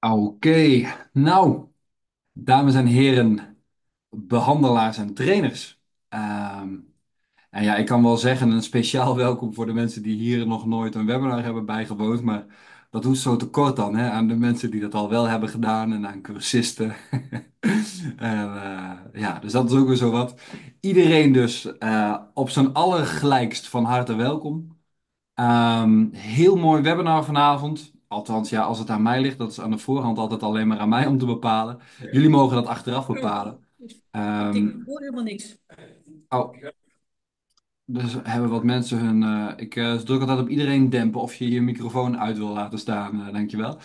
Oké, nou, dames en heren, behandelaars en trainers. Ehm, en ja, ik kan wel zeggen een speciaal welkom voor de mensen die hier nog nooit een webinar hebben bijgewoond, maar dat doet zo tekort dan, hè, aan de mensen die dat al wel hebben gedaan en aan cursisten. En, eh, ja, dus dat is ook weer zo wat. Iedereen dus eh, op zijn allergelijkst van harte welkom. Ehm, heel mooi webinar vanavond. Althans, ja, als het aan mij ligt, dat is aan de voorhand altijd alleen maar aan mij om te bepalen. Jullie mogen dat achteraf bepalen. Ehm, Ik hoor helemaal niks. oh, dus hebben wat mensen hun. eh, ik eh, druk altijd op iedereen dempen of je je microfoon uit wil laten staan, eh, dankjewel.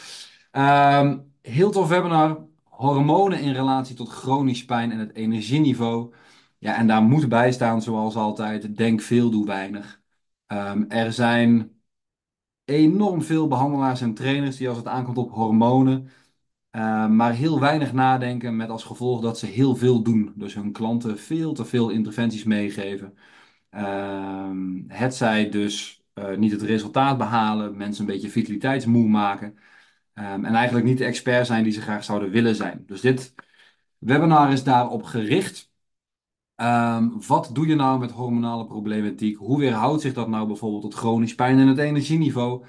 Ehm heel tof webinar. Hormonen in relatie tot chronisch pijn en het energieniveau. Ja, en daar moet bij staan, zoals altijd, denk veel, doe weinig. Ehm, er zijn enorm veel behandelaars en trainers die als het aankomt op hormonen, eh, maar heel weinig nadenken met als gevolg dat ze heel veel doen. Dus hun klanten veel te veel interventies meegeven. Ehm, het zij dus eh, niet het resultaat behalen, mensen een beetje vitaliteitsmoe maken. ehm, en eigenlijk niet de expert zijn die ze graag zouden willen zijn. Dus dit webinar is daarop gericht. Ehm, wat doe je nou met hormonale problematiek? Hoe weerhoudt zich dat nou bijvoorbeeld tot chronisch pijn en het energieniveau?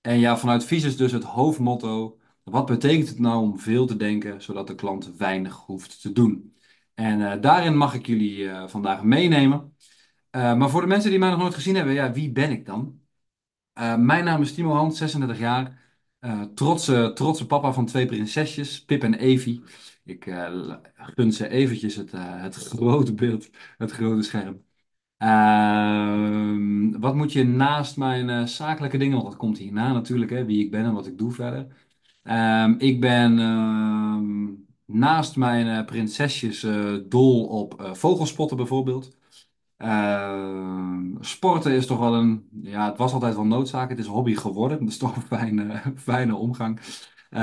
En ja, vanuit Visus dus het hoofdmotto. Wat betekent het nou om veel te denken, zodat de klant weinig hoeft te doen? En eh, daarin mag ik jullie eh, vandaag meenemen. Eh, maar voor de mensen die mij nog nooit gezien hebben, ja, wie ben ik dan? Mijn naam is Timo Hand, 36 jaar. Trotse, trotse papa van twee prinsesjes, Pip en Evie. Ik eh, gun ze eventjes het, eh, het grote beeld, het grote scherm. Ehm, wat moet je naast mijn eh, zakelijke dingen, want dat komt hierna natuurlijk, hè, wie ik ben en wat ik doe verder. Ehm, ik ben ehm, naast mijn prinsesjes dol op vogelspotten bijvoorbeeld. Sporten is toch wel een, ja, het was altijd wel noodzaak. Het is hobby geworden. Dat is toch een fijne, fijne omgang,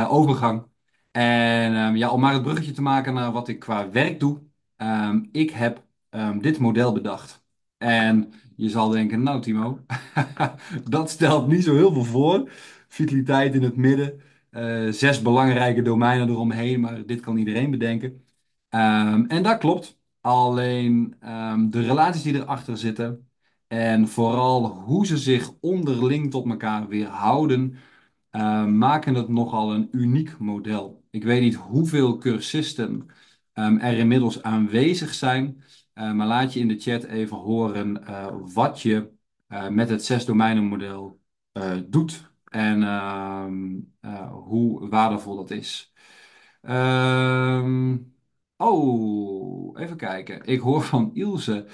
overgang. En ehm, ja, om maar het bruggetje te maken naar wat ik qua werk doe. Ehm, ik heb ehm, dit model bedacht. En je zal denken, nou Timo, dat stelt niet zo heel veel voor. Vitaliteit in het midden, eh, zes belangrijke domeinen eromheen, maar dit kan iedereen bedenken. En dat klopt. Alleen de relaties die erachter zitten en vooral hoe ze zich onderling tot elkaar weerhouden, ehm, maken het nogal een uniek model. Ik weet niet hoeveel cursisten ehm, er inmiddels aanwezig zijn, eh, maar laat je in de chat even horen eh, wat je eh, met het zes domeinen model doet en ehm, eh, hoe waardevol dat is. Ehm, oh, even kijken. Ik hoor van Ilse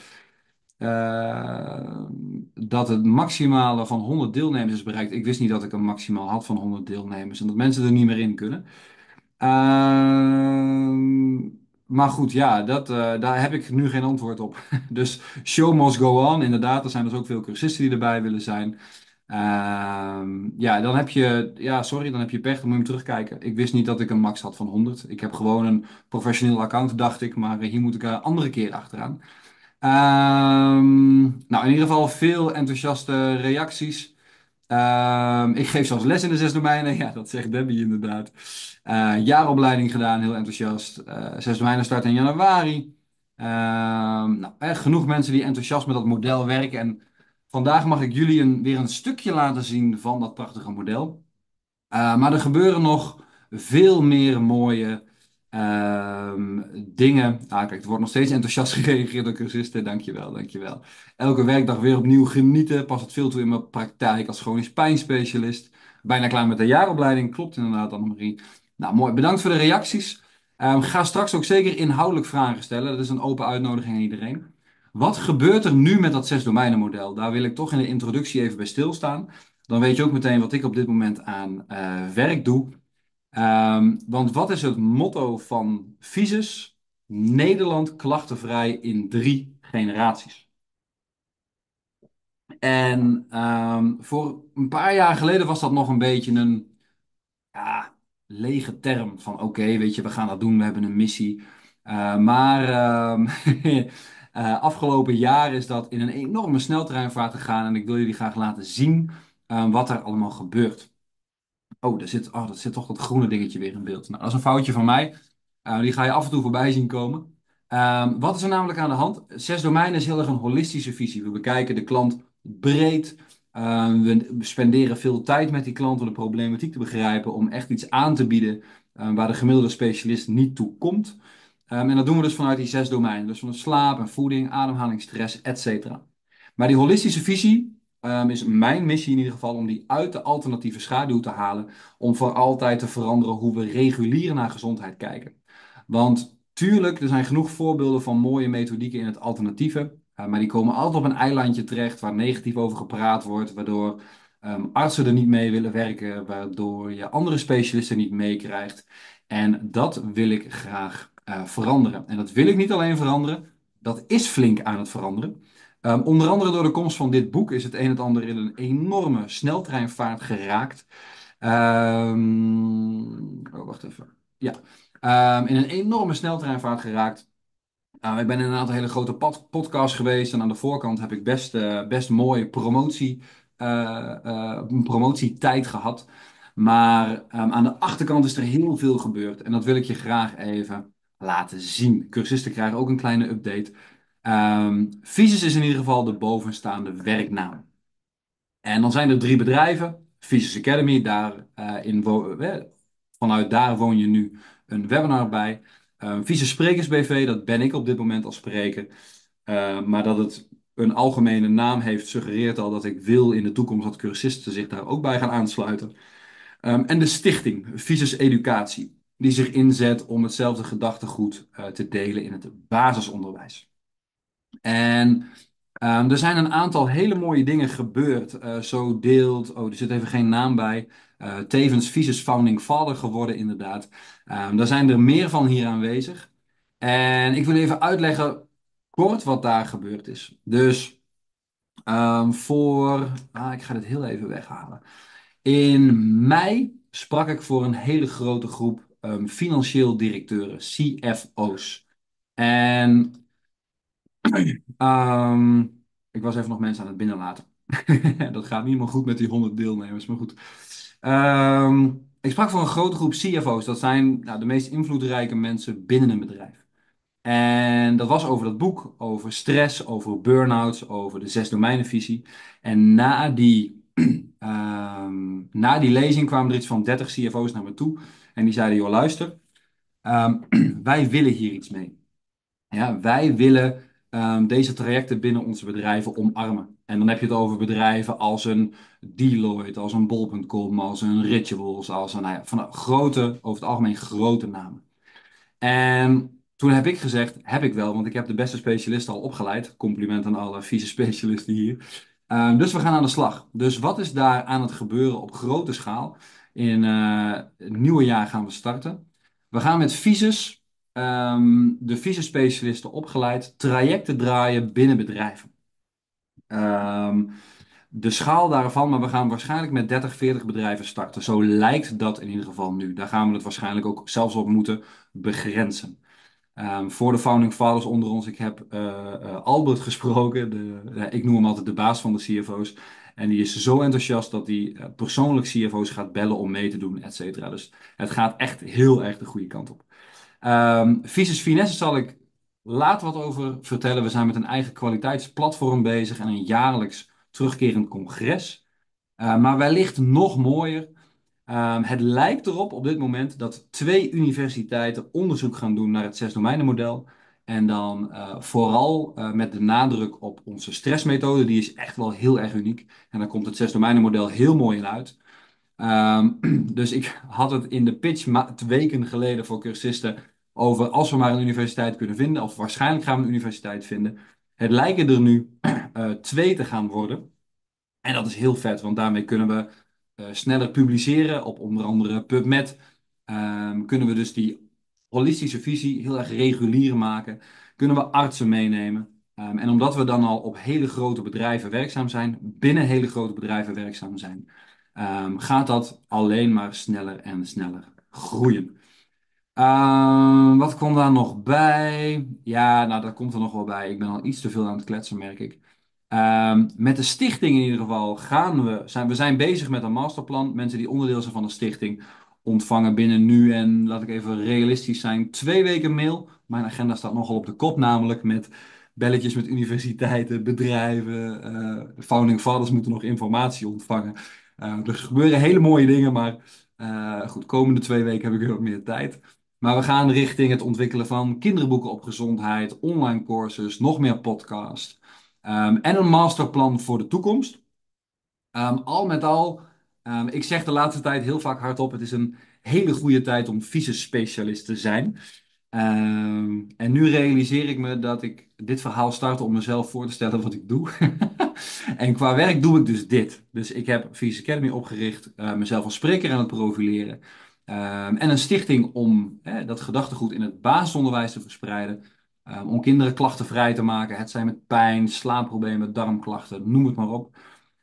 dat het maximale van 100 deelnemers is bereikt. Ik wist niet dat ik een maximaal had van 100 deelnemers en dat mensen er niet meer in kunnen. Ehm, maar goed, ja, dat, eh, daar heb ik nu geen antwoord op. Dus show must go on. Inderdaad, er zijn dus ook veel cursisten die erbij willen zijn. Ehm, ja, dan heb je, ja, sorry, dan heb je pech, dan moet je hem terugkijken. Ik wist niet dat ik een max had van 100. Ik heb gewoon een professioneel account, dacht ik, maar hier moet ik een andere keer achteraan. Ehm, nou, in ieder geval veel enthousiaste reacties. Ehm, ik geef zelfs les in de zes domeinen. Ja, dat zegt Debbie inderdaad. Eh, jaaropleiding gedaan, heel enthousiast. Eh, zes domeinen start in januari. Ehm, nou, echt genoeg mensen die enthousiast met dat model werken. En vandaag mag ik jullie een, weer een stukje laten zien van dat prachtige model. Uh, maar er gebeuren nog veel meer mooie ehm, dingen. Ah, kijk, er wordt nog steeds enthousiast gereageerd door cursisten. Dankjewel, dankjewel. Elke werkdag weer opnieuw genieten. Pas het veel toe in mijn praktijk als chronisch pijnspecialist. Bijna klaar met de jaaropleiding. Klopt inderdaad, Annemarie. Nou, mooi. Bedankt voor de reacties. Ehm, ga straks ook zeker inhoudelijk vragen stellen. Dat is een open uitnodiging aan iedereen. Wat gebeurt er nu met dat zes domeinen model? Daar wil ik toch in de introductie even bij stilstaan. Dan weet je ook meteen wat ik op dit moment aan eh, werk doe. Ehm, want wat is het motto van Visus? Nederland klachtenvrij in drie generaties. En ehm, voor een paar jaar geleden was dat nog een beetje een ja, lege term. Van oké, weet je, we gaan dat doen, we hebben een missie. Uh, maar ehm, uh, afgelopen jaar is dat in een enorme sneltreinvaart gegaan. En ik wil jullie graag laten zien wat er allemaal gebeurt. Oh, er zit, oh, er zit toch dat groene dingetje weer in beeld. Nou, dat is een foutje van mij. Uh, die ga je af en toe voorbij zien komen. Um, wat is er namelijk aan de hand? Zes domeinen is heel erg een holistische visie. We bekijken de klant breed. Uh, we spenderen veel tijd met die klant om de problematiek te begrijpen, om echt iets aan te bieden uh, waar de gemiddelde specialist niet toe komt. Um, en dat doen we dus vanuit die zes domeinen. Dus van slaap en voeding, ademhaling, stress, etc. Maar die holistische visie um, is mijn missie in ieder geval om die uit de alternatieve schaduw te halen. Om voor altijd te veranderen hoe we regulier naar gezondheid kijken. Want tuurlijk, er zijn genoeg voorbeelden van mooie methodieken in het alternatieve. Uh, maar die komen altijd op een eilandje terecht waar negatief over gepraat wordt. Waardoor um, artsen er niet mee willen werken. Waardoor je andere specialisten niet meekrijgt. En dat wil ik graag uh, veranderen. En dat wil ik niet alleen veranderen. Dat is flink aan het veranderen. Um, onder andere door de komst van dit boek is het een en het ander in een enorme sneltreinvaart geraakt. Um, oh, wacht even. Ja, um, in een enorme sneltreinvaart geraakt. Uh, ik ben in een aantal hele grote podcasts geweest en aan de voorkant heb ik best, uh, best mooie promotie, uh, promotietijd gehad. Maar aan de achterkant is er heel veel gebeurd en dat wil ik je graag even laten zien. Cursisten krijgen ook een kleine update. Um, Visus is in ieder geval de bovenstaande werknaam. En dan zijn er drie bedrijven. Visus Academy, daar, uh, in eh, vanuit daar woon je nu een webinar bij. Um, Visus Sprekers BV, dat ben ik op dit moment als spreker. Uh, maar dat het een algemene naam heeft, suggereert al dat ik wil in de toekomst dat cursisten zich daar ook bij gaan aansluiten. En de stichting, Visus Educatie, die zich inzet om hetzelfde gedachtegoed uh, te delen in het basisonderwijs. En um, er zijn een aantal hele mooie dingen gebeurd. Uh, zo deelt, oh, er zit even geen naam bij. Uh, tevens Visus Founding Father geworden, inderdaad. Um, daar zijn er meer van hier aanwezig. En ik wil even uitleggen kort wat daar gebeurd is. Dus um, voor, ah, ik ga dit heel even weghalen. In mei sprak ik voor een hele grote groep financieel directeuren, CFO's. En Um, ik was even nog mensen aan het binnenlaten. dat gaat niet meer goed met die 100 deelnemers, maar goed. Um, ik sprak voor een grote groep CFO's. Dat zijn nou, de meest invloedrijke mensen binnen een bedrijf. En dat was over dat boek, over stress, over burn-outs, over de zes domeinenvisie. En na die, um, na die lezing kwamen er iets van 30 CFO's naar me toe. En die zeiden, joh luister, wij willen hier iets mee. Ja, wij willen um, deze trajecten binnen onze bedrijven omarmen. En dan heb je het over bedrijven als een Deloitte, als een Bol.com, als een Rituals, als een, nou ja, van grote, over het algemeen grote namen. En toen heb ik gezegd, heb ik wel, want ik heb de beste specialisten al opgeleid. Compliment aan alle vieze specialisten hier. Um, dus we gaan aan de slag. Dus wat is daar aan het gebeuren op grote schaal? In uh, het nieuwe jaar gaan we starten. We gaan met Visus um, de vice-specialisten opgeleid trajecten draaien binnen bedrijven. Um, de schaal daarvan, maar we gaan waarschijnlijk met 30, 40 bedrijven starten. Zo lijkt dat in ieder geval nu. Daar gaan we het waarschijnlijk ook zelfs op moeten begrenzen. Um, voor de founding fathers onder ons, ik heb uh, uh, Albert gesproken. De, ik noem hem altijd de baas van de CFO's. En die is zo enthousiast dat hij eh, persoonlijk CFO's gaat bellen om mee te doen, et cetera. Dus het gaat echt heel erg de goede kant op. Um, Visus Finesse zal ik later wat over vertellen. We zijn met een eigen kwaliteitsplatform bezig en een jaarlijks terugkerend congres. Uh, maar wellicht nog mooier. Um, het lijkt erop op dit moment dat twee universiteiten onderzoek gaan doen naar het zesdomeinenmodel. En dan uh, vooral uh, met de nadruk op onze stressmethode. Die is echt wel heel erg uniek. En daar komt het zesdomeinenmodel heel mooi in uit. Um, dus ik had het in de pitch twee weken geleden voor cursisten over als we maar een universiteit kunnen vinden, of waarschijnlijk gaan we een universiteit vinden. Het lijken er nu uh, twee te gaan worden. En dat is heel vet, want daarmee kunnen we uh, sneller publiceren op onder andere PubMed. Um, kunnen we dus die holistische visie heel erg regulier maken. Kunnen we artsen meenemen. Um, en omdat we dan al op hele grote bedrijven werkzaam zijn, binnen hele grote bedrijven werkzaam zijn, um, gaat dat alleen maar sneller en sneller groeien. Uh, wat komt daar nog bij? Ja, nou, dat komt er nog wel bij. Ik ben al iets te veel aan het kletsen, merk ik. Ehm, met de stichting in ieder geval gaan we, zijn, we zijn bezig met een masterplan. Mensen die onderdeel zijn van de stichting ontvangen binnen nu en, laat ik even realistisch zijn, twee weken mail. Mijn agenda staat nogal op de kop, namelijk met belletjes met universiteiten, bedrijven. eh, founding fathers moeten nog informatie ontvangen. Eh, er gebeuren hele mooie dingen, maar uh, goed, komende twee weken heb ik weer wat meer tijd. Maar we gaan richting het ontwikkelen van kinderboeken op gezondheid, online courses, nog meer podcast um, en een masterplan voor de toekomst. Um, al met al, um, ik zeg de laatste tijd heel vaak hardop, het is een hele goede tijd om specialist te zijn. En nu realiseer ik me dat ik dit verhaal start om mezelf voor te stellen wat ik doe. en qua werk doe ik dus dit. Dus ik heb Physics Academy opgericht, uh, mezelf als spreker aan het profileren. Um, en een stichting om dat gedachtegoed in het basisonderwijs te verspreiden. Um, om kinderen klachtenvrij te maken. Het zijn met pijn, slaapproblemen, darmklachten, noem het maar op.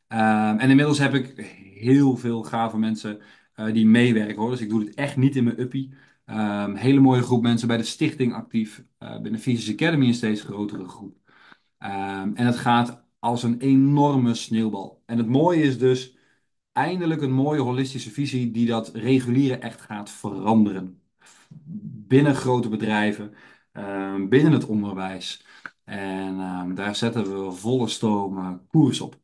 en inmiddels heb ik heel veel gave mensen uh, die meewerken hoor. Dus ik doe dit echt niet in mijn uppie. Hele mooie groep mensen bij de stichting actief. Uh, binnen Physics Academy een steeds grotere groep. En het gaat als een enorme sneeuwbal. En het mooie is dus eindelijk een mooie holistische visie die dat reguliere echt gaat veranderen. Binnen grote bedrijven, um, binnen het onderwijs. En daar zetten we volle stoom uh, koers op.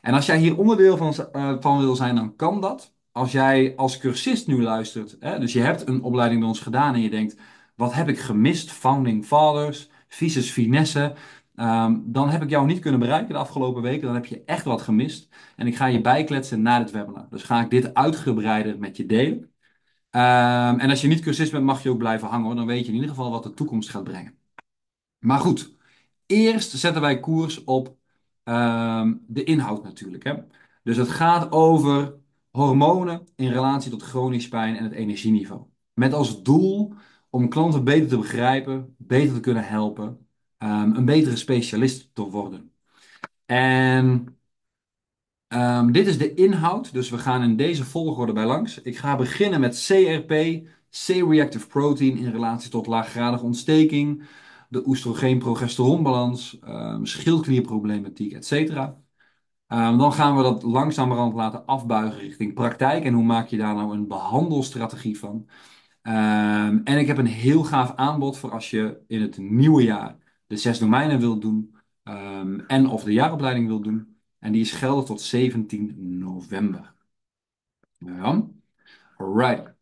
En als jij hier onderdeel van, uh, van wil zijn, dan kan dat als jij als cursist nu luistert, hè, dus je hebt een opleiding bij ons gedaan en je denkt, wat heb ik gemist? Founding Fathers, Visus Finesse. Um, dan heb ik jou niet kunnen bereiken de afgelopen weken. Dan heb je echt wat gemist. En ik ga je bijkletsen na dit webinar. Dus ga ik dit uitgebreider met je delen. Um, en als je niet cursist bent, mag je ook blijven hangen. Hoor. Dan weet je in ieder geval wat de toekomst gaat brengen. Maar goed, eerst zetten wij koers op um, de inhoud natuurlijk. Hè? Dus het gaat over hormonen in relatie tot chronisch pijn en het energieniveau. Met als doel om klanten beter te begrijpen, beter te kunnen helpen, um, een betere specialist te worden. En um, dit is de inhoud, dus we gaan in deze volgorde bij langs. Ik ga beginnen met CRP, C-reactive protein in relatie tot laaggradige ontsteking, de oestrogeen-progesteronbalans, um, schildklierproblematiek, etc. Um, dan gaan we dat langzamerhand laten afbuigen richting praktijk. En hoe maak je daar nou een behandelstrategie van? En ik heb een heel gaaf aanbod voor als je in het nieuwe jaar de zes domeinen wilt doen. Um, en of de jaaropleiding wilt doen. En die is geldig tot 17 november. Ja. Alright.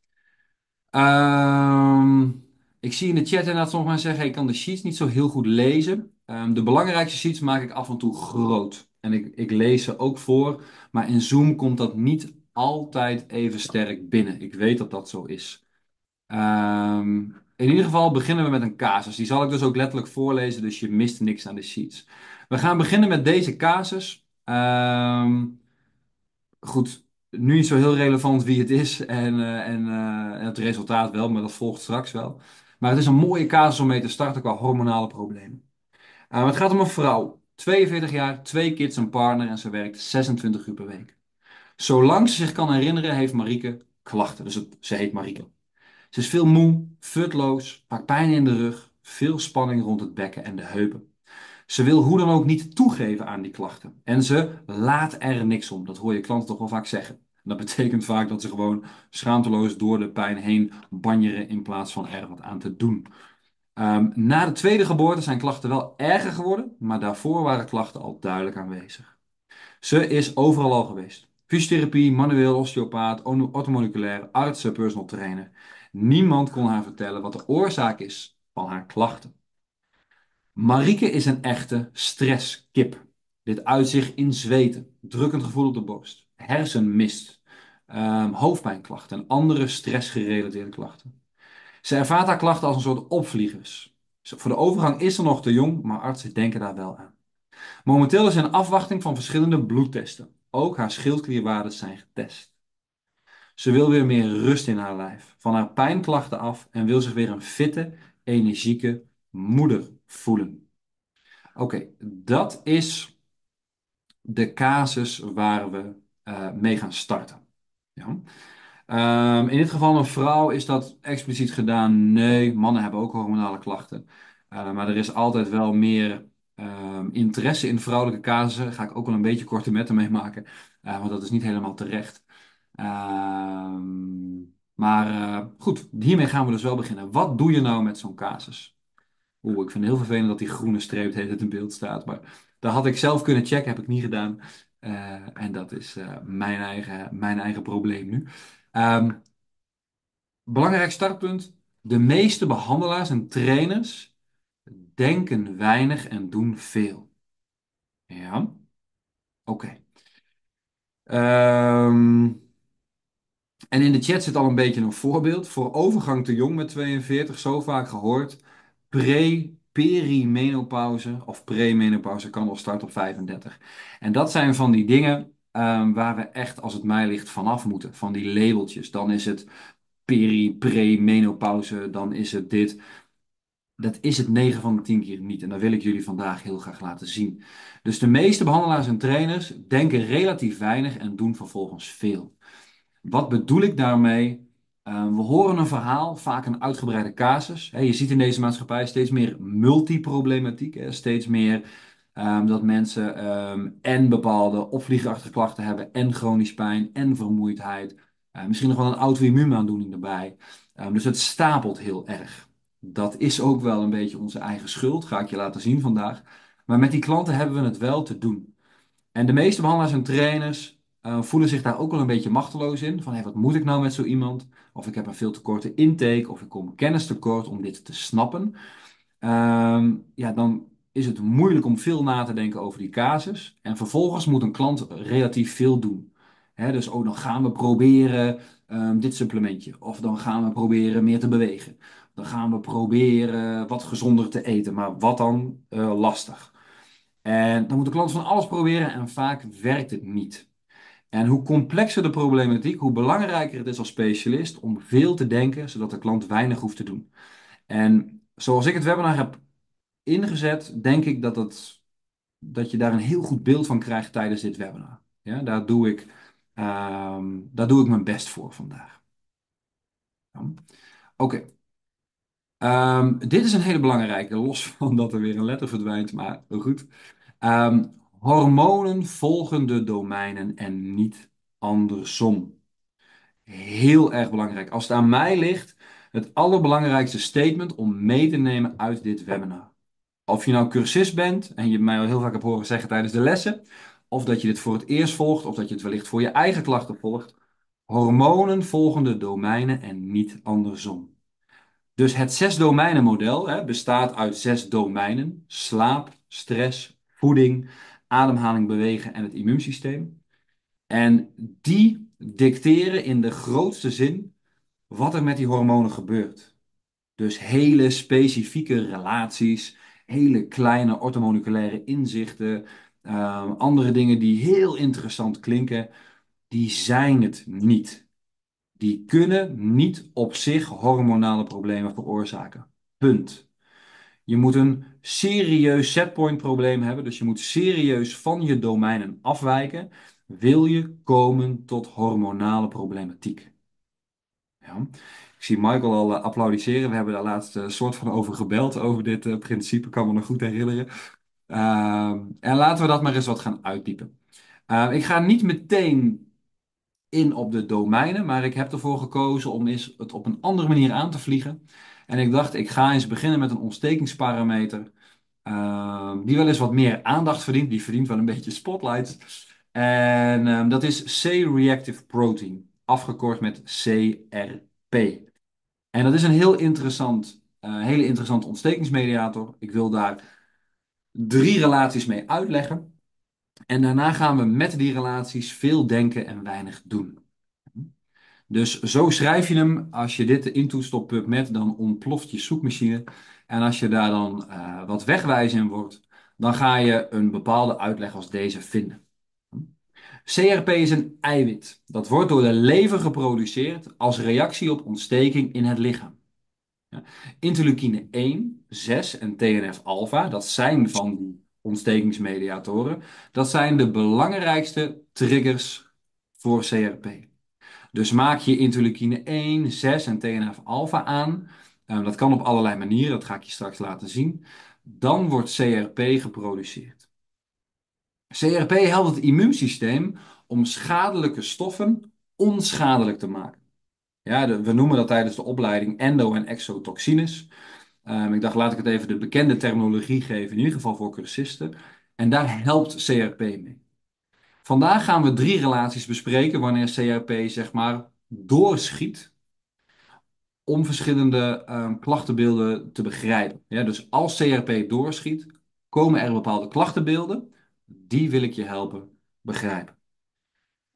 ik zie in de chat inderdaad sommige mensen zeggen: ik kan de sheets niet zo heel goed lezen. de belangrijkste sheets maak ik af en toe groot. En ik, ik lees ze ook voor. Maar in Zoom komt dat niet altijd even sterk binnen. Ik weet dat dat zo is. Um, in ieder geval beginnen we met een casus. Die zal ik dus ook letterlijk voorlezen, dus je mist niks aan de sheets. We gaan beginnen met deze casus. Um, goed, nu niet zo heel relevant wie het is en, uh, en, en het resultaat wel, maar dat volgt straks wel. Maar het is een mooie casus om mee te starten qua hormonale problemen. Uh, het gaat om een vrouw. 42 jaar, twee kids, een partner en ze werkt 26 uur per week. Zolang ze zich kan herinneren, heeft Marieke klachten. Dus ze heet Marieke. Ze is veel moe, futloos, vaak pijn in de rug, veel spanning rond het bekken en de heupen. Ze wil hoe dan ook niet toegeven aan die klachten. En ze laat er niks om. Dat hoor je klanten toch wel vaak zeggen. Dat betekent vaak dat ze gewoon schaamteloos door de pijn heen banjeren in plaats van er wat aan te doen. Um, na de tweede geboorte zijn klachten wel erger geworden, maar daarvoor waren klachten al duidelijk aanwezig. Ze is overal al geweest. Fysiotherapie, manueel, osteopaat, orthomoleculair, artsen, personal trainer. Niemand kon haar vertellen wat de oorzaak is van haar klachten. Marieke is een echte stresskip. Dit uit zich in zweten, drukkend gevoel op de borst, hersenmist, um, hoofdpijnklachten en andere stressgerelateerde klachten. Ze ervaart haar klachten als een soort opvliegers. Voor de overgang is ze nog te jong, maar artsen denken daar wel aan. Momenteel is ze in afwachting van verschillende bloedtesten. Ook haar schildklierwaarden zijn getest. Ze wil weer meer rust in haar lijf, van haar pijnklachten af en wil zich weer een fitte, energieke moeder voelen. Oké, dat is de casus waar we uh, mee gaan starten. Ja. Um, in dit geval een vrouw is dat expliciet gedaan. Nee, mannen hebben ook hormonale klachten. Uh, maar er is altijd wel meer Ehm, interesse in vrouwelijke casussen ga ik ook wel een beetje korte metten mee maken, eh, want dat is niet helemaal terecht. Ehm, maar eh, goed, hiermee gaan we dus wel beginnen. Wat doe je nou met zo'n casus? Oeh, ik vind het heel vervelend dat die groene streep het in beeld staat, maar dat had ik zelf kunnen checken, heb ik niet gedaan. Eh, en dat is eh, mijn eigen, mijn eigen probleem nu. Ehm, belangrijk startpunt. De meeste behandelaars en trainers denken weinig en doen veel. Ja, oké. Ehm, en in de chat zit al een beetje een voorbeeld. Voor overgang te jong met 42, zo vaak gehoord. Pre, perimenopauze of premenopauze kan al starten op 35. En dat zijn van die dingen ehm, waar we echt, als het mij ligt, vanaf moeten. Van die labeltjes. Dan is het peri, pre-menopauze, dan is het dit. Dat is het 9 van de 10 keer niet. En dat wil ik jullie vandaag heel graag laten zien. Dus de meeste behandelaars en trainers denken relatief weinig en doen vervolgens veel. Wat bedoel ik daarmee? Uh, we horen een verhaal, vaak een uitgebreide casus. He, je ziet in deze maatschappij steeds meer multiproblematiek. Hè? Steeds meer um, dat mensen um, en bepaalde opvliegerachtige klachten hebben, en chronisch pijn, en vermoeidheid. Uh, misschien nog wel een auto-immuunaandoening erbij. Dus het stapelt heel erg. Dat is ook wel een beetje onze eigen schuld, ga ik je laten zien vandaag. Maar met die klanten hebben we het wel te doen. En de meeste behandelaars en trainers uh, voelen zich daar ook wel een beetje machteloos in. Van wat moet ik nou met zo iemand? Of ik heb een veel te korte intake, of ik kom kennis tekort om dit te snappen. Uh, ja, dan is het moeilijk om veel na te denken over die casus. En vervolgens moet een klant relatief veel doen. Dus oh, dan gaan we proberen um, dit supplementje. Of dan gaan we proberen meer te bewegen. Dan gaan we proberen wat gezonder te eten. Maar wat dan? Uh, lastig. En dan moet de klant van alles proberen en vaak werkt het niet. En hoe complexer de problematiek, hoe belangrijker het is als specialist om veel te denken, zodat de klant weinig hoeft te doen. En zoals ik het webinar heb ingezet, denk ik dat, het, dat je daar een heel goed beeld van krijgt tijdens dit webinar. Ja, daar, doe ik, um, daar doe ik mijn best voor vandaag. Oké. Um, dit is een hele belangrijke, los van dat er weer een letter verdwijnt, maar goed. Um, hormonen volgen de domeinen en niet andersom. Heel erg belangrijk. Als het aan mij ligt, het allerbelangrijkste statement om mee te nemen uit dit webinar. Of je nou cursist bent en je mij al heel vaak hebt horen zeggen tijdens de lessen, of dat je dit voor het eerst volgt, of dat je het wellicht voor je eigen klachten volgt. Hormonen volgen de domeinen en niet andersom. Dus het zes domeinen model hè, bestaat uit zes domeinen: slaap, stress, voeding, ademhaling, bewegen en het immuunsysteem. En die dicteren in de grootste zin wat er met die hormonen gebeurt. Dus hele specifieke relaties, hele kleine ortomoleculaire inzichten, uh, andere dingen die heel interessant klinken, die zijn het niet. Die kunnen niet op zich hormonale problemen veroorzaken. Punt. Je moet een serieus setpoint probleem hebben, dus je moet serieus van je domeinen afwijken, wil je komen tot hormonale problematiek. Ja. Ik zie Michael al uh, applaudisseren. We hebben daar laatst een soort van over gebeld, over dit uh, principe, kan me nog goed herinneren. Uh, en laten we dat maar eens wat gaan uitdiepen. ik ga niet meteen in op de domeinen, maar ik heb ervoor gekozen om eens het op een andere manier aan te vliegen. En ik dacht, ik ga eens beginnen met een ontstekingsparameter, uh, die wel eens wat meer aandacht verdient. Die verdient wel een beetje spotlight. En uh, dat is C-reactive protein, afgekort met CRP. En dat is een heel interessant, uh, hele interessante ontstekingsmediator. Ik wil daar drie relaties mee uitleggen. En daarna gaan we met die relaties veel denken en weinig doen. Dus zo schrijf je hem. Als je dit intoetst op PubMed, dan ontploft je zoekmachine. En als je daar dan uh, wat wegwijs in wordt, dan ga je een bepaalde uitleg als deze vinden. CRP is een eiwit. Dat wordt door de lever geproduceerd als reactie op ontsteking in het lichaam. Interleukine 1, 6 en TNF-alpha, dat zijn van die ontstekingsmediatoren. Dat zijn de belangrijkste triggers voor CRP. Dus maak je interleukine 1, 6 en TNF-alpha aan. Um, dat kan op allerlei manieren, dat ga ik je straks laten zien. dan wordt CRP geproduceerd. CRP helpt het immuunsysteem om schadelijke stoffen onschadelijk te maken. Ja, we noemen dat tijdens de opleiding endo- en exotoxines. Ehm, ik dacht, laat ik het even de bekende terminologie geven, in ieder geval voor cursisten. En daar helpt CRP mee. Vandaag gaan we drie relaties bespreken wanneer CRP zeg maar doorschiet om verschillende ehm, klachtenbeelden te begrijpen. Ja, dus als CRP doorschiet, komen er bepaalde klachtenbeelden. Die wil ik je helpen begrijpen.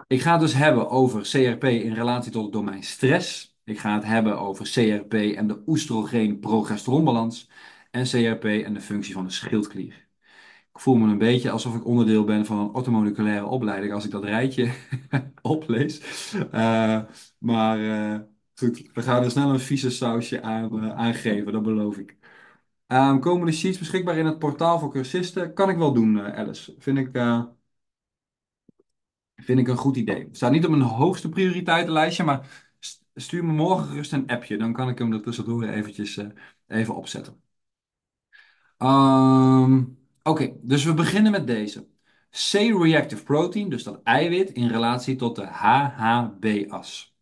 Ik ga het dus hebben over CRP in relatie tot het domein stress. Ik ga het hebben over CRP en de oestrogeen-progesteronbalans. En CRP en de functie van de schildklier. Ik voel me een beetje alsof ik onderdeel ben van een orthomoleculaire opleiding als ik dat rijtje oplees. Eh, maar eh, goed, we gaan er snel een vieze sausje aan, eh, aangeven, dat beloof ik. Ehm, komen de sheets beschikbaar in het portaal voor cursisten? Kan ik wel doen, Alice. Vind ik, vind ik een goed idee. Het staat niet op mijn hoogste prioriteitenlijstje, maar st- stuur me morgen gerust een appje. Dan kan ik hem er tussendoor eventjes even opzetten. Ehm, oké, dus we beginnen met deze. C-reactive protein, dus dat eiwit in relatie tot de HHB-as.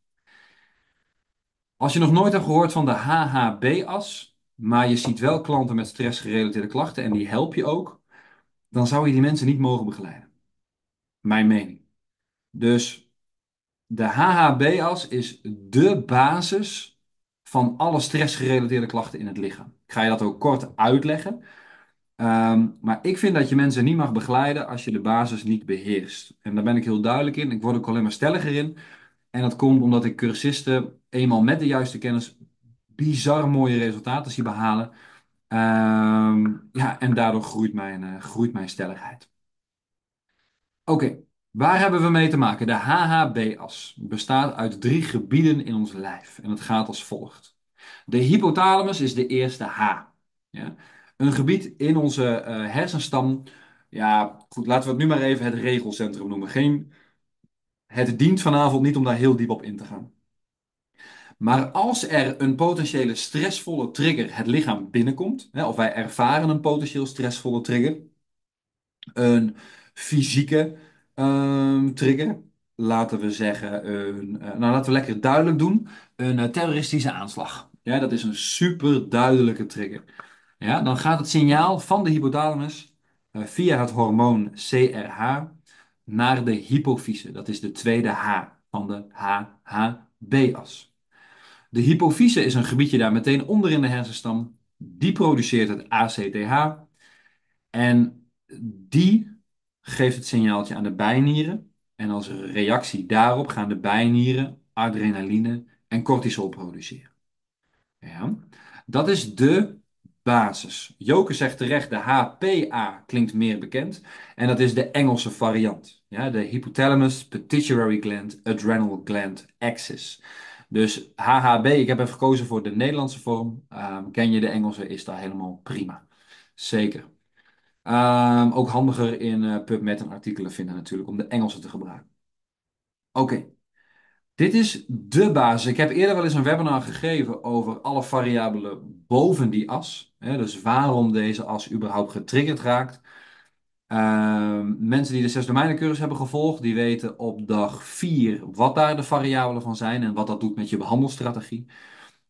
Als je nog nooit hebt gehoord van de HHB-as, maar je ziet wel klanten met stressgerelateerde klachten en die help je ook, dan zou je die mensen niet mogen begeleiden. Mijn mening. Dus de HHB-as is de basis van alle stressgerelateerde klachten in het lichaam. Ik ga je dat ook kort uitleggen. Ehm, maar ik vind dat je mensen niet mag begeleiden als je de basis niet beheerst. En daar ben ik heel duidelijk in. Ik word ook alleen maar stelliger in. En dat komt omdat ik cursisten eenmaal met de juiste kennis bizar mooie resultaten zie behalen. Ehm, ja, en daardoor groeit mijn, eh, groeit mijn stelligheid. Oké, waar hebben we mee te maken? De HHB-as bestaat uit drie gebieden in ons lijf. En het gaat als volgt. De hypothalamus is de eerste H. Ja? Een gebied in onze eh, hersenstam. Ja, goed, laten we het nu maar even het regelcentrum noemen. Geen, het dient vanavond niet om daar heel diep op in te gaan. Maar als er een potentiële stressvolle trigger het lichaam binnenkomt, hè, of wij ervaren een potentieel stressvolle trigger, een fysieke ehm, trigger, laten we zeggen, een, eh, nou laten we lekker duidelijk doen, een eh, terroristische aanslag. Ja, dat is een super duidelijke trigger. Ja, dan gaat het signaal van de hypothalamus eh, via het hormoon CRH naar de hypofyse. Dat is de tweede H van de HHB-as. De hypofyse is een gebiedje daar meteen onder in de hersenstam. Die produceert het ACTH. En die geeft het signaaltje aan de bijnieren. En als reactie daarop gaan de bijnieren adrenaline en cortisol produceren. Ja. Dat is de basis. Joke zegt terecht, de HPA klinkt meer bekend. En dat is de Engelse variant. Ja, de Hypothalamus Pituitary Gland Adrenal Gland Axis. Dus HHB, ik heb even gekozen voor de Nederlandse vorm. Ehm, ken je de Engelse, is daar helemaal prima. Zeker. Ehm, ook handiger in eh, PubMed en artikelen vinden natuurlijk om de Engelse te gebruiken. Oké. Dit is de basis. Ik heb eerder wel eens een webinar gegeven over alle variabelen boven die as. Hè, dus waarom deze as überhaupt getriggerd raakt. Ehm, mensen die de zes domeinencursus hebben gevolgd, die weten op dag 4 wat daar de variabelen van zijn en wat dat doet met je behandelstrategie.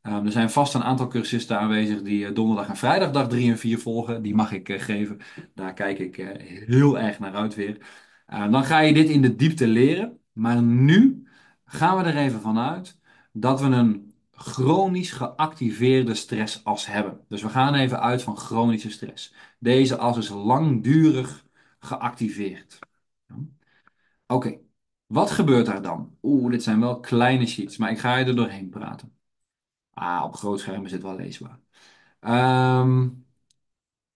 Ehm, er zijn vast een aantal cursisten aanwezig die eh, donderdag en vrijdag dag 3 en 4 volgen. Die mag ik eh, geven. Daar kijk ik eh, heel erg naar uit weer. Ehm, dan ga je dit in de diepte leren. Maar nu gaan we er even vanuit dat we een chronisch geactiveerde stressas hebben. Dus we gaan even uit van chronische stress. Deze as is langdurig geactiveerd. Oké, wat gebeurt daar dan? Oeh, dit zijn wel kleine sheets, maar ik ga er doorheen praten. Ah, op groot scherm is het wel leesbaar. Ehm,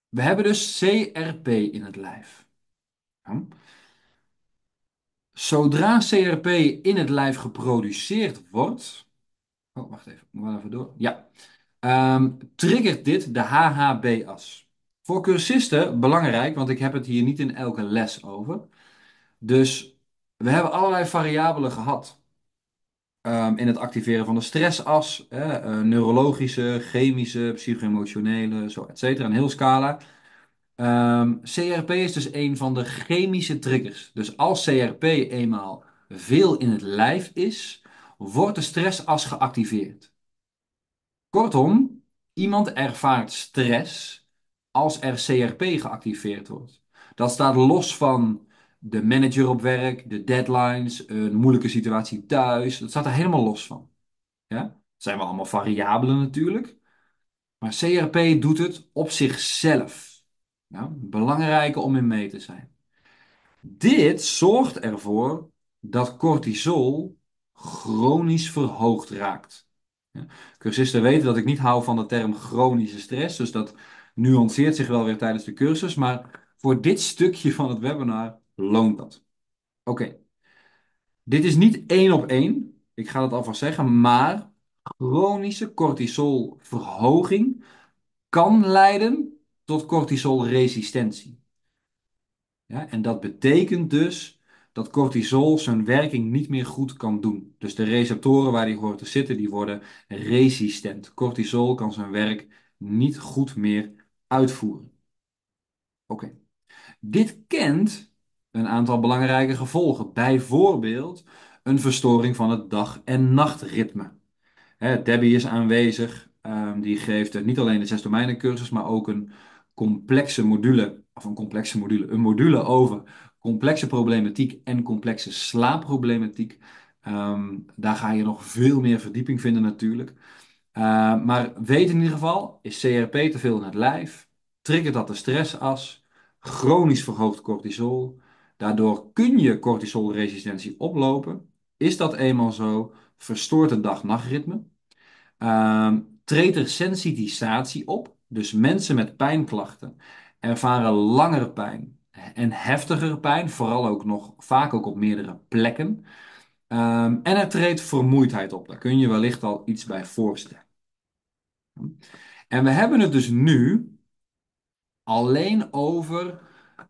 we hebben dus CRP in het lijf. Ja. Zodra CRP in het lijf geproduceerd wordt. Oh, wacht even. Moet wel even door. Ja. Ehm, triggert dit de HHB-as. Voor cursisten belangrijk, want ik heb het hier niet in elke les over. Dus we hebben allerlei variabelen gehad. ehm, in het activeren van de stressas, eh, neurologische, chemische, psycho-emotionele, zo et cetera, een heel scala. Ehm, CRP is dus een van de chemische triggers. Dus als CRP eenmaal veel in het lijf is, wordt de stressas geactiveerd. Kortom, iemand ervaart stress als er CRP geactiveerd wordt. Dat staat los van de manager op werk, de deadlines, een moeilijke situatie thuis. Dat staat er helemaal los van. Ja? Dat zijn wel allemaal variabelen natuurlijk. Maar CRP doet het op zichzelf. Ja? Belangrijk om in mee te zijn. Dit zorgt ervoor dat cortisol chronisch verhoogd raakt. Ja. Cursisten weten dat ik niet hou van de term chronische stress, dus dat nuanceert zich wel weer tijdens de cursus, maar voor dit stukje van het webinar loont dat. Oké, dit is niet één op één, ik ga het alvast zeggen, maar chronische cortisolverhoging kan leiden tot cortisolresistentie. Ja, en dat betekent dus dat cortisol zijn werking niet meer goed kan doen. Dus de receptoren waar die hoort te zitten, die worden resistent. Cortisol kan zijn werk niet goed meer uitvoeren. Oké. Dit kent een aantal belangrijke gevolgen. Bijvoorbeeld een verstoring van het dag- en nachtritme. Hè, Debbie is aanwezig. Ehm, die geeft niet alleen de zes domeinen cursus, maar ook een complexe module, of een complexe module, een module over complexe problematiek en complexe slaapproblematiek. Ehm, daar ga je nog veel meer verdieping vinden natuurlijk. Ehm, maar weet in ieder geval, is CRP te veel in het lijf, triggert dat de stressas, chronisch verhoogd cortisol. Daardoor kun je cortisolresistentie oplopen. Is dat eenmaal zo, verstoort het dag-nachtritme. Ehm, treedt er sensitisatie op. Dus mensen met pijnklachten ervaren langere pijn en heftigere pijn, vooral ook nog vaak ook op meerdere plekken. Ehm, en er treedt vermoeidheid op. Daar kun je wellicht al iets bij voorstellen. En we hebben het dus nu alleen over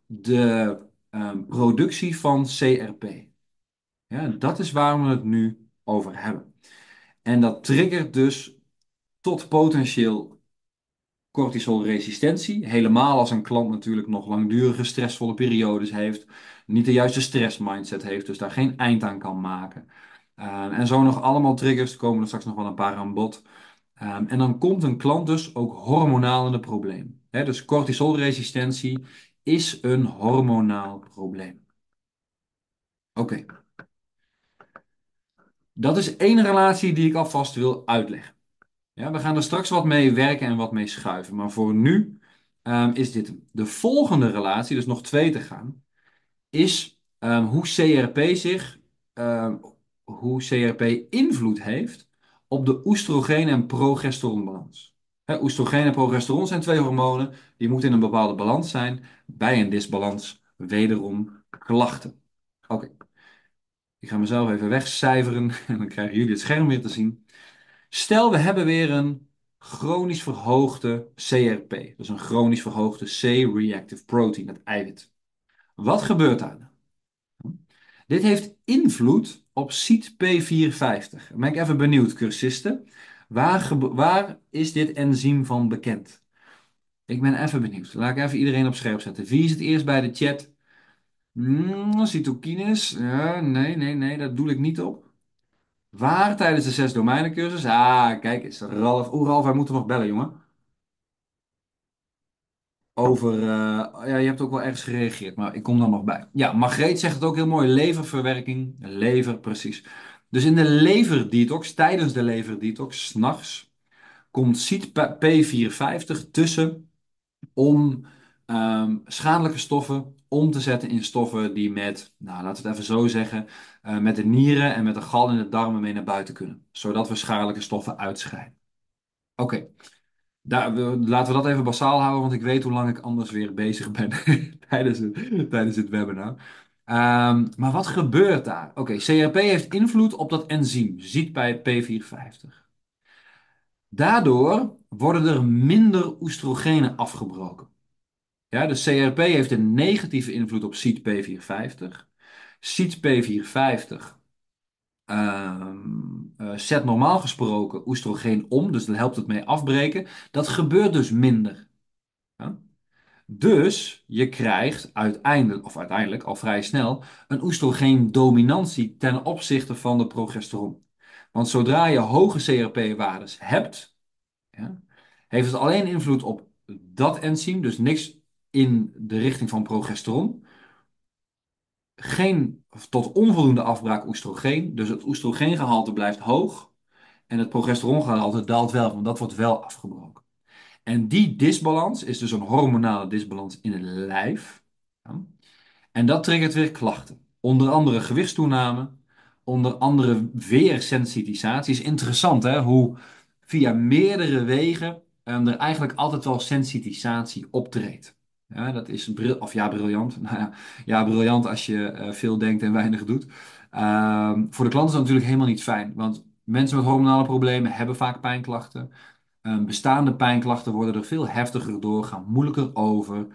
de ehm, productie van CRP. Ja, dat is waar we het nu over hebben. En dat triggert dus tot potentieel cortisolresistentie. Helemaal als een klant natuurlijk nog langdurige stressvolle periodes heeft, niet de juiste stressmindset heeft, dus daar geen eind aan kan maken. Uh, en zo nog allemaal triggers, er komen er straks nog wel een paar aan bod. Um, en dan komt een klant dus ook hormonaal in de probleem. Dus cortisolresistentie is een hormonaal probleem. Oké. Dat is één relatie die ik alvast wil uitleggen. Ja, we gaan er straks wat mee werken en wat mee schuiven. Maar voor nu um, is dit de volgende relatie, dus nog twee te gaan, is um, hoe CRP zich, um, hoe CRP invloed heeft op de oestrogeen- en progesteronbalans. He, oestrogeen en progesteron zijn twee hormonen, die moeten in een bepaalde balans zijn. Bij een disbalans wederom klachten. Oké, ik ga mezelf even wegcijferen en dan krijgen jullie het scherm weer te zien. Stel, we hebben weer een chronisch verhoogde CRP, dus een chronisch verhoogde C-reactive protein, het eiwit. Wat gebeurt daar? Dit heeft invloed op CYP450. Dan ben ik even benieuwd, cursisten. Waar, waar is dit enzym van bekend? Ik ben even benieuwd. Laat ik even iedereen op scherp zetten. Wie is het eerst bij de chat? Mm, cytokines? Ja, nee, nee, nee, dat doe ik niet op. Waar tijdens de zes domeinencursus? Ah, kijk eens, Ralf. Oeh, Ralf, wij moeten nog bellen, jongen. Over, uh, ja, je hebt ook wel ergens gereageerd, maar ik kom dan nog bij. Ja, Margreet zegt het ook heel mooi, leververwerking, lever, precies. Dus in de leverdetox, tijdens de leverdetox, s'nachts, komt CIT P450 tussen om um, schadelijke stoffen om te zetten in stoffen die met, nou laten we het even zo zeggen, uh, met de nieren en met de gal in de darmen mee naar buiten kunnen. Zodat we schadelijke stoffen uitscheiden. Oké, laten we dat even basaal houden, want ik weet hoe lang ik anders weer bezig ben tijdens, het, tijdens het webinar. Um, maar wat gebeurt daar? Oké, CRP heeft invloed op dat enzym, ziet bij P450. Daardoor worden er minder oestrogenen afgebroken. Ja, dus CRP heeft een negatieve invloed op CYP450. CYP450 ehm, eh, zet normaal gesproken oestrogeen om, dus daar helpt het mee afbreken. Dat gebeurt dus minder. Ja? Dus je krijgt uiteindelijk, of uiteindelijk al vrij snel, een oestrogeendominantie ten opzichte van de progesteron. Want zodra je hoge CRP-waardes hebt, ja, heeft het alleen invloed op dat enzym, dus niks in de richting van progesteron. Geen tot onvoldoende afbraak oestrogeen, dus het oestrogeengehalte blijft hoog en het progesterongehalte daalt wel, want dat wordt wel afgebroken. En die disbalans is dus een hormonale disbalans in het lijf. Ja. En dat triggert weer klachten. Onder andere gewichtstoename, onder andere weersensitisatie. Is interessant hè, hoe via meerdere wegen um, er eigenlijk altijd wel sensitisatie optreedt. Ja, dat is bril of ja, briljant. Nou ja, ja, briljant als je uh, veel denkt en weinig doet. Um, voor de klant is dat natuurlijk helemaal niet fijn, want mensen met hormonale problemen hebben vaak pijnklachten. Um, bestaande pijnklachten worden er veel heftiger door, gaan moeilijker over.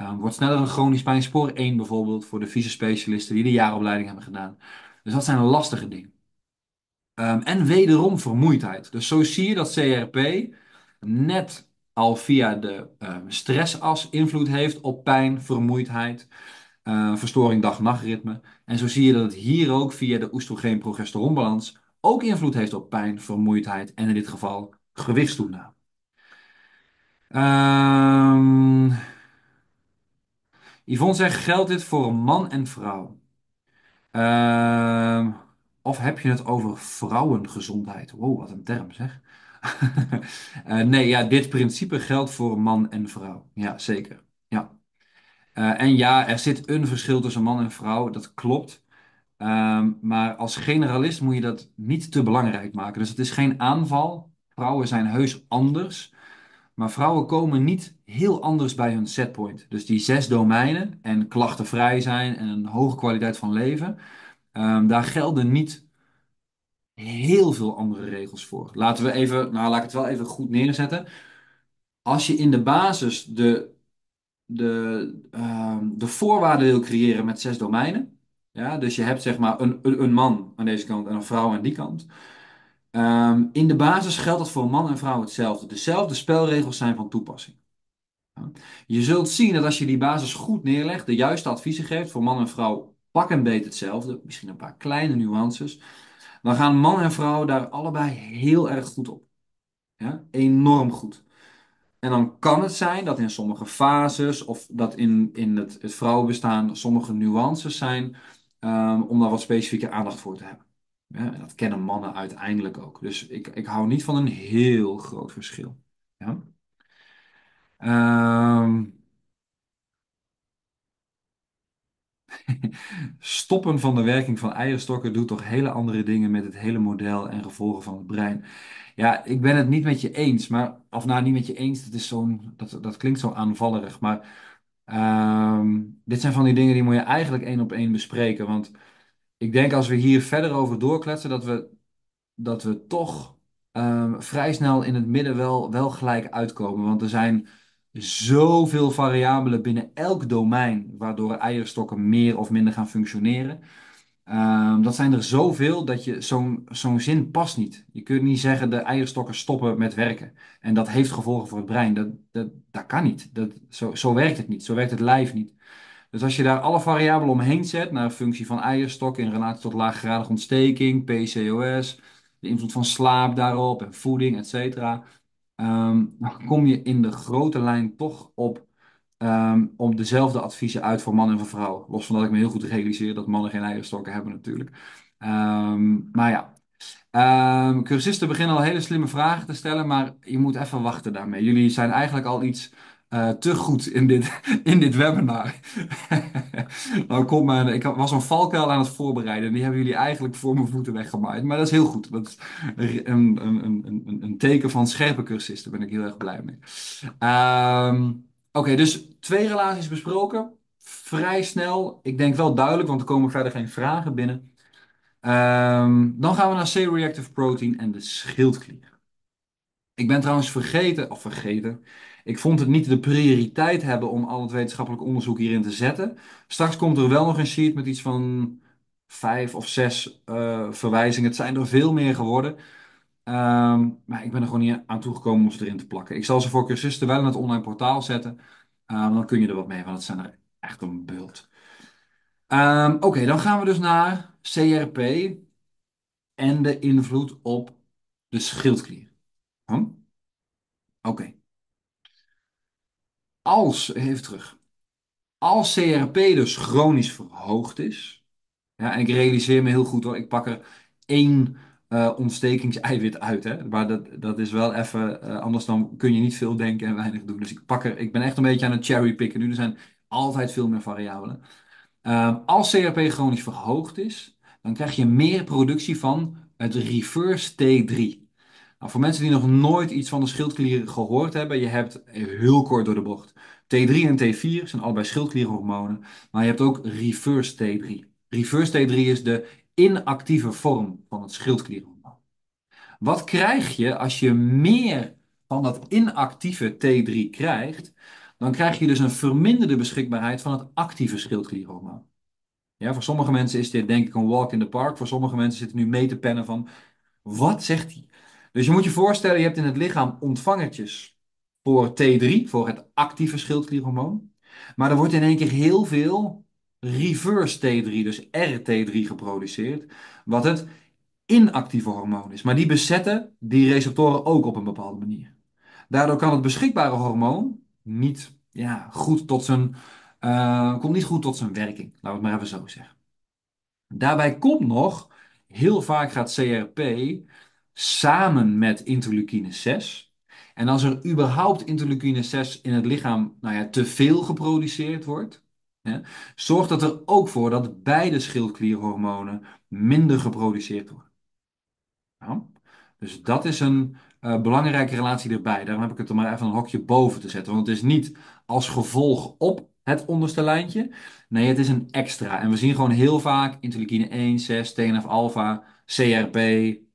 Um, wordt sneller een chronisch pijn, spoor 1 bijvoorbeeld, voor de fysiospecialisten die de jaaropleiding hebben gedaan. Dus dat zijn lastige dingen. En wederom vermoeidheid. Dus zo zie je dat CRP net al via de stressas invloed heeft op pijn, vermoeidheid, uh, verstoring dag-nachtritme. En zo zie je dat het hier ook via de oestrogeen-progesteronbalans ook invloed heeft op pijn, vermoeidheid en in dit geval gewichtstoename. Um, Yvonne zegt, geldt dit voor man en vrouw? Um, of heb je het over vrouwengezondheid? Wow, wat een term zeg. Uh, nee, ja, dit principe geldt voor man en vrouw. Ja, zeker. Ja. Uh, en ja, er zit een verschil tussen man en vrouw, dat klopt. Um, maar als generalist moet je dat niet te belangrijk maken. Dus het is geen aanval. Vrouwen zijn heus anders. Maar vrouwen komen niet heel anders bij hun setpoint. Dus die zes domeinen en klachtenvrij zijn en een hoge kwaliteit van leven, um, daar gelden niet heel veel andere regels voor. Laten we even, nou laat ik het wel even goed neerzetten. Als je in de basis de, de, um, de voorwaarden wil creëren met zes domeinen, ja, dus je hebt zeg maar een, een, man aan deze kant en een vrouw aan die kant. Um, in de basis geldt dat voor man en vrouw hetzelfde. Dezelfde spelregels zijn van toepassing. Je zult zien dat als je die basis goed neerlegt, de juiste adviezen geeft voor man en vrouw, pak en beet hetzelfde, misschien een paar kleine nuances, dan gaan man en vrouw daar allebei heel erg goed op. Ja? Enorm goed. En dan kan het zijn dat in sommige fases of dat in, in het, het vrouwenbestaan sommige nuances zijn um, om daar wat specifieke aandacht voor te hebben. Ja, en dat kennen mannen uiteindelijk ook. Dus ik, ik hou niet van een heel groot verschil. Ja? Um, stoppen van de werking van eierstokken doet toch hele andere dingen met het hele model en gevolgen van het brein. Ja, ik ben het niet met je eens, maar, of nou niet met je eens, dat, is zo'n, dat, dat klinkt zo aanvallerig, maar um, dit zijn van die dingen die moet je eigenlijk één op één bespreken. Want ik denk als we hier verder over doorkletsen, dat we, dat we toch um, vrij snel in het midden wel, wel gelijk uitkomen. Want er zijn zoveel variabelen binnen elk domein, waardoor eierstokken meer of minder gaan functioneren. Um, dat zijn er zoveel dat je zo'n zo'n zin past niet. Je kunt niet zeggen de eierstokken stoppen met werken. En dat heeft gevolgen voor het brein. Dat, dat, dat kan niet. Dat, zo, zo werkt het niet. Zo werkt het lijf niet. Dus als je daar alle variabelen omheen zet, naar functie van eierstok in relatie tot laaggradige ontsteking, PCOS, de invloed van slaap daarop en voeding, et cetera, um, dan kom je in de grote lijn toch op, um, op dezelfde adviezen uit voor man en voor vrouw. Los van dat ik me heel goed realiseer dat mannen geen eierstokken hebben natuurlijk. Um, maar ja, cursisten beginnen al hele slimme vragen te stellen, maar je moet even wachten daarmee. Jullie zijn eigenlijk al iets uh, te goed in dit, in dit webinar. nou, kom maar, ik was een valkuil aan het voorbereiden en die hebben jullie eigenlijk voor mijn voeten weggemaaid. Maar dat is heel goed. Dat is een, een, een, een teken van scherpe cursisten, daar ben ik heel erg blij mee. Um, Oké, dus twee relaties besproken. Vrij snel. Ik denk wel duidelijk, want er komen verder geen vragen binnen. Um, dan gaan we naar C-reactive protein en de schildklier. Ik ben trouwens vergeten, of vergeten, ik vond het niet de prioriteit hebben om al het wetenschappelijk onderzoek hierin te zetten. Straks komt er wel nog een sheet met iets van vijf of zes eh, verwijzingen. Het zijn er veel meer geworden. Ehm, maar ik ben er gewoon niet aan toegekomen om ze erin te plakken. Ik zal ze voor cursisten wel in het online portaal zetten. Ehm, dan kun je er wat mee, want het zijn er echt een bult. Ehm, oké, dan gaan we dus naar CRP en de invloed op de schildklier. Hm? Oké. Als, even terug. Als CRP dus chronisch verhoogd is, ja, en ik realiseer me heel goed hoor, ik pak er één uh, ontstekingseiwit uit, hè, maar dat, dat is wel even, uh, anders dan kun je niet veel denken en weinig doen. Dus ik pak er, ik ben echt een beetje aan het cherrypicken nu, er zijn altijd veel meer variabelen. Uh, als CRP chronisch verhoogd is, dan krijg je meer productie van het reverse T3. Nou, voor mensen die nog nooit iets van de schildklier gehoord hebben, je hebt heel kort door de bocht. T3 en T4 zijn allebei schildklierhormonen, maar je hebt ook reverse T3. Reverse T3 is de inactieve vorm van het schildklierhormoon. Wat krijg je als je meer van dat inactieve T3 krijgt? Dan krijg je dus een verminderde beschikbaarheid van het actieve schildklierhormoon. Ja, voor sommige mensen is dit denk ik een walk in the park. Voor sommige mensen zitten nu mee te pennen van, wat zegt hij? Dus je moet je voorstellen, je hebt in het lichaam ontvangertjes voor T3, voor het actieve schildklierhormoon. Maar er wordt in één keer heel veel reverse T3, dus RT3 geproduceerd, wat het inactieve hormoon is. Maar die bezetten die receptoren ook op een bepaalde manier. Daardoor kan het beschikbare hormoon niet ja, goed tot zijn, uh, komt niet goed tot zijn werking. Laten we het maar even zo zeggen. Daarbij komt nog, heel vaak gaat CRP samen met interleukine 6. En als er überhaupt interleukine 6 in het lichaam nou ja, te veel geproduceerd wordt, hè, zorgt dat er ook voor dat beide schildklierhormonen minder geproduceerd worden. Nou, dus dat is een uh, belangrijke relatie erbij. Daarom heb ik het er maar even een hokje boven te zetten. Want het is niet als gevolg op het onderste lijntje. Nee, het is een extra. En we zien gewoon heel vaak interleukine 1, 6, TNF-alpha, CRP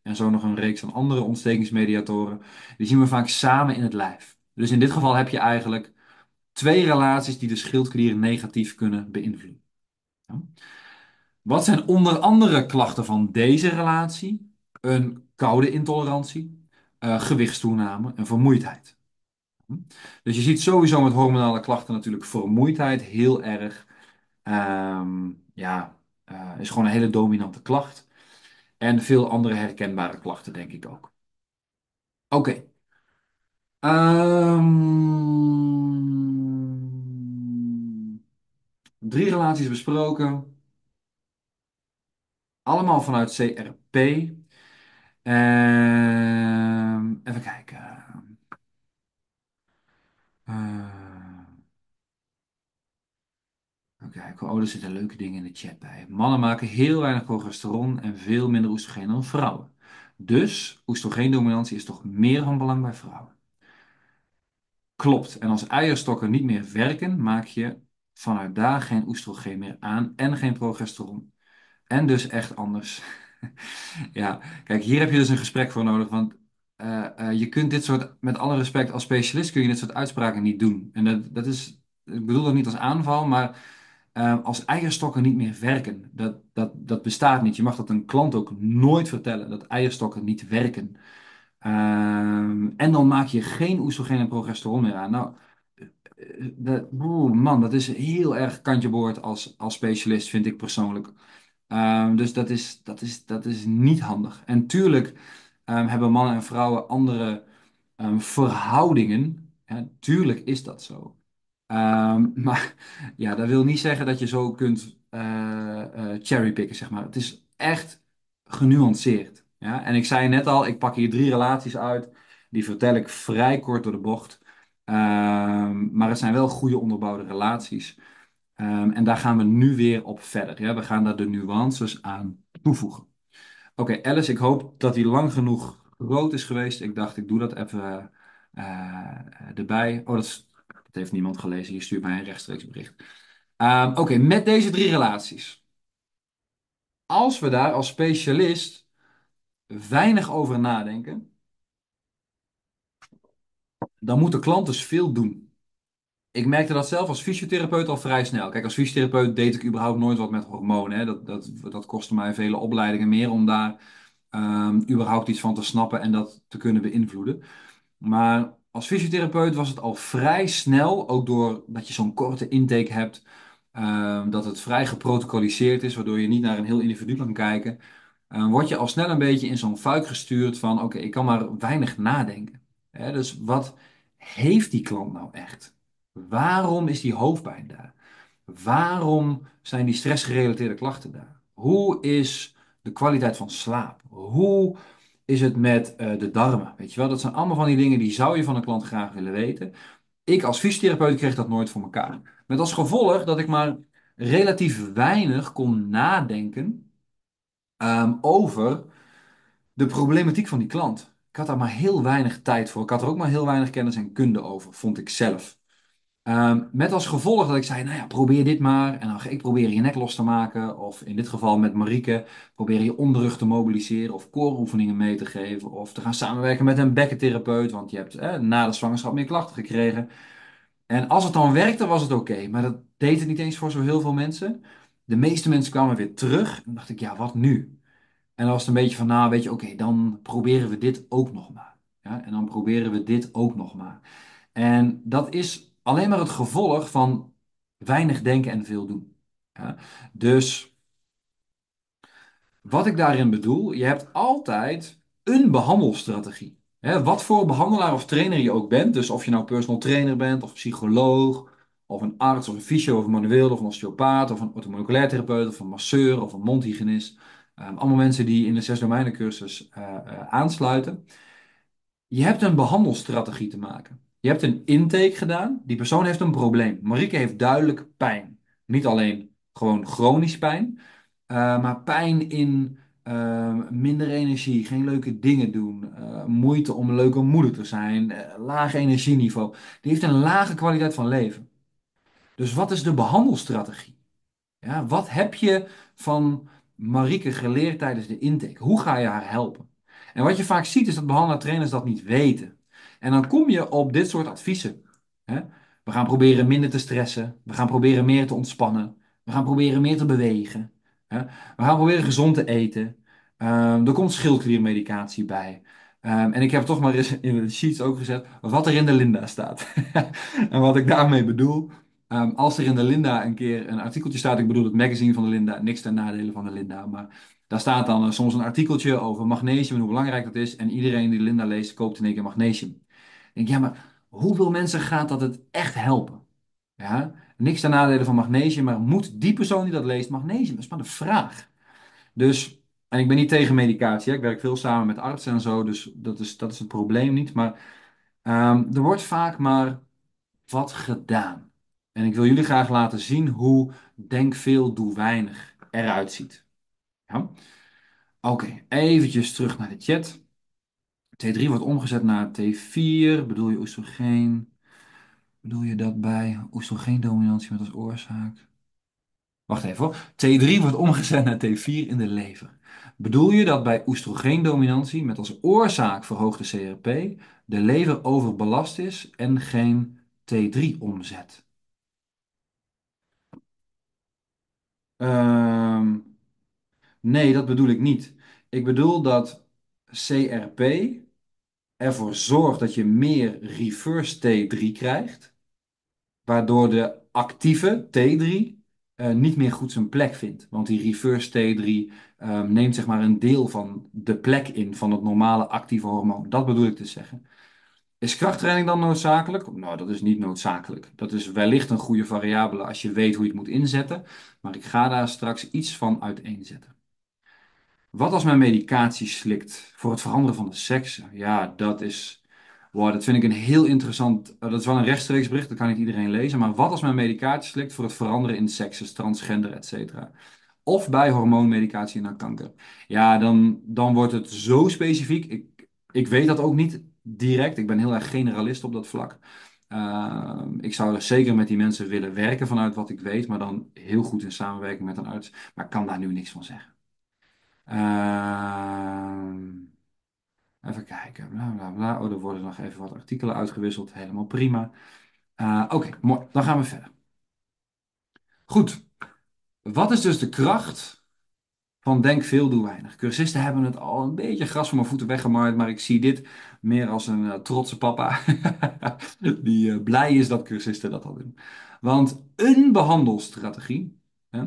en zo nog een reeks van andere ontstekingsmediatoren. Die zien we vaak samen in het lijf. Dus in dit geval heb je eigenlijk twee relaties die de schildklier negatief kunnen beïnvloeden. Wat zijn onder andere klachten van deze relatie? Een koude intolerantie, uh, gewichtstoename en vermoeidheid. Dus je ziet sowieso met hormonale klachten natuurlijk vermoeidheid heel erg. Um, ja, uh, is gewoon een hele dominante klacht. En veel andere herkenbare klachten, denk ik ook. Oké. Um, drie relaties besproken. Allemaal vanuit CRP. Um, even kijken. Uh, Kijk, oh, er zitten leuke dingen in de chat bij. Mannen maken heel weinig progesteron en veel minder oestrogeen dan vrouwen. Dus oestrogeendominantie is toch meer van belang bij vrouwen. Klopt. En als eierstokken niet meer werken, maak je vanuit daar geen oestrogeen meer aan en geen progesteron. En dus echt anders. ja, kijk, hier heb je dus een gesprek voor nodig. Want uh, uh, je kunt dit soort, met alle respect als specialist, kun je dit soort uitspraken niet doen. En dat, dat is, ik bedoel dat niet als aanval, maar uh, als eierstokken niet meer werken. Dat, dat, dat bestaat niet. Je mag dat een klant ook nooit vertellen, dat eierstokken niet werken. Uh, en dan maak je geen oestrogeen en progesteron meer aan. Nou, dat, man, dat is heel erg kantje boord als, als specialist, vind ik persoonlijk. Uh, dus dat is, dat, is, dat is niet handig. En tuurlijk hebben mannen en vrouwen andere verhoudingen. Ja, tuurlijk is dat zo. Um, maar ja, dat wil niet zeggen dat je zo kunt uh, uh, cherrypicken, zeg maar. Het is echt genuanceerd. Ja? En ik zei net al, ik pak hier drie relaties uit. Die vertel ik vrij kort door de bocht. Um, maar het zijn wel goede onderbouwde relaties. Um, en daar gaan we nu weer op verder. Ja? We gaan daar de nuances aan toevoegen. Oké, Alice, ik hoop dat die lang genoeg groot is geweest. Ik dacht, ik doe dat even uh, erbij. Oh, dat is heeft niemand gelezen. Je stuurt mij een rechtstreeks bericht. Um, Oké, met deze drie relaties. Als we daar als specialist weinig over nadenken, dan moet de klant dus veel doen. ik merkte dat zelf als fysiotherapeut al vrij snel. Kijk, als fysiotherapeut deed ik überhaupt nooit wat met hormonen. Hè. Dat, dat, dat kostte mij vele opleidingen meer om daar ehm, überhaupt iets van te snappen en dat te kunnen beïnvloeden. Maar als fysiotherapeut was het al vrij snel, ook doordat je zo'n korte intake hebt, ehm, dat het vrij geprotocoliseerd is, waardoor je niet naar een heel individu kan kijken, uh, word je al snel een beetje in zo'n fuik gestuurd van, oké, ik kan maar weinig nadenken. Hè, dus wat heeft die klant nou echt? Waarom is die hoofdpijn daar? Waarom zijn die stressgerelateerde klachten daar? Hoe is de kwaliteit van slaap? Hoe is het met eh, de darmen? Weet je wel, dat zijn allemaal van die dingen die zou je van een klant graag willen weten. Ik als fysiotherapeut kreeg dat nooit voor elkaar. Met als gevolg dat ik maar relatief weinig kon nadenken ehm, over de problematiek van die klant. Ik had daar maar heel weinig tijd voor. Ik had er ook maar heel weinig kennis en kunde over, vond ik zelf. Ehm, met als gevolg dat ik zei, nou ja, probeer dit maar. En dan ga ik proberen je nek los te maken. Of in dit geval met Marieke, proberen je onderrug te mobiliseren. Of kooroefeningen mee te geven. Of te gaan samenwerken met een bekkentherapeut. Want je hebt na de zwangerschap meer klachten gekregen. En als het dan werkte, was het oké. Maar dat deed het niet eens voor zo heel veel mensen. De meeste mensen kwamen weer terug. En dacht ik, ja, wat nu? En dan was het een beetje van, nou, weet je, oké, dan proberen we dit ook nog maar. Ja, en dan proberen we dit ook nog maar. En dat is alleen maar het gevolg van weinig denken en veel doen. Dus wat ik daarin bedoel, je hebt altijd een behandelstrategie. Wat voor behandelaar of trainer je ook bent, dus of je nou personal trainer bent, of psycholoog, of een arts, of een fysio, of een manueel, of een osteopaat, of een orthomoleculair therapeut, of een masseur, of een mondhygiënist. Um, allemaal mensen die in de zes domeinen cursus uh, uh, aansluiten. Je hebt een behandelstrategie te maken. Je hebt een intake gedaan. Die persoon heeft een probleem. Marieke heeft duidelijk pijn. Niet alleen gewoon chronisch pijn, uh, maar pijn in uh, minder energie, geen leuke dingen doen, uh, moeite om een leuke moeder te zijn, laag energieniveau. Die heeft een lage kwaliteit van leven. Dus wat is de behandelstrategie? Ja, wat heb je van Marieke geleerd tijdens de intake? Hoe ga je haar helpen? En wat je vaak ziet is dat behandelaar-trainers dat niet weten. En dan kom je op dit soort adviezen. Hè? We gaan proberen minder te stressen. We gaan proberen meer te ontspannen. We gaan proberen meer te bewegen. Hè? We gaan proberen gezond te eten. Um, er komt schildkliermedicatie bij. Um, en ik heb toch maar eens in de sheets ook gezet wat er in de Linda staat. en wat ik daarmee bedoel, um, als er in de Linda een keer een artikeltje staat, ik bedoel het magazine van de Linda, niks ten nadele van de Linda, maar daar staat dan uh, soms een artikeltje over magnesium en hoe belangrijk dat is. En iedereen die Linda leest, koopt in één keer magnesium. Denk, ja, maar hoeveel mensen gaat dat het echt helpen? Ja? Niks ten nadele van magnesium, maar moet die persoon die dat leest magnesium? Dat is maar de vraag. Dus, en ik ben niet tegen medicatie, hè? ik werk veel samen met artsen en zo, dus dat is, dat is het probleem niet. Maar um, er wordt vaak maar wat gedaan. En ik wil jullie graag laten zien hoe denk veel, doe weinig eruit ziet. Ja? Oké, okay, eventjes terug naar de chat. T3 wordt omgezet naar T4. Bedoel je oestrogeen? Bedoel je dat bij oestrogeendominantie met als oorzaak? Wacht even hoor. T3 wordt omgezet naar T4 in de lever. Bedoel je dat bij oestrogeendominantie met als oorzaak verhoogde CRP de lever overbelast is en geen T3 omzet? Um, nee, dat bedoel ik niet. Ik bedoel dat CRP ervoor zorgt dat je meer reverse T3 krijgt, waardoor de actieve T3 uh, niet meer goed zijn plek vindt. Want die reverse T3 uh, neemt zeg maar een deel van de plek in van het normale actieve hormoon. Dat bedoel ik te zeggen. Is krachttraining dan noodzakelijk? Nou, dat is niet noodzakelijk. Dat is wellicht een goede variabele als je weet hoe je het moet inzetten. Maar ik ga daar straks iets van uiteenzetten. Wat als mijn medicatie slikt voor het veranderen van de seks? Ja, dat is. Wow, dat vind ik een heel interessant. Uh, dat is wel een rechtstreeks bericht, dat kan niet iedereen lezen. Maar wat als mijn medicatie slikt voor het veranderen in sekses, transgender, et cetera? Of bij hormoonmedicatie naar kanker? Ja, dan, dan wordt het zo specifiek. Ik, ik weet dat ook niet direct. Ik ben heel erg generalist op dat vlak. Uh, ik zou zeker met die mensen willen werken vanuit wat ik weet, maar dan heel goed in samenwerking met een arts. Maar ik kan daar nu niks van zeggen. Uh, even kijken. Bla, bla, bla. Oh, er worden nog even wat artikelen uitgewisseld. Helemaal prima. Eh, oké, mooi. Dan gaan we verder. Goed. Wat is dus de kracht van denk veel, doe weinig? Cursisten hebben het al een beetje gras van mijn voeten weggemaaid, maar ik zie dit meer als een eh, trotse papa die eh, blij is dat cursisten dat al doen. Want een behandelstrategie hè,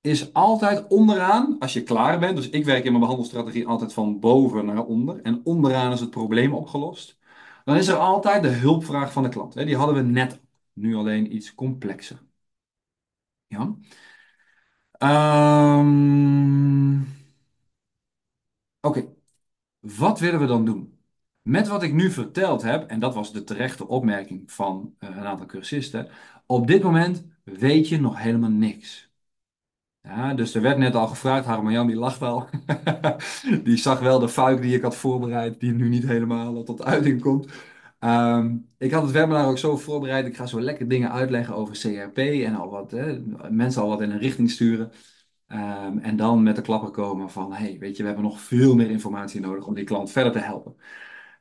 is altijd onderaan, als je klaar bent. Dus ik werk in mijn behandelstrategie altijd van boven naar onder. En onderaan is het probleem opgelost. Dan is er altijd de hulpvraag van de klant. Hè. Die hadden we net, nu alleen iets complexer. Ja. Ehm, Oké, wat willen we dan doen? Met wat ik nu verteld heb, en dat was de terechte opmerking van eh, een aantal cursisten, op dit moment weet je nog helemaal niks. Ja, dus er werd net al gevraagd, Harmjan die lacht al. Die zag wel de fuik die ik had voorbereid, die nu niet helemaal tot uiting komt. Ehm, ik had het webinar ook zo voorbereid, ik ga zo lekker dingen uitleggen over CRP en al wat, hè, mensen al wat in een richting sturen. Ehm, en dan met de klapper komen van, hey, weet je, we hebben nog veel meer informatie nodig om die klant verder te helpen.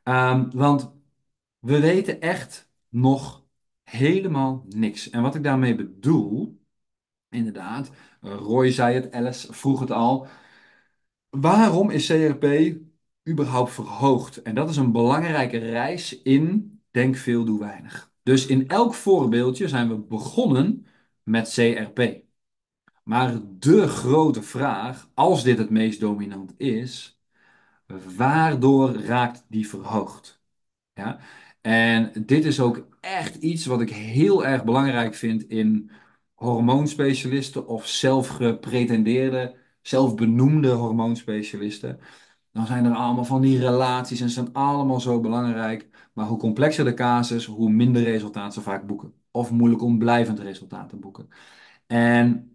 Ehm, want we weten echt nog helemaal niks. En wat ik daarmee bedoel, inderdaad, Roy zei het, Alice vroeg het al. Waarom is CRP überhaupt verhoogd? En dat is een belangrijke reis in denk veel, doe weinig. Dus in elk voorbeeldje zijn we begonnen met CRP. Maar de grote vraag, als dit het meest dominant is, waardoor raakt die verhoogd? Ja? En dit is ook echt iets wat ik heel erg belangrijk vind in hormoonspecialisten of zelfgepretendeerde, zelfbenoemde hormoonspecialisten. Dan zijn er allemaal van die relaties en zijn allemaal zo belangrijk. Maar hoe complexer de casus, hoe minder resultaat ze vaak boeken. Of moeilijk om blijvend resultaten boeken. En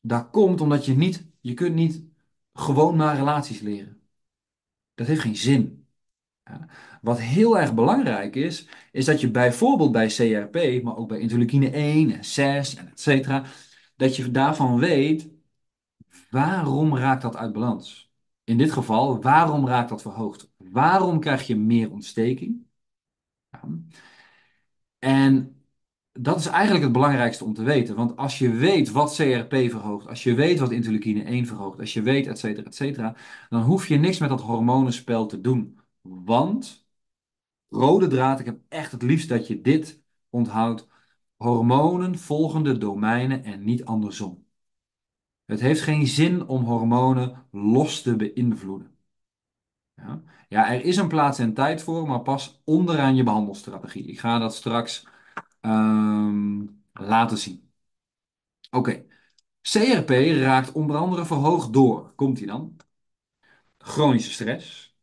dat komt omdat je niet, je kunt niet gewoon maar relaties leren. Dat heeft geen zin. Ja. Wat heel erg belangrijk is, is dat je bijvoorbeeld bij CRP, maar ook bij interleukine 1 en 6 en et cetera, dat je daarvan weet waarom raakt dat uit balans. In dit geval, waarom raakt dat verhoogd? Waarom krijg je meer ontsteking? Ja. En dat is eigenlijk het belangrijkste om te weten. Want als je weet wat CRP verhoogt, als je weet wat interleukine 1 verhoogt, als je weet, et cetera, et cetera, dan hoef je niks met dat hormonenspel te doen. Want, rode draad, ik heb echt het liefst dat je dit onthoudt. Hormonen volgen de domeinen en niet andersom. Het heeft geen zin om hormonen los te beïnvloeden. Ja, ja er is een plaats en tijd voor, maar pas onderaan je behandelstrategie. Ik ga dat straks Ehm, laten zien. Oké. CRP raakt onder andere verhoogd door, komt hij dan? Chronische stress,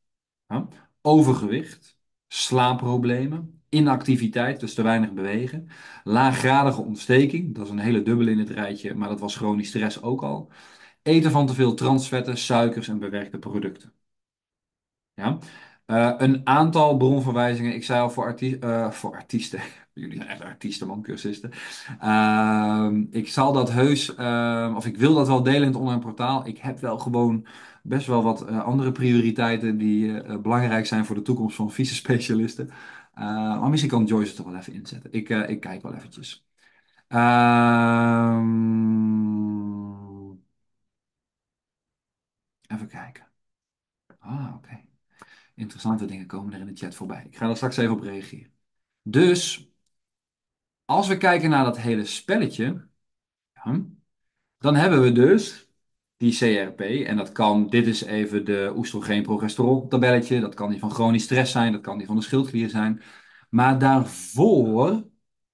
overgewicht, slaapproblemen, inactiviteit, dus te weinig bewegen, laaggradige ontsteking, dat is een hele dubbele in het rijtje, maar dat was chronisch stress ook al. Eten van te veel transvetten, suikers en bewerkte producten. Ja? Eh, een aantal bronverwijzingen. Ik zei al voor, uh, voor artiesten. Jullie zijn echt artiesten, man, cursisten. Uh, ik zal dat heus, ehm, of ik wil dat wel delen in het online portaal. Ik heb wel gewoon best wel wat eh, andere prioriteiten die belangrijk zijn voor de toekomst van vice-specialisten. maar misschien kan Joyce het er wel even inzetten. Ik, ik kijk wel eventjes. Ehm, even kijken. Ah, oké. Interessante dingen komen er in de chat voorbij. Ik ga er straks even op reageren. Dus, als we kijken naar dat hele spelletje, ja, dan hebben we dus die CRP. En dat kan, dit is even de oestrogeen-progesteron tabelletje. Dat kan die van chronisch stress zijn, dat kan die van de schildklier zijn. Maar daarvoor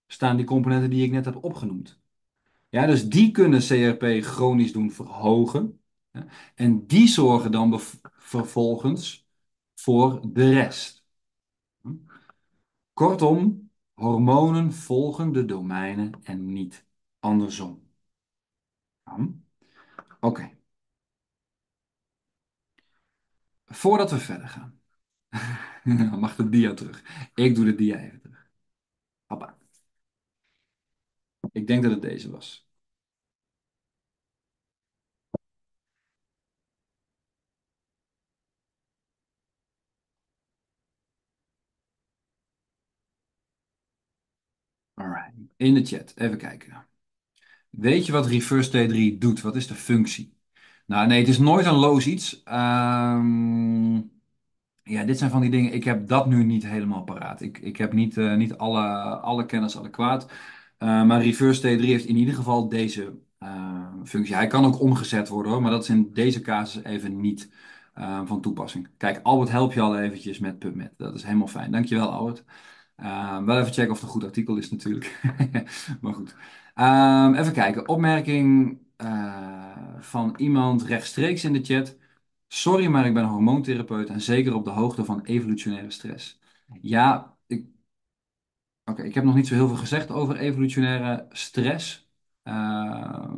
staan die componenten die ik net heb opgenoemd. Ja, dus die kunnen CRP chronisch doen verhogen. En die zorgen dan vervolgens voor de rest. Kortom, hormonen volgen de domeinen en niet andersom. Oké. Voordat we verder gaan, mag de dia terug. Ik doe de dia even terug. Papa. Ik denk dat het deze was. Alright. In de chat, even kijken. Weet je wat Reverse T3 doet? Wat is de functie? Nou, nee, het is nooit een loos iets. Ehm, ja, dit zijn van die dingen. Ik heb dat nu niet helemaal paraat. Ik, ik heb niet, eh, niet alle, alle kennis adequaat. Uh, maar Reverse T3 heeft in ieder geval deze uh, functie. Hij kan ook omgezet worden hoor, maar dat is in deze casus even niet van toepassing. Kijk, Albert help je al eventjes met PubMed. Dat is helemaal fijn. Dankjewel Albert. wel even checken of het een goed artikel is natuurlijk. maar goed. Um, even kijken. Opmerking van iemand rechtstreeks in de chat. Sorry, maar ik ben hormoontherapeut en zeker op de hoogte van evolutionaire stress. Ja, ik, oké, ik heb nog niet zo heel veel gezegd over evolutionaire stress. Uh,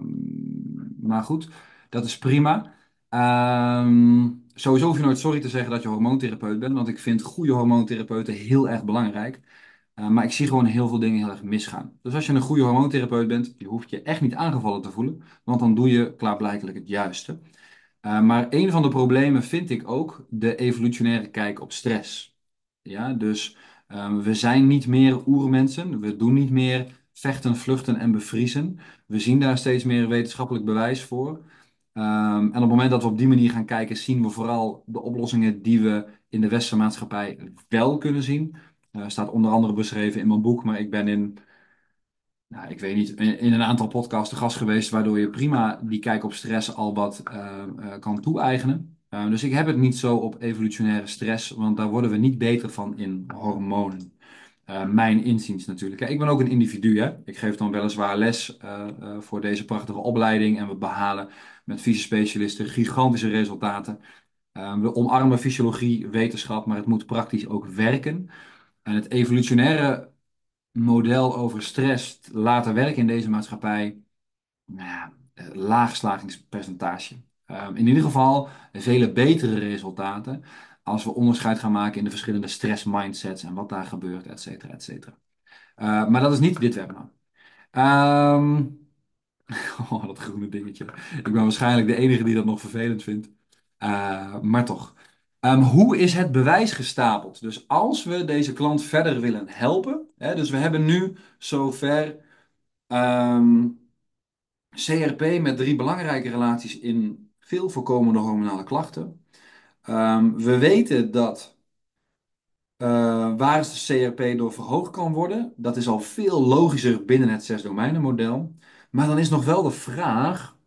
maar goed, dat is prima. Uh, sowieso hoef je nooit sorry te zeggen dat je hormoontherapeut bent, want ik vind goede hormoontherapeuten heel erg belangrijk. Uh, maar ik zie gewoon heel veel dingen heel erg misgaan. Dus als je een goede hormoontherapeut bent, je hoeft je echt niet aangevallen te voelen, want dan doe je klaarblijkelijk het juiste. Uh, maar een van de problemen vind ik ook de evolutionaire kijk op stress. Ja, dus um, we zijn niet meer oermensen, we doen niet meer vechten, vluchten en bevriezen. We zien daar steeds meer wetenschappelijk bewijs voor. Um, en op het moment dat we op die manier gaan kijken, zien we vooral de oplossingen die we in de westerse maatschappij wel kunnen zien. Uh, staat onder andere beschreven in mijn boek, maar ik ben in nou, ik weet niet, in, een aantal podcasts te gast geweest, waardoor je prima die kijk op stress al wat uh, uh, kan toe-eigenen. Dus ik heb het niet zo op evolutionaire stress, want daar worden we niet beter van in hormonen. mijn inziens natuurlijk. ik ben ook een individu, hè. Ik geef dan weliswaar les voor deze prachtige opleiding en we behalen met fysiospecialisten gigantische resultaten. we omarmen fysiologie, wetenschap, maar het moet praktisch ook werken. En het evolutionaire model over stress laten werken in deze maatschappij, nou ja, eh, laag slagingspercentage. Um, in ieder geval vele betere resultaten als we onderscheid gaan maken in de verschillende stress mindsets en wat daar gebeurt, et cetera, et cetera. Uh, maar dat is niet dit webinar. Um, oh, dat groene dingetje. Ik ben waarschijnlijk de enige die dat nog vervelend vindt. Uh, maar toch. Um, hoe is het bewijs gestapeld? Dus als we deze klant verder willen helpen, hè, dus we hebben nu zover um, CRP met drie belangrijke relaties in veel voorkomende hormonale klachten. Um, we weten dat uh, waar de CRP door verhoogd kan worden. Dat is al veel logischer binnen het zes domeinen model. Maar dan is nog wel de vraag,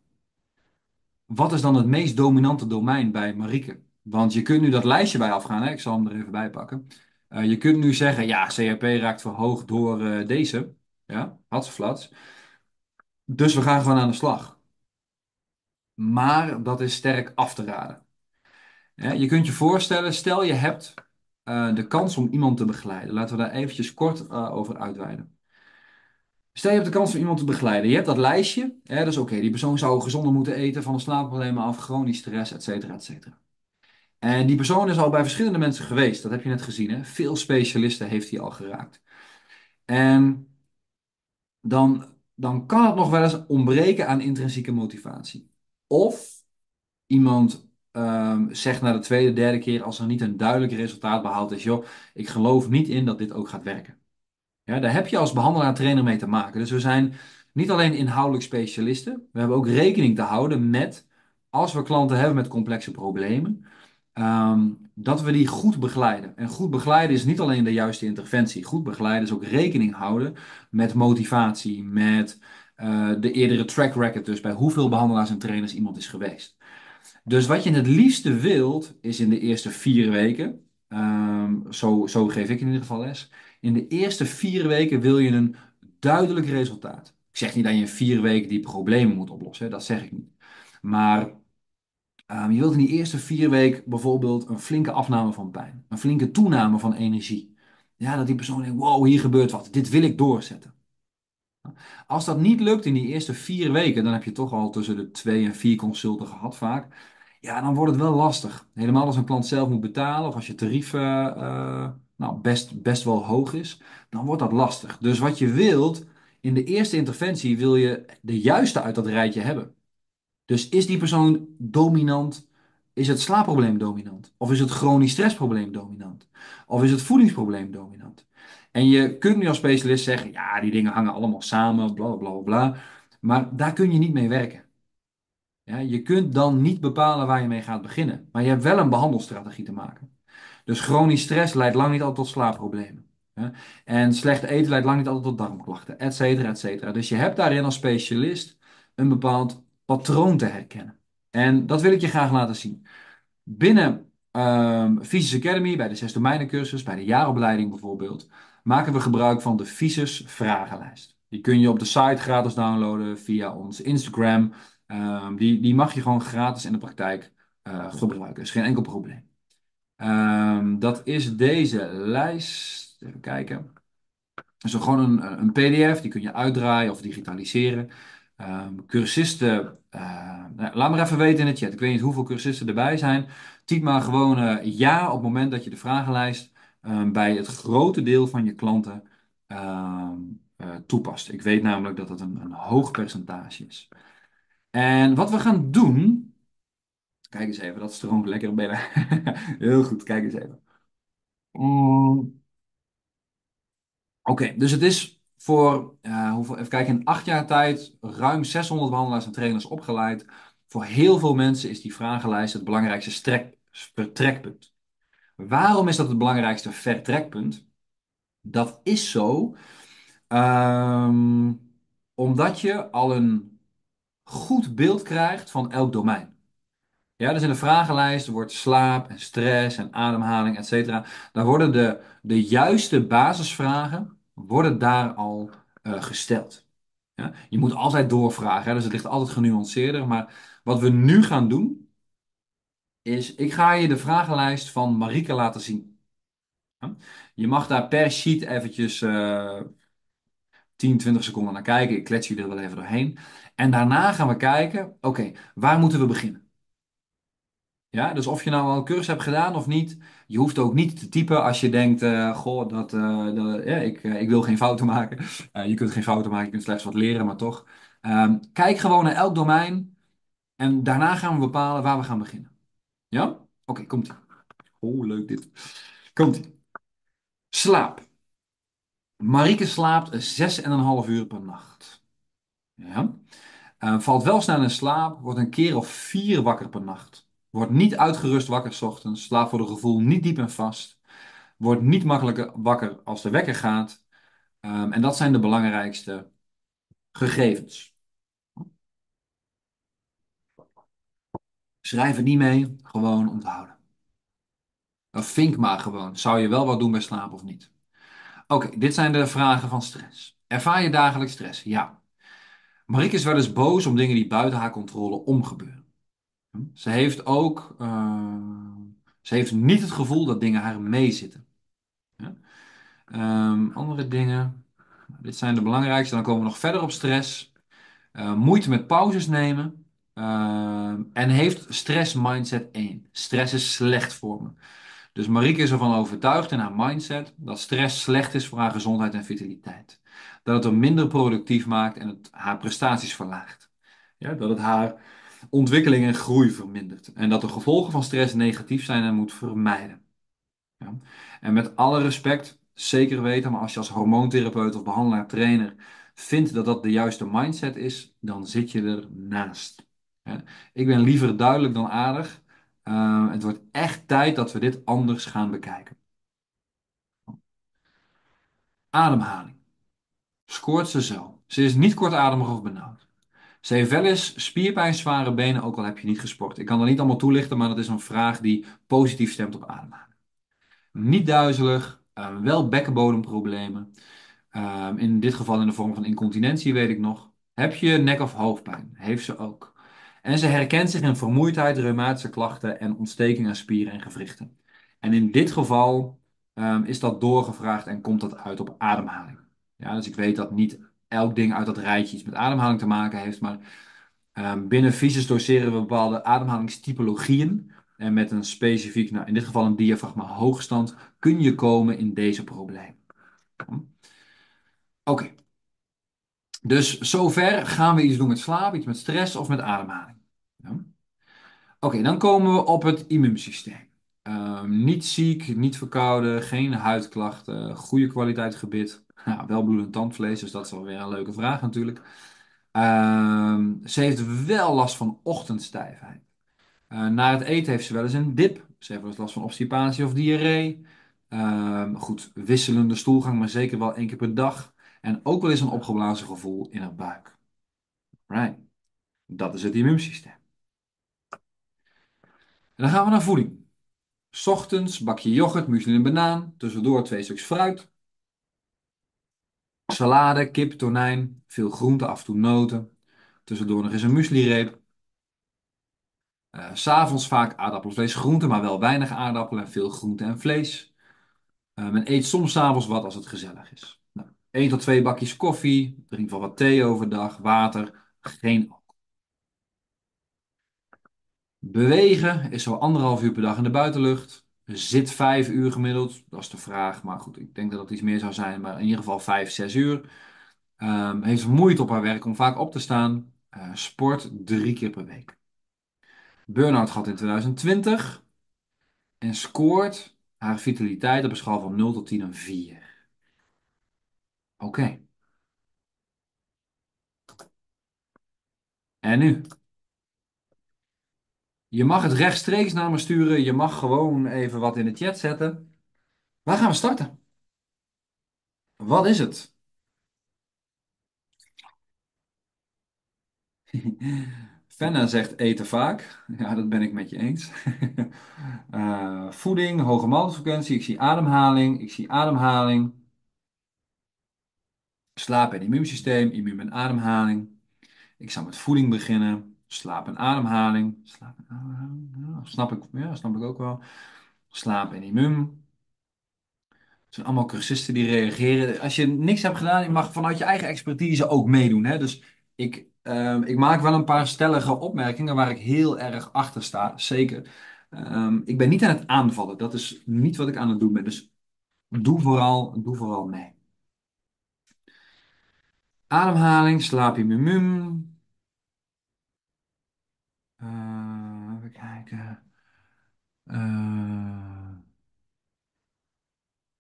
wat is dan het meest dominante domein bij Marieke? Want je kunt nu dat lijstje bij afgaan, hè? ik zal hem er even bij pakken. Uh, je kunt nu zeggen, ja, CRP raakt verhoogd door uh, deze. Ja, hatsflats. Dus we gaan gewoon aan de slag. Maar dat is sterk af te raden. Je kunt je voorstellen, stel je hebt uh, de kans om iemand te begeleiden. Laten we daar eventjes kort over uitweiden. Stel je hebt de kans om iemand te begeleiden. Je hebt dat lijstje. Hè, dus oké, okay, die persoon zou gezonder moeten eten, van de slaapproblemen af, chronisch stress, et cetera, et cetera. En die persoon is al bij verschillende mensen geweest. Dat heb je net gezien. Hè? Veel specialisten heeft hij al geraakt. En dan, dan kan het nog wel eens ontbreken aan intrinsieke motivatie. Of iemand um, zegt na de tweede, derde keer, als er niet een duidelijk resultaat behaald is, joh, ik geloof niet in dat dit ook gaat werken. Ja, daar heb je als behandelaar-trainer mee te maken. Dus we zijn niet alleen inhoudelijk specialisten, we hebben ook rekening te houden met, als we klanten hebben met complexe problemen, Um, dat we die goed begeleiden. En goed begeleiden is niet alleen de juiste interventie. Goed begeleiden is ook rekening houden met motivatie, met uh, de eerdere track record, dus bij hoeveel behandelaars en trainers iemand is geweest. Dus wat je het liefste wilt, is in de eerste vier weken, um, zo, zo geef ik in ieder geval les, in de eerste vier weken wil je een duidelijk resultaat. Ik zeg niet dat je in vier weken die problemen moet oplossen, dat zeg ik niet. Maar Um, je wilt in die eerste vier weken bijvoorbeeld een flinke afname van pijn, een flinke toename van energie. Ja, dat die persoon denkt, wow, hier gebeurt wat, dit wil ik doorzetten. Als dat niet lukt in die eerste vier weken, dan heb je toch al tussen de twee en vier consulten gehad vaak. Ja, dan wordt het wel lastig. Helemaal als een klant zelf moet betalen of als je tarief uh, nou, best, best wel hoog is, dan wordt dat lastig. Dus wat je wilt, in de eerste interventie wil je de juiste uit dat rijtje hebben. Dus is die persoon dominant? Is het slaapprobleem dominant? Of is het chronisch stressprobleem dominant? Of is het voedingsprobleem dominant? En je kunt nu als specialist zeggen, ja, die dingen hangen allemaal samen, bla bla bla. Maar daar kun je niet mee werken. Ja, je kunt dan niet bepalen waar je mee gaat beginnen. Maar je hebt wel een behandelstrategie te maken. Dus chronisch stress leidt lang niet altijd tot slaapproblemen. En slecht eten leidt lang niet altijd tot darmklachten, et cetera, et cetera. Dus je hebt daarin als specialist een bepaald patroon te herkennen. En dat wil ik je graag laten zien. Binnen um, Physis Academy, bij de zes domeinencursus, bij de jaaropleiding bijvoorbeeld, maken we gebruik van de Physis vragenlijst. Die kun je op de site gratis downloaden via ons Instagram. Um, die, die mag je gewoon gratis in de praktijk uh, gebruiken. Is geen enkel probleem. Um, dat is deze lijst. Even kijken. Is gewoon een, een PDF, die kun je uitdraaien of digitaliseren. Cursisten, uh, laat maar even weten in de chat. Ik weet niet hoeveel cursisten erbij zijn. Typ maar gewoon uh, ja op het moment dat je de vragenlijst um, bij het grote deel van je klanten uh, toepast. Ik weet namelijk dat het een, een hoog percentage is. En wat we gaan doen. Kijk eens even, dat stroomt lekker binnen. Heel goed, kijk eens even. Mm. Oké, dus het is voor, uh, hoeveel, even kijken, in acht jaar tijd ruim 600 behandelaars en trainers opgeleid. Voor heel veel mensen is die vragenlijst het belangrijkste strek, vertrekpunt. Waarom is dat het belangrijkste vertrekpunt? Dat is zo um, omdat je al een goed beeld krijgt van elk domein. Ja, dus in de vragenlijst wordt slaap en stress en ademhaling, et cetera. Daar worden de, de juiste basisvragen worden daar al uh, gesteld. Ja? Je moet altijd doorvragen, hè? dus het ligt altijd genuanceerder. Maar wat we nu gaan doen, is ik ga je de vragenlijst van Marike laten zien. Ja? Je mag daar per sheet eventjes uh, 10, 20 seconden naar kijken. Ik klets je er wel even doorheen. En daarna gaan we kijken, oké, waar moeten we beginnen? Ja, dus of je nou al een cursus hebt gedaan of niet, je hoeft ook niet te typen als je denkt, uh, goh, dat, uh, dat ja, ik, uh, ik wil geen fouten maken. je kunt geen fouten maken, je kunt slechts wat leren, maar toch. Um, kijk gewoon naar elk domein en daarna gaan we bepalen waar we gaan beginnen. Ja? Oké, komt-ie. Oh, leuk dit. Komt-ie. Slaap. Marieke slaapt 6,5 uur per nacht. Ja? valt wel snel in slaap, wordt een keer of vier wakker per nacht. Wordt niet uitgerust wakker s ochtends. Slaapt voor de gevoel niet diep en vast. Wordt niet makkelijk wakker als de wekker gaat. Um, en dat zijn de belangrijkste gegevens. Schrijf het niet mee, gewoon onthouden. Of vink maar gewoon. Zou je wel wat doen bij slaap of niet? Oké, dit zijn de vragen van stress. Ervaar je dagelijks stress? Ja. Marieke is wel eens boos om dingen die buiten haar controle omgebeuren. Ze heeft ook, uh, ze heeft niet het gevoel dat dingen haar meezitten. Ja? Um, andere dingen, dit zijn de belangrijkste. Dan komen we nog verder op stress. Uh, moeite met pauzes nemen. Uh, en heeft stress mindset 1. Stress is slecht voor me. Dus Marieke is ervan overtuigd in haar mindset dat stress slecht is voor haar gezondheid en vitaliteit. Dat het haar minder productief maakt en het haar prestaties verlaagt. Ja, dat het haar ontwikkeling en groei vermindert. En dat de gevolgen van stress negatief zijn en moet vermijden. Ja. En met alle respect, zeker weten, maar als je als hormoontherapeut of behandelaar, trainer vindt dat dat de juiste mindset is, dan zit je ernaast. Ja. Ik ben liever duidelijk dan aardig. Uh, het wordt echt tijd dat we dit anders gaan bekijken. Ademhaling. Scoort ze zo. Ze is niet kortademig of benauwd. Eens spierpijn, zware benen, ook al heb je niet gesport. Ik kan dat niet allemaal toelichten, maar dat is een vraag die positief stemt op ademhaling. Niet duizelig, uh, wel bekkenbodemproblemen. Uh, in dit geval in de vorm van incontinentie, weet ik nog. Heb je nek- of hoofdpijn? Heeft ze ook. En ze herkent zich in vermoeidheid, reumatische klachten en ontsteking aan spieren en gewrichten. En in dit geval um, is dat doorgevraagd en komt dat uit op ademhaling. Ja, dus ik weet dat niet elk ding uit dat rijtje iets met ademhaling te maken heeft. Maar um, binnen fysisch doseren we bepaalde ademhalingstypologieën. En met een specifiek, nou in dit geval een diafragma hoogstand, kun je komen in deze problemen. Oké. Dus zover gaan we iets doen met slaap, iets met stress of met ademhaling. Ja. Oké, dan komen we op het immuunsysteem. Ehm, niet ziek, niet verkouden, geen huidklachten, goede kwaliteit gebit. Ja, wel bloedend tandvlees, dus dat is wel weer een leuke vraag natuurlijk. Ehm, ze heeft wel last van ochtendstijfheid. Eh, na het eten heeft ze wel eens een dip. Ze heeft wel eens last van obstipatie of diarree. Ehm, goed, wisselende stoelgang, maar zeker wel één keer per dag. En ook wel eens een opgeblazen gevoel in haar buik. Right, dat is het immuunsysteem. Dan gaan we naar voeding. 's Ochtends bakje yoghurt, muesli en banaan. Tussendoor twee stuks fruit. Salade, kip, tonijn. Veel groente, af en toe noten. Tussendoor nog eens een mueslireep. Eh, 's S'avonds vaak aardappelen, vlees, groente, maar wel weinig aardappelen en veel groente en vlees. Eh, men eet soms 's avonds wat als het gezellig is. Nou, 1 tot 2 bakjes koffie. Drink wel wat thee overdag. Water. Geen alcohol. Bewegen is zo anderhalf uur per dag in de buitenlucht. Zit vijf uur gemiddeld. Dat is de vraag. Maar goed, ik denk dat het iets meer zou zijn. Maar in ieder geval vijf, zes uur. Ehm, heeft moeite op haar werk om vaak op te staan. Eh, sport drie keer per week. Burn-out gehad in 2020. En scoort haar vitaliteit op een schaal van 0 tot 10 een 4. Oké. En nu? Je mag het rechtstreeks naar me sturen. Je mag gewoon even wat in de chat zetten. Waar gaan we starten? Wat is het? Fenna zegt eten vaak. Ja, dat ben ik met je eens. Eh, voeding, hoge maltfrequentie. Ik zie ademhaling. Ik zie ademhaling. Slaap en immuunsysteem. Immuun en ademhaling. Ik zou met voeding beginnen. Slaap en ademhaling. Slaap en ademhaling. Ja, snap ik, ja, snap ik ook wel. Slaap en immuun. Het zijn allemaal cursisten die reageren. Als je niks hebt gedaan, je mag vanuit je eigen expertise ook meedoen. Hè? Dus ik, ehm, ik maak wel een paar stellige opmerkingen waar ik heel erg achter sta. Zeker. Ehm, ik ben niet aan het aanvallen. Dat is niet wat ik aan het doen ben. Dus doe vooral, doe vooral mee. Ademhaling, slaap mum. Uh, even kijken. Uh,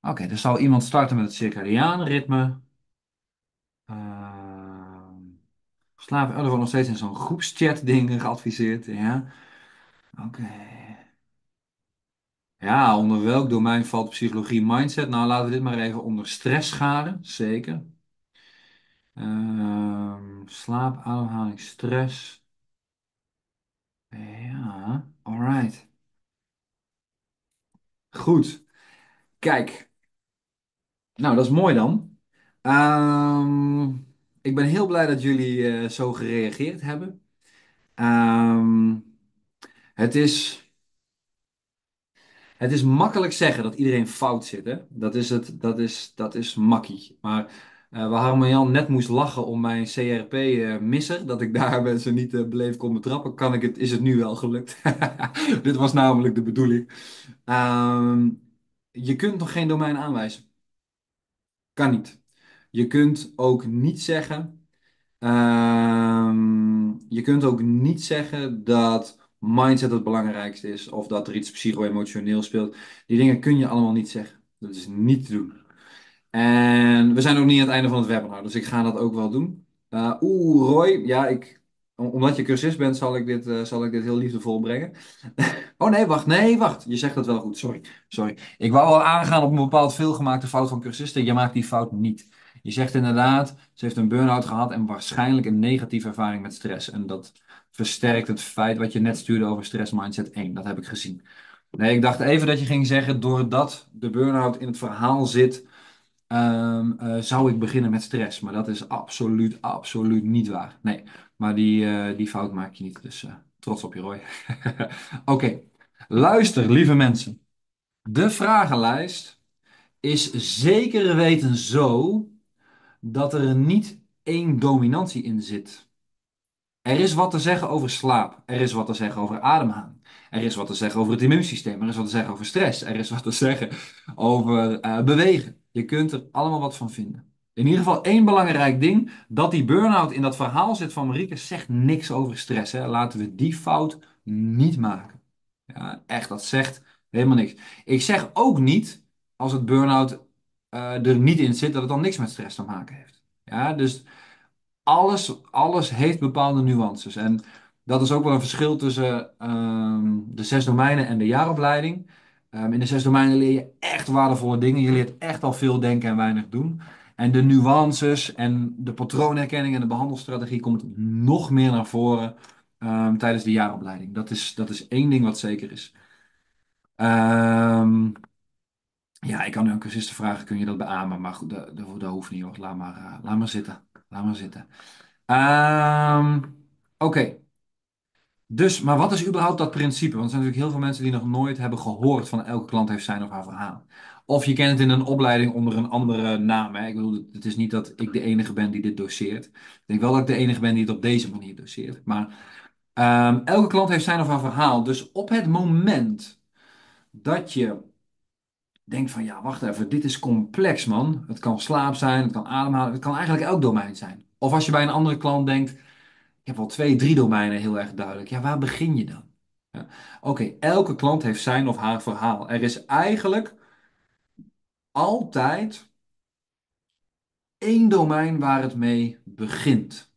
Oké, dus zal iemand starten met het circadiaan ritme. Uh, oh, er wordt nog steeds in zo'n groepschat dingen geadviseerd. Ja, oké. Ja, onder welk domein valt psychologie mindset? Nou, laten we dit maar even onder stress scharen. Zeker. Ehm, slaap, ademhaling, stress. Ja, alright. Goed. Kijk. Nou, dat is mooi dan. Ehm, ik ben heel blij dat jullie eh, zo gereageerd hebben. Ehm, het is, het is makkelijk zeggen dat iedereen fout zit. Hè? Dat is, het, dat is, dat is makkie. Maar uh, waar Harmjan net moest lachen om mijn CRP-misser, dat ik daar mensen niet uh, beleefd kon betrappen, kan ik het, is het nu wel gelukt. Dit was namelijk de bedoeling. Ehm, je kunt nog geen domein aanwijzen. Kan niet. Je kunt ook niet zeggen. ehm, je kunt ook niet zeggen dat mindset het belangrijkste is. Of dat er iets psycho-emotioneel speelt. Die dingen kun je allemaal niet zeggen. Dat is niet te doen. En we zijn ook niet aan het einde van het webinar. Dus ik ga dat ook wel doen. Uh, Oeh, Roy. Ja, ik, omdat je cursist bent, zal ik dit, eh, zal ik dit heel liefdevol brengen. Oh nee, wacht. Nee, wacht. Je zegt dat wel goed. Sorry. Sorry. Ik wou wel aangaan op een bepaald veelgemaakte fout van cursisten. Je maakt die fout niet. Je zegt inderdaad, ze heeft een burn-out gehad en waarschijnlijk een negatieve ervaring met stress. En dat versterkt het feit wat je net stuurde over stress mindset 1. Dat heb ik gezien. Nee, ik dacht even dat je ging zeggen, doordat de burn-out in het verhaal zit, ehm, eh, zou ik beginnen met stress. Maar dat is absoluut, absoluut niet waar. Nee, maar die, eh, die fout maak je niet. Dus eh, trots op je, Roy. Oké, luister, lieve mensen. De vragenlijst is zeker weten zo dat er niet één dominantie in zit. Er is wat te zeggen over slaap. Er is wat te zeggen over ademhaling. Er is wat te zeggen over het immuunsysteem. Er is wat te zeggen over stress. Er is wat te zeggen over bewegen. Je kunt er allemaal wat van vinden. In ieder geval één belangrijk ding. Dat die burn-out in dat verhaal zit van Marieke zegt niks over stress. Hè. Laten we die fout niet maken. Ja, echt, dat zegt helemaal niks. Ik zeg ook niet, als het burn-out eh, er niet in zit, dat het dan niks met stress te maken heeft. Ja, dus alles, alles heeft bepaalde nuances. En dat is ook wel een verschil tussen ehm, de zes domeinen en de jaaropleiding. Ehm, in de zes domeinen leer je echt waardevolle dingen. Je leert echt al veel denken en weinig doen. En de nuances en de patroonherkenning en de behandelstrategie komt nog meer naar voren ehm, tijdens de jaaropleiding. Dat is, dat is één ding wat zeker is. Ehm, ja, ik kan nu aan cursisten vragen, kun je dat beamen? Maar goed, dat, hoeft niet hoor. Laat maar, eh, laat maar zitten. Laat maar zitten. Oké, dus, maar wat is überhaupt dat principe? Want er zijn natuurlijk heel veel mensen die nog nooit hebben gehoord van elke klant heeft zijn of haar verhaal. Of je kent het in een opleiding onder een andere naam. Hè? Ik bedoel, het is niet dat ik de enige ben die dit doseert. Ik denk wel dat ik de enige ben die het op deze manier doseert. Maar ehm, elke klant heeft zijn of haar verhaal. Dus op het moment dat je denkt van, ja, wacht even, dit is complex, man. Het kan slaap zijn, het kan ademhalen, het kan eigenlijk elk domein zijn. Of als je bij een andere klant denkt, ik heb wel twee, drie domeinen heel erg duidelijk. Ja, waar begin je dan? Ja. Oké, elke klant heeft zijn of haar verhaal. Er is eigenlijk altijd één domein waar het mee begint.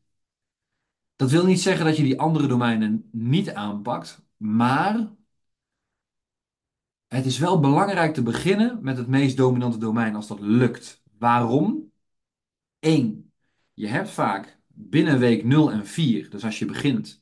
Dat wil niet zeggen dat je die andere domeinen niet aanpakt, maar het is wel belangrijk te beginnen met het meest dominante domein als dat lukt. Waarom? Eén, je hebt vaak binnen week 0 en 4, dus als je begint,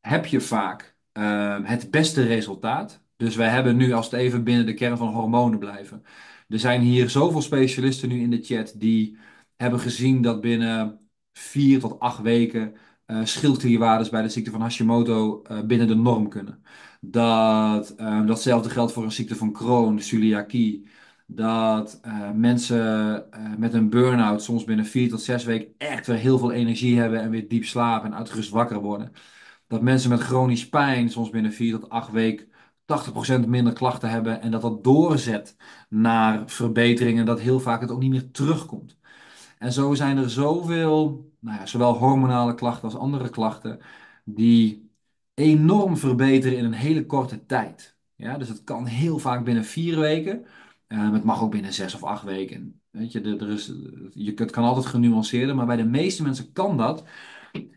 heb je vaak eh, het beste resultaat. Dus wij hebben nu, als het even binnen de kern van hormonen blijven. Er zijn hier zoveel specialisten nu in de chat die hebben gezien dat binnen 4 tot 8 weken uh, bij de ziekte van Hashimoto uh, binnen de norm kunnen. Dat, uh, datzelfde geldt voor een ziekte van Crohn, celiakie. Dat mensen met een burn-out soms binnen 4 tot 6 weken echt weer heel veel energie hebben en weer diep slapen en uitgerust wakker worden dat mensen met chronisch pijn soms binnen 4 tot 8 weken 80% minder klachten hebben en dat dat doorzet naar verbeteringen, dat heel vaak het ook niet meer terugkomt. En zo zijn er zoveel, nou ja, zowel hormonale klachten als andere klachten, die enorm verbeteren in een hele korte tijd. Ja, dus het kan heel vaak binnen vier weken. Uh, het mag ook binnen zes of acht weken. Weet je, er is, je, het kan altijd genuanceerder, maar bij de meeste mensen kan dat.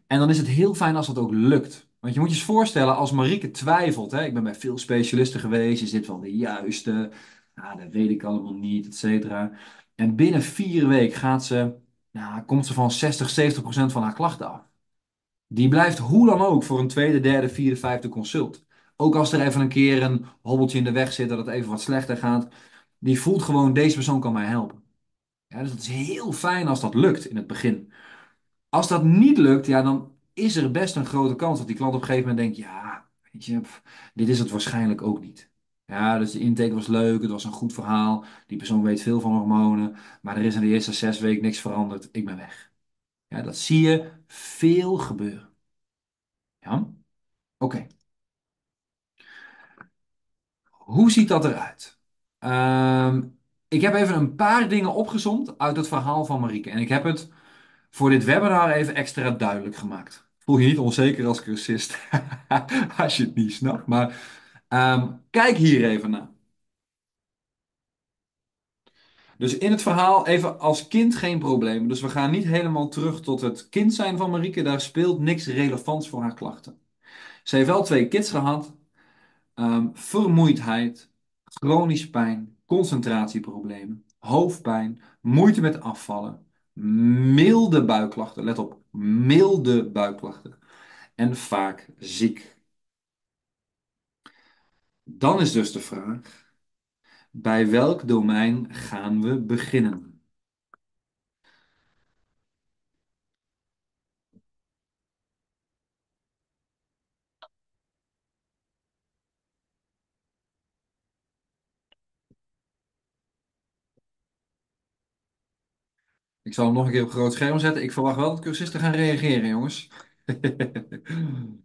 En dan is het heel fijn als dat ook lukt. Want je moet je eens voorstellen, als Marieke twijfelt, hè, ik ben bij veel specialisten geweest, is dit wel de juiste? Nou, dat weet ik allemaal niet, et cetera. En binnen vier weken gaat ze, nou, komt ze van 60, 70 procent van haar klachten af. Die blijft hoe dan ook voor een tweede, derde, vierde, vijfde consult. Ook als er even een keer een hobbeltje in de weg zit, dat het even wat slechter gaat. Die voelt gewoon, deze persoon kan mij helpen. Ja, dus het is heel fijn als dat lukt in het begin. Als dat niet lukt, ja, dan is er best een grote kans dat die klant op een gegeven moment denkt, ja, weet je, dit is het waarschijnlijk ook niet. Ja, dus de intake was leuk, het was een goed verhaal. Die persoon weet veel van hormonen, maar er is in de eerste zes weken niks veranderd. Ik ben weg. Ja, dat zie je veel gebeuren. Ja, oké. Hoe ziet dat eruit? Ehm, ik heb even een paar dingen opgezomd uit het verhaal van Marieke. En ik heb het voor dit webinar even extra duidelijk gemaakt. Voel je niet onzeker als cursist als je het niet snapt. Maar ehm, kijk hier even naar. Dus in het verhaal even als kind geen probleem. Dus we gaan niet helemaal terug tot het kind zijn van Marieke. Daar speelt niks relevants voor haar klachten. Ze heeft wel twee kids gehad. Um, vermoeidheid, chronische pijn, concentratieproblemen, hoofdpijn, moeite met afvallen, milde buikklachten. Let op, milde buikklachten. En vaak ziek. Dan is dus de vraag: bij welk domein gaan we beginnen? Ik zal hem nog een keer op groot scherm zetten. Ik verwacht wel dat cursisten gaan reageren, jongens.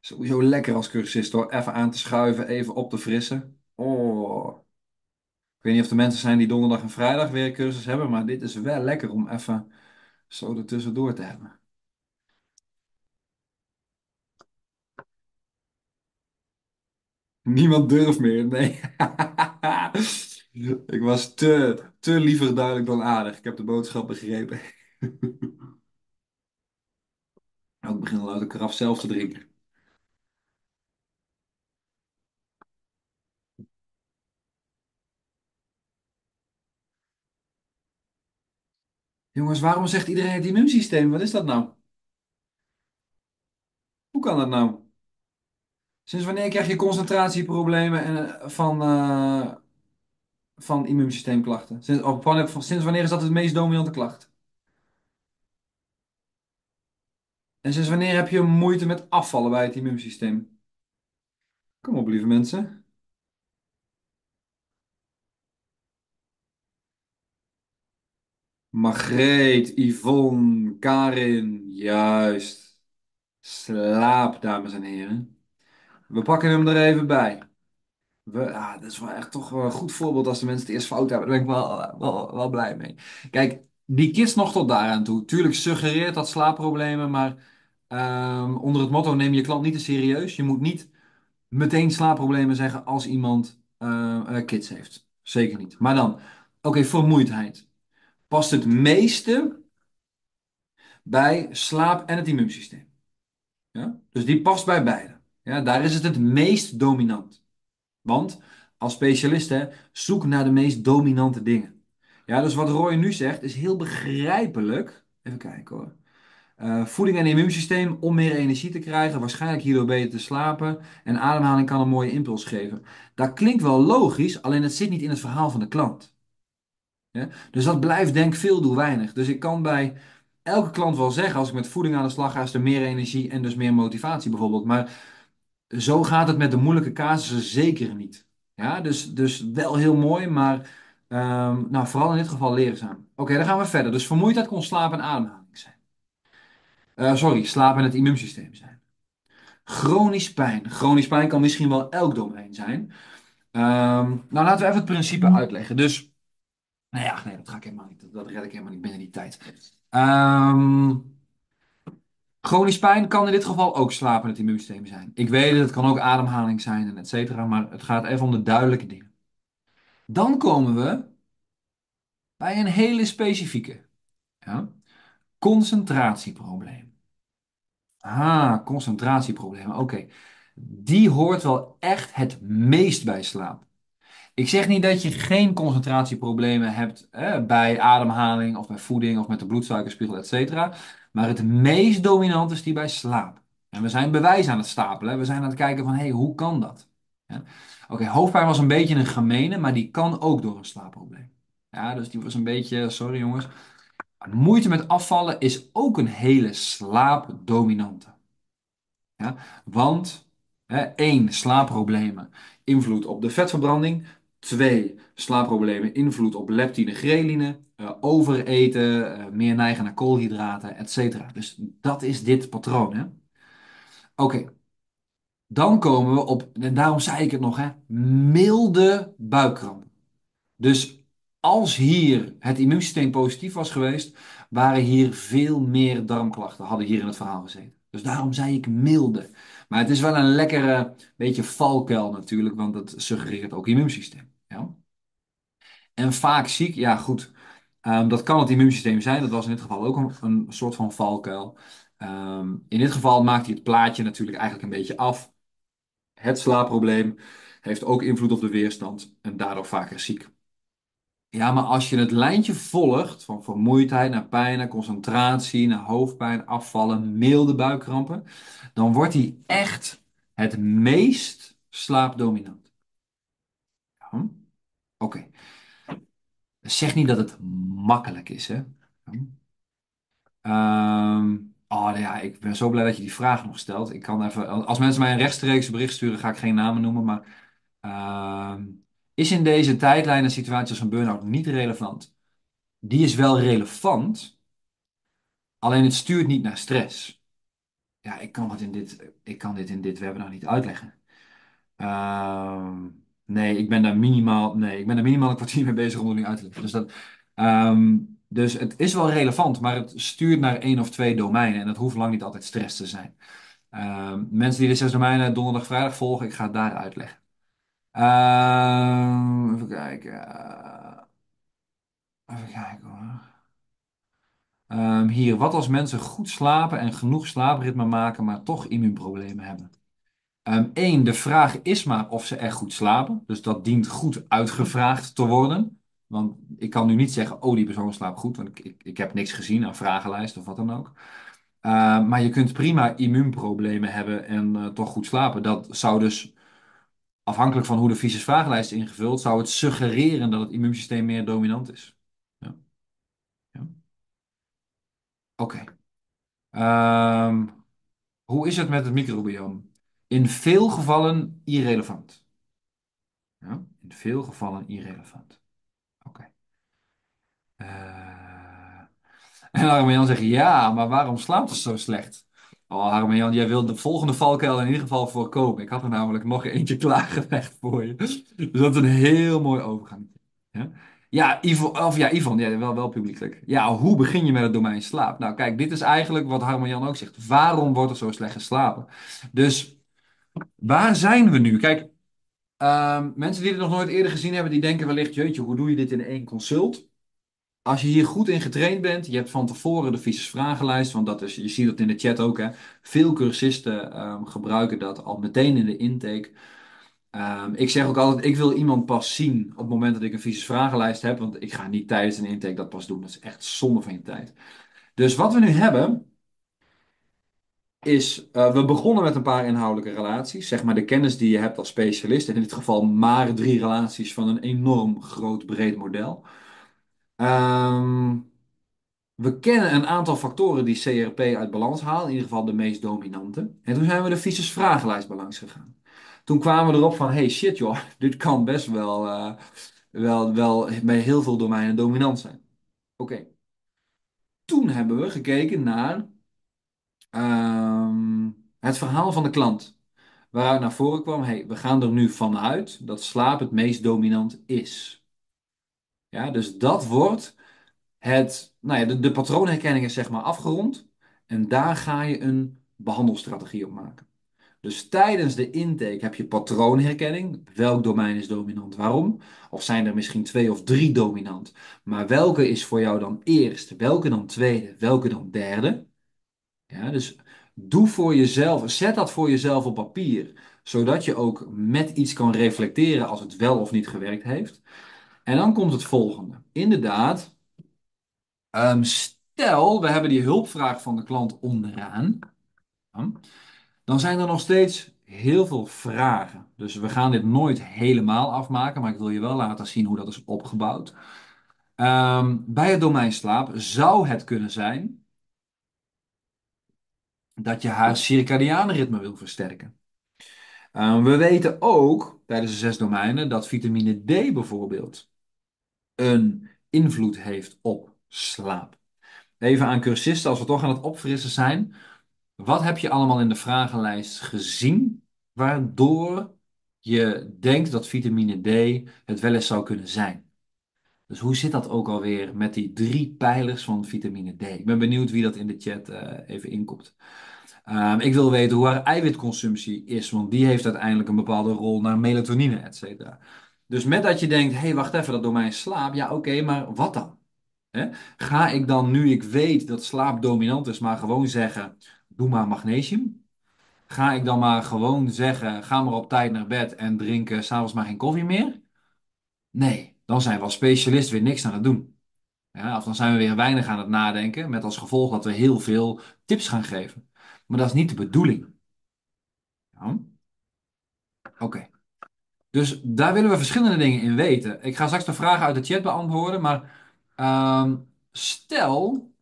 Sowieso lekker als cursist hoor. Even aan te schuiven, even op te frissen. Oh. Ik weet niet of er mensen zijn die donderdag en vrijdag weer cursus hebben, maar dit is wel lekker om even zo er tussendoor te hebben. Niemand durft meer, nee. Ik was te, te liever duidelijk dan aardig. Ik heb de boodschap begrepen. Ook begin al uit de karaf zelf te drinken. Jongens, waarom zegt iedereen het immuunsysteem? Wat is dat nou? Hoe kan dat nou? Sinds wanneer krijg je concentratieproblemen en, eh, van, eh, van immuunsysteemklachten? Sinds, wanneer, sinds wanneer is dat de meest dominante klacht? En sinds wanneer heb je moeite met afvallen bij het immuunsysteem? Kom op, lieve mensen. Margreet, Yvonne, Karin, juist. Slaap, dames en heren. We pakken hem er even bij. We, ah, dat is wel echt toch een goed voorbeeld als de mensen het eerst fout hebben. Daar ben ik wel, wel, wel blij mee. Kijk, die kids nog tot daaraan toe. Tuurlijk suggereert dat slaapproblemen, maar ehm, onder het motto neem je klant niet te serieus. Je moet niet meteen slaapproblemen zeggen als iemand eh, eh, kids heeft. Zeker niet. Maar dan, oké, vermoeidheid. Past het meeste bij slaap en het immuunsysteem. Ja? Dus die past bij beide. Ja, daar is het het meest dominant. Want als specialist, hè, zoek naar de meest dominante dingen. Ja, dus wat Roy nu zegt is heel begrijpelijk. Even kijken hoor. Eh, voeding en immuunsysteem om meer energie te krijgen, waarschijnlijk hierdoor beter te slapen. En ademhaling kan een mooie impuls geven. Dat klinkt wel logisch, alleen het zit niet in het verhaal van de klant. Ja? Dus dat blijft denk veel doel weinig. Dus ik kan bij elke klant wel zeggen, als ik met voeding aan de slag ga, is er meer energie en dus meer motivatie bijvoorbeeld. Maar zo gaat het met de moeilijke casussen zeker niet. Ja, dus, dus wel heel mooi, maar ehm, nou, vooral in dit geval leerzaam. Oké, dan gaan we verder. Dus vermoeidheid kon slaap en ademhaling zijn. Eh, sorry, slaap en het immuunsysteem zijn. Chronisch pijn. Chronisch pijn kan misschien wel elk domein zijn. Ehm, nou, laten we even het principe uitleggen. Dus, nou ja, nee, dat ga ik helemaal niet. Dat red ik helemaal niet binnen die tijd. Ehm Chronisch pijn kan in dit geval ook slapen in het immuunsysteem zijn. Ik weet het, het kan ook ademhaling zijn en et cetera, maar het gaat even om de duidelijke dingen. Dan komen we bij een hele specifieke. Ja? Concentratieprobleem. Ah, concentratieproblemen. Oké. Die hoort wel echt het meest bij slaap. Ik zeg niet dat je geen concentratieproblemen hebt bij ademhaling of bij voeding of met de bloedsuikerspiegel, et cetera. Maar het meest dominant is die bij slaap. En we zijn bewijs aan het stapelen. We zijn aan het kijken van, hé, hey, hoe kan dat? Ja. Oké, hoofdpijn was een beetje een gemene, maar die kan ook door een slaapprobleem. Ja, dus die was een beetje, sorry jongens. Moeite met afvallen is ook een hele slaapdominante. Ja, want hè, één, slaapproblemen, invloed op de vetverbranding. Twee, slaapproblemen, invloed op leptine, ghreline, uh, overeten, uh, meer neigen naar koolhydraten, etc. Dus dat is dit patroon. Oké, dan komen we op, en daarom zei ik het nog, hè, milde buikkramp. Dus als hier het immuunsysteem positief was geweest, waren hier veel meer darmklachten, hadden hier in het verhaal gezeten. Dus daarom zei ik milde. Maar het is wel een lekkere beetje valkuil natuurlijk, want dat suggereert ook immuunsysteem. Ja? En vaak ziek, ja goed, um, dat kan het immuunsysteem zijn. Dat was in dit geval ook een, een soort van valkuil. Um, in dit geval maakt hij het plaatje natuurlijk eigenlijk een beetje af. Het slaapprobleem heeft ook invloed op de weerstand en daardoor vaker ziek. Ja, maar als je het lijntje volgt, van vermoeidheid naar pijn, naar concentratie, naar hoofdpijn, afvallen, milde buikkrampen, dan wordt hij echt het meest slaapdominant. Ja. Oké. Zeg niet dat het makkelijk is, hè? Um, oh ja, ik ben zo blij dat je die vraag nog stelt. Ik kan even, als mensen mij een rechtstreeks bericht sturen, ga ik geen namen noemen, maar uh, is in deze tijdlijn een situatie als een burn-out niet relevant? Die is wel relevant, alleen het stuurt niet naar stress. Ja, ik kan, het in dit, ik kan dit in dit webinar niet uitleggen. Uh, nee, ik ben daar minimaal, nee, ik ben daar minimaal een kwartier mee bezig om het nu uit te leggen. Dus dat, um, Dus het is wel relevant, maar het stuurt naar één of twee domeinen. En dat hoeft lang niet altijd stress te zijn. Ehm, mensen die de zes domeinen donderdag, vrijdag volgen, ik ga daar uitleggen. Ehm, even kijken. Even kijken hoor. Ehm, hier, wat als mensen goed slapen en genoeg slaapritme maken, maar toch immuunproblemen hebben? Eén, de vraag is maar of ze echt goed slapen. Dus dat dient goed uitgevraagd te worden. Want ik kan nu niet zeggen, oh, die persoon slaapt goed, want ik, ik, ik heb niks gezien aan vragenlijst of wat dan ook. Ehm, maar je kunt prima immuunproblemen hebben en eh, toch goed slapen. Dat zou dus, afhankelijk van hoe de visus vragenlijst is ingevuld, zou het suggereren dat het immuunsysteem meer dominant is. Ja. Ja. Oké. Ehm, hoe is het met het microbiome? In veel gevallen irrelevant. Ja, in veel gevallen irrelevant. Oké. Eh, en zegt, ja, maar waarom slaapt het zo slecht? Oh, Harmen jij wil de volgende valkuil in ieder geval voorkomen. Ik had er namelijk nog eentje klaargelegd voor je. Dus dat is een heel mooi overgang. Ja, ja, of ja Yvonne, ja, wel, wel publiekelijk. Ja, hoe begin je met het domein slaap? Nou, kijk, dit is eigenlijk wat Harmen ook zegt. Waarom wordt er zo slecht geslapen? Dus waar zijn we nu? Kijk, Ehm, mensen die het nog nooit eerder gezien hebben, die denken wellicht, jeetje, hoe doe je dit in één consult? Als je hier goed in getraind bent, je hebt van tevoren de visus vragenlijst, want dat is, je ziet dat in de chat ook, hè. Veel cursisten ehm, gebruiken dat al meteen in de intake. Ehm, ik zeg ook altijd, ik wil iemand pas zien op het moment dat ik een visus vragenlijst heb, want ik ga niet tijdens een intake dat pas doen. Dat is echt zonde van je tijd. Dus wat we nu hebben, is, uh, we begonnen met een paar inhoudelijke relaties. Zeg maar de kennis die je hebt als specialist. In dit geval maar drie relaties van een enorm groot, breed model. Ehm, we kennen een aantal factoren die CRP uit balans halen. In ieder geval de meest dominante. En toen zijn we de visus vragenlijst balans gegaan. Toen kwamen we erop van, hey shit joh, dit kan best wel, uh, wel, wel bij heel veel domeinen dominant zijn. Oké. Toen hebben we gekeken naar Ehm, het verhaal van de klant. Waaruit naar voren kwam, hey, we gaan er nu vanuit dat slaap het meest dominant is. Ja, dus dat wordt het, nou ja, de, de patroonherkenning is zeg maar afgerond. En daar ga je een behandelstrategie op maken. Dus tijdens de intake heb je patroonherkenning. Welk domein is dominant? Waarom? Of zijn er misschien twee of drie dominant? Maar welke is voor jou dan eerst? Welke dan tweede? Welke dan derde? Ja, dus doe voor jezelf, zet dat voor jezelf op papier, zodat je ook met iets kan reflecteren als het wel of niet gewerkt heeft. En dan komt het volgende. Inderdaad, ehm, stel we hebben die hulpvraag van de klant onderaan, dan zijn er nog steeds heel veel vragen. Dus we gaan dit nooit helemaal afmaken, maar ik wil je wel laten zien hoe dat is opgebouwd. Ehm, bij het domein slaap zou het kunnen zijn dat je haar circadiane ritme wil versterken. Uh, we weten ook tijdens de zes domeinen dat vitamine D bijvoorbeeld een invloed heeft op slaap. Even aan cursisten, als we toch aan het opfrissen zijn. Wat heb je allemaal in de vragenlijst gezien waardoor je denkt dat vitamine D het wel eens zou kunnen zijn? Dus hoe zit dat ook alweer met die drie pijlers van vitamine D? Ik ben benieuwd wie dat in de chat uh, even inkomt. Um, ik wil weten hoe haar eiwitconsumptie is, want die heeft uiteindelijk een bepaalde rol naar melatonine, et cetera. Dus met dat je denkt, hé, hey, wacht even, dat domein slaap, ja oké, maar wat dan? Ga ik dan, nu ik weet dat slaap dominant is, maar gewoon zeggen, doe maar magnesium? Ga ik dan maar gewoon zeggen, ga maar op tijd naar bed en drink uh, s'avonds maar geen koffie meer? Nee, dan zijn we als specialist weer niks aan het doen. Ja, of dan zijn we weer weinig aan het nadenken, met als gevolg dat we heel veel tips gaan geven. Maar dat is niet de bedoeling. Ja. Oké. Dus daar willen we verschillende dingen in weten. Ik ga straks de vragen uit de chat beantwoorden, maar ehm, stel,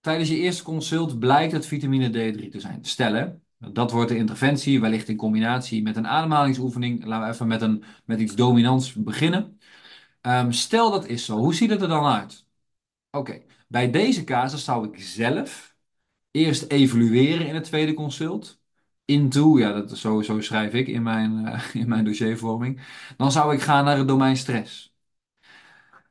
tijdens je eerste consult blijkt het vitamine D3 te zijn. Stel dat wordt de interventie, wellicht in combinatie met een ademhalingsoefening. Laten we even met, een, met iets dominants beginnen. Ehm, stel dat is zo, hoe ziet het er dan uit? Oké, bij deze casus zou ik zelf eerst evalueren in het tweede consult. Into, ja, dat, zo, zo schrijf ik in mijn, uh, in mijn dossiervorming. Dan zou ik gaan naar het domein stress.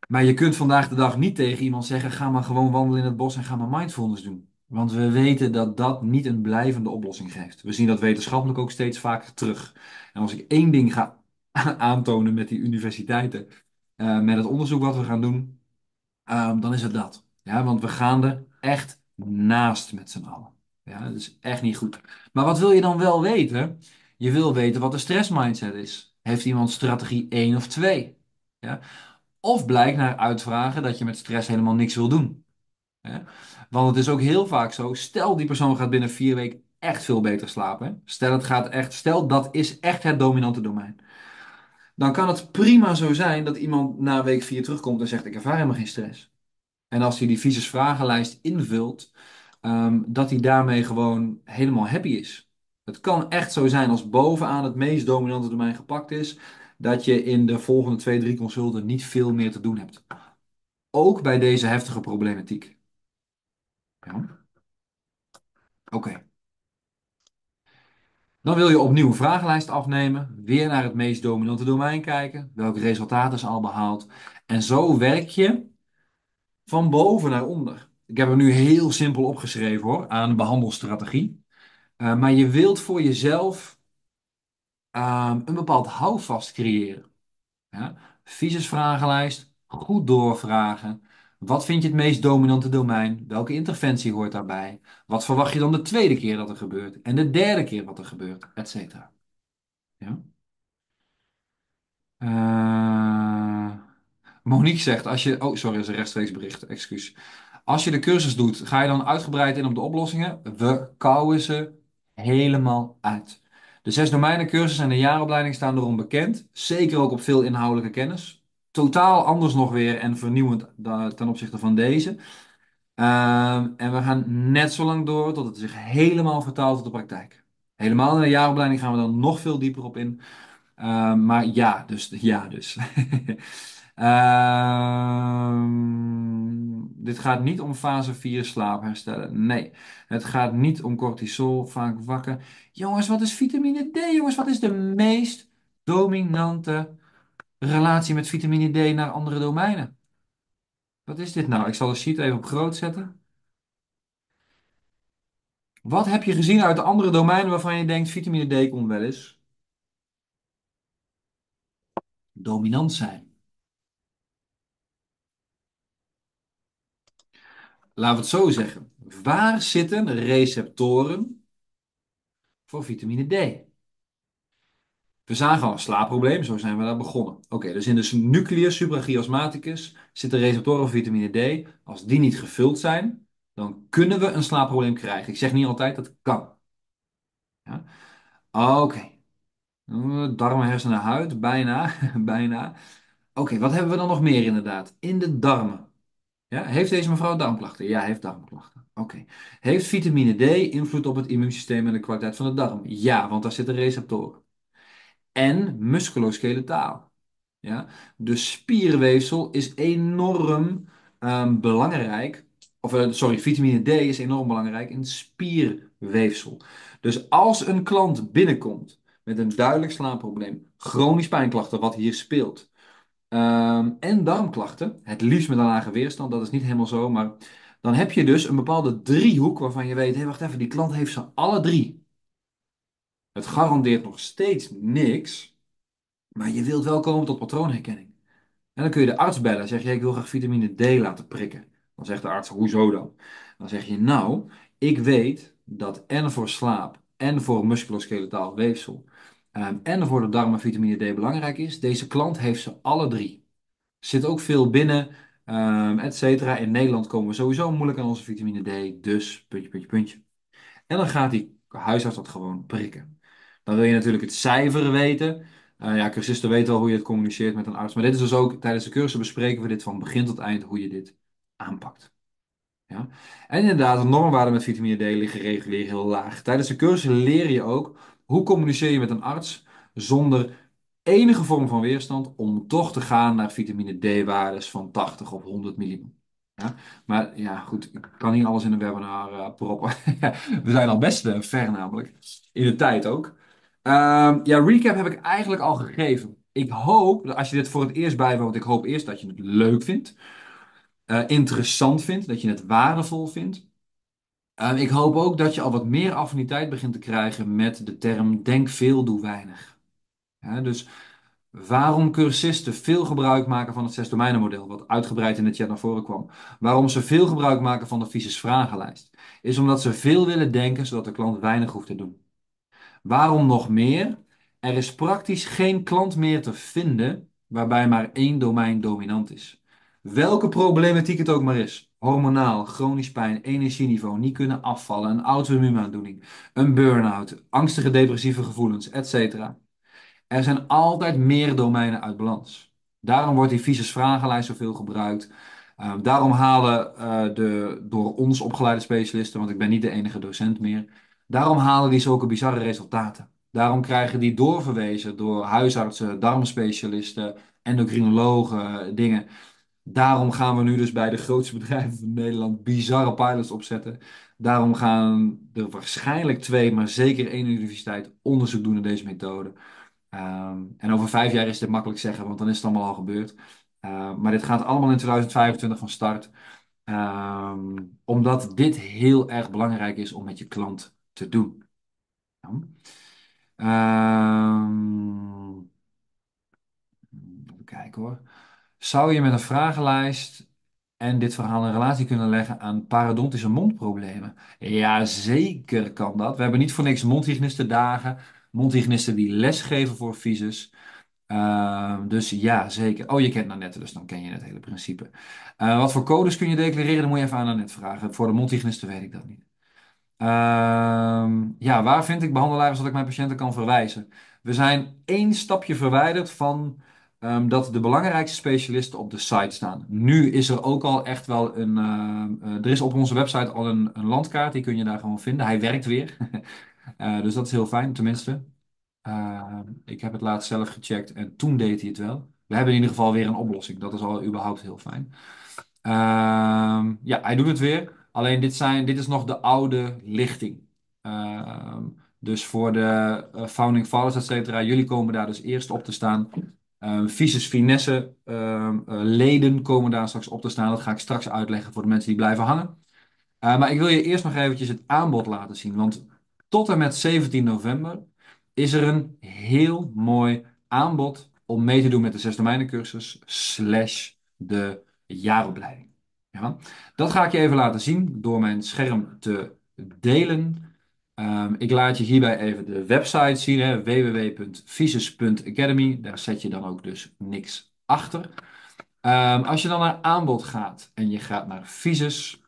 Maar je kunt vandaag de dag niet tegen iemand zeggen: ga maar gewoon wandelen in het bos en ga maar mindfulness doen. Want we weten dat dat niet een blijvende oplossing geeft. We zien dat wetenschappelijk ook steeds vaker terug. En als ik één ding ga aantonen met die universiteiten, eh, met het onderzoek wat we gaan doen, ehm, dan is het dat. Ja, want we gaan er echt naast met z'n allen. Ja, dat is echt niet goed. Maar wat wil je dan wel weten? Je wil weten wat de stressmindset is. Heeft iemand strategie 1 of 2? Ja? Of blijkt naar uitvragen dat je met stress helemaal niks wil doen. Hè? Want het is ook heel vaak zo, stel die persoon gaat binnen vier weken echt veel beter slapen. Stel, het gaat echt, stel dat is echt het dominante domein. Dan kan het prima zo zijn dat iemand na week vier terugkomt en zegt ik ervaar helemaal geen stress. En als hij die visus vragenlijst invult, ehm, dat hij daarmee gewoon helemaal happy is. Het kan echt zo zijn als bovenaan het meest dominante domein gepakt is, dat je in de volgende twee, drie consulten niet veel meer te doen hebt. Ook bij deze heftige problematiek. Ja? Oké. Dan wil je opnieuw een vragenlijst afnemen, weer naar het meest dominante domein kijken, welke resultaten is al behaald. En zo werk je van boven naar onder. Ik heb er nu heel simpel opgeschreven hoor, aan behandelstrategie. Uh, maar je wilt voor jezelf uh, een bepaald houvast creëren. Ja? Visusvragenlijst, goed doorvragen. Wat vind je het meest dominante domein? Welke interventie hoort daarbij? Wat verwacht je dan de tweede keer dat er gebeurt? En de derde keer wat er gebeurt, et cetera. Ja? Uh, Monique zegt, als je... Oh, sorry, dat is een rechtstreeks bericht, excuus. Als je de cursus doet, ga je dan uitgebreid in op de oplossingen? We kouwen ze helemaal uit. De zes domeinencursus en de jaaropleiding staan erom bekend. Zeker ook op veel inhoudelijke kennis. Totaal anders nog weer en vernieuwend ten opzichte van deze. Ehm, en we gaan net zo lang door tot het zich helemaal vertaalt tot de praktijk. Helemaal in de jaaropleiding gaan we dan nog veel dieper op in. Ehm, maar ja, dus. Ja, dus. Ehm, dit gaat niet om fase 4 slaap herstellen. Nee, het gaat niet om cortisol, vaak wakker. Jongens, wat is vitamine D? Jongens, wat is de meest dominante relatie met vitamine D naar andere domeinen? Wat is dit nou? Ik zal de sheet even op groot zetten. Wat heb je gezien uit de andere domeinen waarvan je denkt vitamine D komt wel eens? Dominant zijn. Laten we het zo zeggen. Waar zitten receptoren voor vitamine D? We zagen al een slaapprobleem, zo zijn we daar begonnen. Oké, dus in de nucleus suprachiasmaticus zitten receptoren voor vitamine D. Als die niet gevuld zijn, dan kunnen we een slaapprobleem krijgen. Ik zeg niet altijd, dat kan. Ja? Oké. Darmen, hersenen, huid, bijna, bijna. Oké, wat hebben we dan nog meer inderdaad? In de darmen. Ja, heeft deze mevrouw darmklachten? Ja, heeft darmklachten. Oké. Heeft vitamine D invloed op het immuunsysteem en de kwaliteit van de darm? Ja, want daar zitten receptoren. En musculoskeletaal. Ja, dus spierweefsel is enorm um, belangrijk. Of uh, sorry, vitamine D is enorm belangrijk in spierweefsel. Dus als een klant binnenkomt met een duidelijk slaapprobleem, chronisch pijnklachten, wat hier speelt, Um, en darmklachten, het liefst met een lage weerstand, dat is niet helemaal zo, maar dan heb je dus een bepaalde driehoek waarvan je weet, hé, wacht even, die klant heeft ze alle drie. Het garandeert nog steeds niks, maar je wilt wel komen tot patroonherkenning. En dan kun je de arts bellen, zeg je, ik wil graag vitamine D laten prikken. Dan zegt de arts, hoezo dan? Dan zeg je, nou, ik weet dat en voor slaap en voor musculoskeletaal weefsel um, en voor de darmen vitamine D belangrijk is. Deze klant heeft ze alle drie. Zit ook veel binnen, um, et cetera. In Nederland komen we sowieso moeilijk aan onze vitamine D, dus puntje, puntje, puntje. En dan gaat die huisarts dat gewoon prikken. Dan wil je natuurlijk het cijfer weten. Uh, ja, cursisten weten wel hoe je het communiceert met een arts. Maar dit is dus ook, tijdens de cursus bespreken we dit van begin tot eind, hoe je dit aanpakt. Ja? En inderdaad, de normwaarden met vitamine D liggen regulier heel laag. Tijdens de cursus leer je ook hoe communiceer je met een arts zonder enige vorm van weerstand om toch te gaan naar vitamine D-waardes van 80 of 100 millimol. Ja? Maar ja, goed, ik kan niet alles in een webinar uh, proppen. We zijn al best uh, ver namelijk. In de tijd ook. Uh, ja, recap heb ik eigenlijk al gegeven. ik hoop, dat als je dit voor het eerst bijwoont, ik hoop eerst dat je het leuk vindt, eh, interessant vindt, dat je het waardevol vindt. Eh, ik hoop ook dat je al wat meer affiniteit begint te krijgen met de term denk veel, doe weinig. Dus waarom cursisten veel gebruik maken van het zes model, wat uitgebreid in de chat naar voren kwam. Waarom ze veel gebruik maken van de Visus vragenlijst, is omdat ze veel willen denken, zodat de klant weinig hoeft te doen. Waarom nog meer? Er is praktisch geen klant meer te vinden waarbij maar één domein dominant is. Welke problematiek het ook maar is. Hormonaal, chronisch pijn, energieniveau, niet kunnen afvallen, een auto-immuunaandoening, een burn-out, angstige depressieve gevoelens, etc. Er zijn altijd meer domeinen uit balans. Daarom wordt die visus vragenlijst zoveel gebruikt. Uh, daarom halen uh, de door ons opgeleide specialisten, want ik ben niet de enige docent meer, daarom halen die zulke bizarre resultaten. Daarom krijgen die doorverwezen door huisartsen, darmspecialisten, endocrinologen, dingen. Daarom gaan we nu dus bij de grootste bedrijven van Nederland bizarre pilots opzetten. Daarom gaan er waarschijnlijk twee, maar zeker één universiteit onderzoek doen naar deze methode. Ehm, en over vijf jaar is dit makkelijk zeggen, want dan is het allemaal al gebeurd. Ehm, maar dit gaat allemaal in 2025 van start. Ehm, omdat dit heel erg belangrijk is om met je klant te doen. even kijken hoor. Zou je met een vragenlijst en dit verhaal een relatie kunnen leggen aan parodontische mondproblemen? Ja, zeker kan dat. We hebben niet voor niks mondhygiënistendagen mondhygiënisten die lesgeven voor visus. Uh, dus ja, zeker. Oh, je kent Nanette, dus dan ken je het hele principe. Uh, wat voor codes kun je declareren? Dan moet je even aan Nanette vragen. Voor de mondhygiënisten weet ik dat niet. Uh, ja, waar vind ik behandelaars dat ik mijn patiënten kan verwijzen? We zijn één stapje verwijderd van um, dat de belangrijkste specialisten op de site staan. Nu is er ook al echt wel een. Uh, er is op onze website al een, een landkaart, die kun je daar gewoon vinden. Hij werkt weer. Uh, dus dat is heel fijn, tenminste. Uh, ik heb het laatst zelf gecheckt en toen deed hij het wel. We hebben in ieder geval weer een oplossing. Dat is al überhaupt heel fijn. Uh, ja, hij doet het weer. Alleen dit, zijn, dit is nog de oude lichting. Ehm, dus voor de eh, founding fathers, et cetera, jullie komen daar dus eerst op te staan. Uh, Visus Finesse uh, leden komen daar straks op te staan. Dat ga ik straks uitleggen voor de mensen die blijven hangen. Uh, maar ik wil je eerst nog eventjes het aanbod laten zien. Want tot en met 17 november is er een heel mooi aanbod om mee te doen met de zes cursus slash de jaaropleiding. Ja, dat ga ik je even laten zien door mijn scherm te delen. Um, ik laat je hierbij even de website zien, www.visus.academy. Daar zet je dan ook dus niks achter. Um, als je dan naar aanbod gaat en je gaat naar Visus,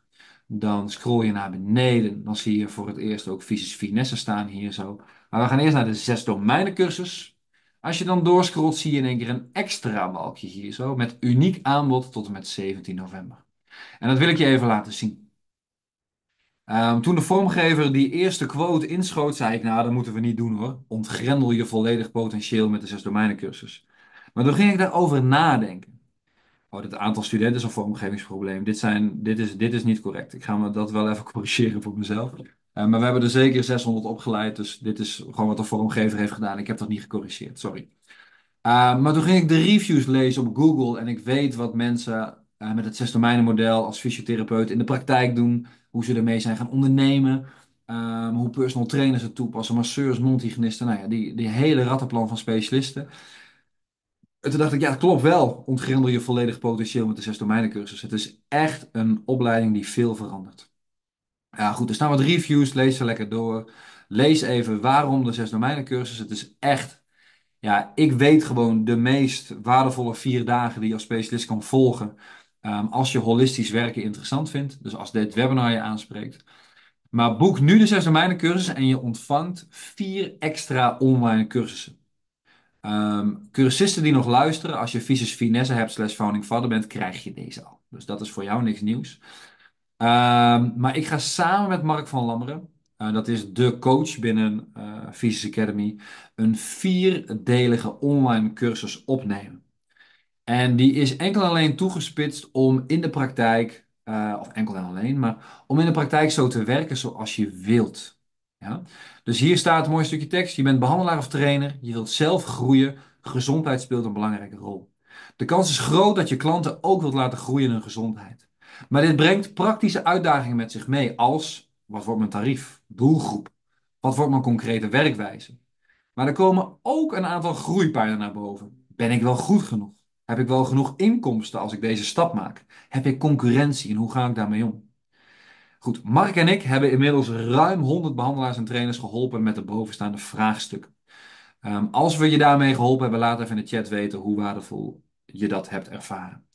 dan scroll je naar beneden. Dan zie je voor het eerst ook Visus Finesse staan hier zo. Maar we gaan eerst naar de zes domeinen cursus. Als je dan doorscrollt, zie je in één keer een extra balkje hier zo. Met uniek aanbod tot en met 17 november. En dat wil ik je even laten zien. Um, toen de vormgever die eerste quote inschoot, zei ik, nou, dat moeten we niet doen hoor. Ontgrendel je volledig potentieel met de zes domeinen cursus. Maar toen ging ik daarover nadenken. Oh, het aantal studenten is een vormgevingsprobleem. Dit, zijn, dit, is, dit is niet correct. Ik ga me dat wel even corrigeren voor mezelf. Uh, maar we hebben er zeker 600 opgeleid. Dus dit is gewoon wat de vormgever heeft gedaan. Ik heb dat niet gecorrigeerd, sorry. Uh, maar toen ging ik de reviews lezen op Google. En ik weet wat mensen uh, met het zes model als fysiotherapeut in de praktijk doen. Hoe ze ermee zijn gaan ondernemen. Um, hoe personal trainers het toepassen. Masseurs, mondhygiënisten. Nou ja, die, die hele rattenplan van specialisten. En toen dacht ik, ja, klopt wel. Ontgrendel je volledig potentieel met de zes cursus. Het is echt een opleiding die veel verandert. Ja, goed, er staan wat reviews. Lees ze lekker door. Lees even waarom de zes cursus. Het is echt, ja, ik weet gewoon de meest waardevolle vier dagen die je als specialist kan volgen. Um, als je holistisch werken interessant vindt. Dus als dit webinar je aanspreekt. Maar boek nu de zes cursus en je ontvangt vier extra online cursussen. Um, cursisten die nog luisteren, als je Visus Finesse hebt slash founding father bent, krijg je deze al. Dus dat is voor jou niks nieuws. Um, maar ik ga samen met Mark van Lammeren, uh, dat is de coach binnen uh, Academy, een vierdelige online cursus opnemen. En die is enkel en alleen toegespitst om in de praktijk, uh, of enkel en alleen, maar om in de praktijk zo te werken zoals je wilt. Ja? Dus hier staat een mooi stukje tekst. Je bent behandelaar of trainer. Je wilt zelf groeien. Gezondheid speelt een belangrijke rol. De kans is groot dat je klanten ook wilt laten groeien in hun gezondheid. Maar dit brengt praktische uitdagingen met zich mee, als wat wordt mijn tarief, doelgroep, wat wordt mijn concrete werkwijze. Maar er komen ook een aantal groeipijlen naar boven. Ben ik wel goed genoeg? Heb ik wel genoeg inkomsten als ik deze stap maak? Heb ik concurrentie en hoe ga ik daarmee om? Goed, Mark en ik hebben inmiddels ruim 100 behandelaars en trainers geholpen met de bovenstaande vraagstukken. Ehm, als we je daarmee geholpen hebben, laat even in de chat weten hoe waardevol je dat hebt ervaren.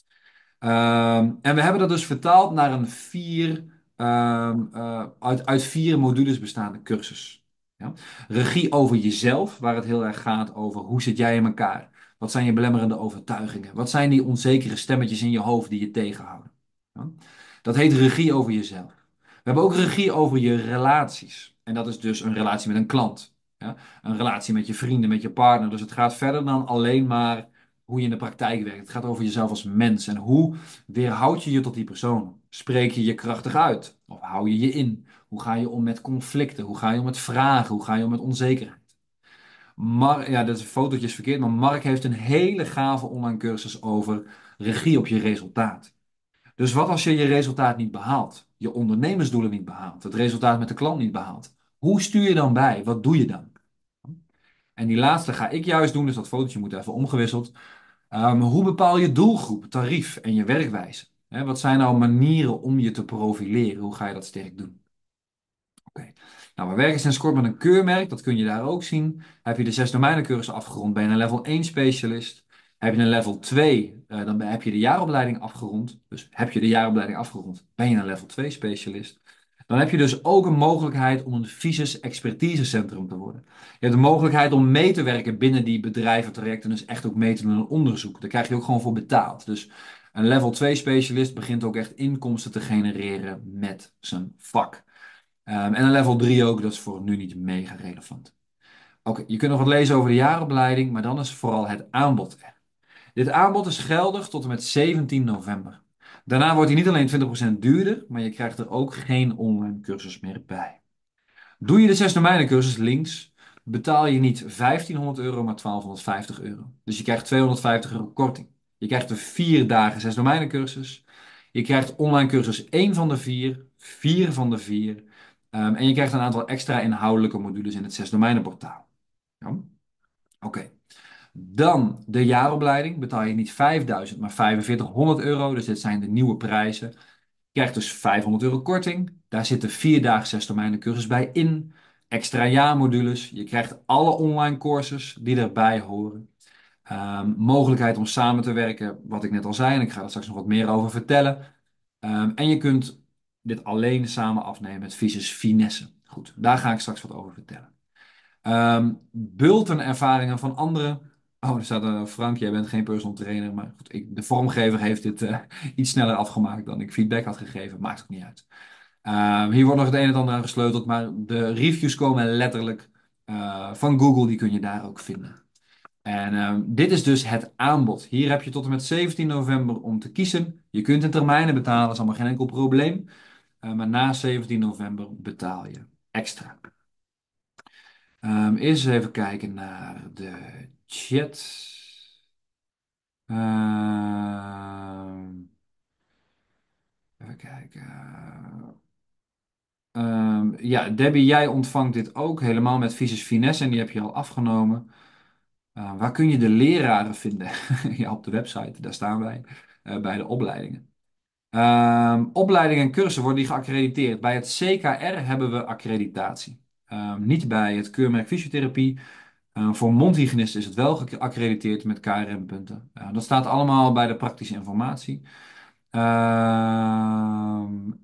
Ehm, en we hebben dat dus vertaald naar een vier, ehm, eh, uit, uit vier modules bestaande cursus. Ja? Regie over jezelf, waar het heel erg gaat over hoe zit jij in elkaar? Wat zijn je belemmerende overtuigingen? Wat zijn die onzekere stemmetjes in je hoofd die je tegenhouden? Dat heet regie over jezelf. We hebben ook regie over je relaties. En dat is dus een relatie met een klant. Ja? Een relatie met je vrienden, met je partner. Dus het gaat verder dan alleen maar hoe je in de praktijk werkt. Het gaat over jezelf als mens. En hoe weerhoud je je tot die persoon? Spreek je je krachtig uit? Of hou je je in? Hoe ga je om met conflicten? Hoe ga je om met vragen? Hoe ga je om met onzekerheid? Mar ja, dat fotootje is verkeerd, maar Mark heeft een hele gave online cursus over regie op je resultaat. Dus wat als je je resultaat niet behaalt? Je ondernemersdoelen niet behaalt? Het resultaat met de klant niet behaalt? Hoe stuur je dan bij? Wat doe je dan? En die laatste ga ik juist doen, dus dat fotootje moet even omgewisseld. Um, hoe bepaal je doelgroep, tarief en je werkwijze? Wat zijn nou manieren om je te profileren? Hoe ga je dat sterk doen? Oké. Nou, we werken sinds kort met een keurmerk, dat kun je daar ook zien. Heb je de zes domeinencursus afgerond, ben je een level 1 specialist. Heb je een level 2, uh, eh, dan heb je de jaaropleiding afgerond. Dus heb je de jaaropleiding afgerond, ben je een level 2 specialist. Dan heb je dus ook een mogelijkheid om een visus expertisecentrum te worden. Je hebt de mogelijkheid om mee te werken binnen die bedrijven, trajecten, dus echt ook mee te doen aan onderzoek. Daar krijg je ook gewoon voor betaald. Dus een level 2 specialist begint ook echt inkomsten te genereren met zijn vak. Um, en een level 3 ook, dat is voor nu niet mega relevant. Oké, je kunt nog wat lezen over de jaaropleiding, maar dan is vooral het aanbod er. Dit aanbod is geldig tot en met 17 november. Daarna wordt hij niet alleen 20% duurder, maar je krijgt er ook geen online cursus meer bij. Doe je de 6 domeinen cursus links, betaal je niet 1500 euro, maar 1250 euro. Dus je krijgt 250 euro korting. Je krijgt de 4 dagen 6 domeinen cursus. Je krijgt online cursus 1 van de 4, 4 van de 4. Ehm, en je krijgt een aantal extra inhoudelijke modules in het 6 domeinen portaal. Ja? Oké. Dan de jaaropleiding betaal je niet 5000, maar 4500 euro. Dus dit zijn de nieuwe prijzen. Je krijgt dus 500 euro korting. Daar zitten vier dagen zes domeinen cursus bij in. Extra jaarmodules. Je krijgt alle online courses die erbij horen. Um, mogelijkheid om samen te werken, wat ik net al zei. En ik ga er straks nog wat meer over vertellen. Um, en je kunt dit alleen samen afnemen met Visus Finesse. Goed, daar ga ik straks wat over vertellen. Um, bulten ervaringen van anderen Oh, er staat een Frank, jij bent geen personal trainer. Maar goed, ik, de vormgever heeft dit uh, iets sneller afgemaakt dan ik feedback had gegeven. Maakt ook niet uit. Uh, hier wordt nog het een en ander aan gesleuteld. Maar de reviews komen letterlijk uh, van Google. Die kun je daar ook vinden. En uh, dit is dus het aanbod. Hier heb je tot en met 17 november om te kiezen. Je kunt in termijnen betalen, dat is allemaal geen enkel probleem. Maar na 17 november betaal je extra. Um, eerst even kijken naar de Chat. Uh, even kijken. Uh, ja, Debbie, jij ontvangt dit ook helemaal met Visus Finesse en die heb je al afgenomen. Uh, waar kun je de leraren vinden? ja, op de website, daar staan wij uh, bij de opleidingen. Uh, opleidingen en cursussen worden die geaccrediteerd. Bij het CKR hebben we accreditatie. Ehm, niet bij het keurmerk fysiotherapie, uh, voor mondhygiënisten is het wel geaccrediteerd met KRM-punten. Dat staat allemaal bij de praktische informatie.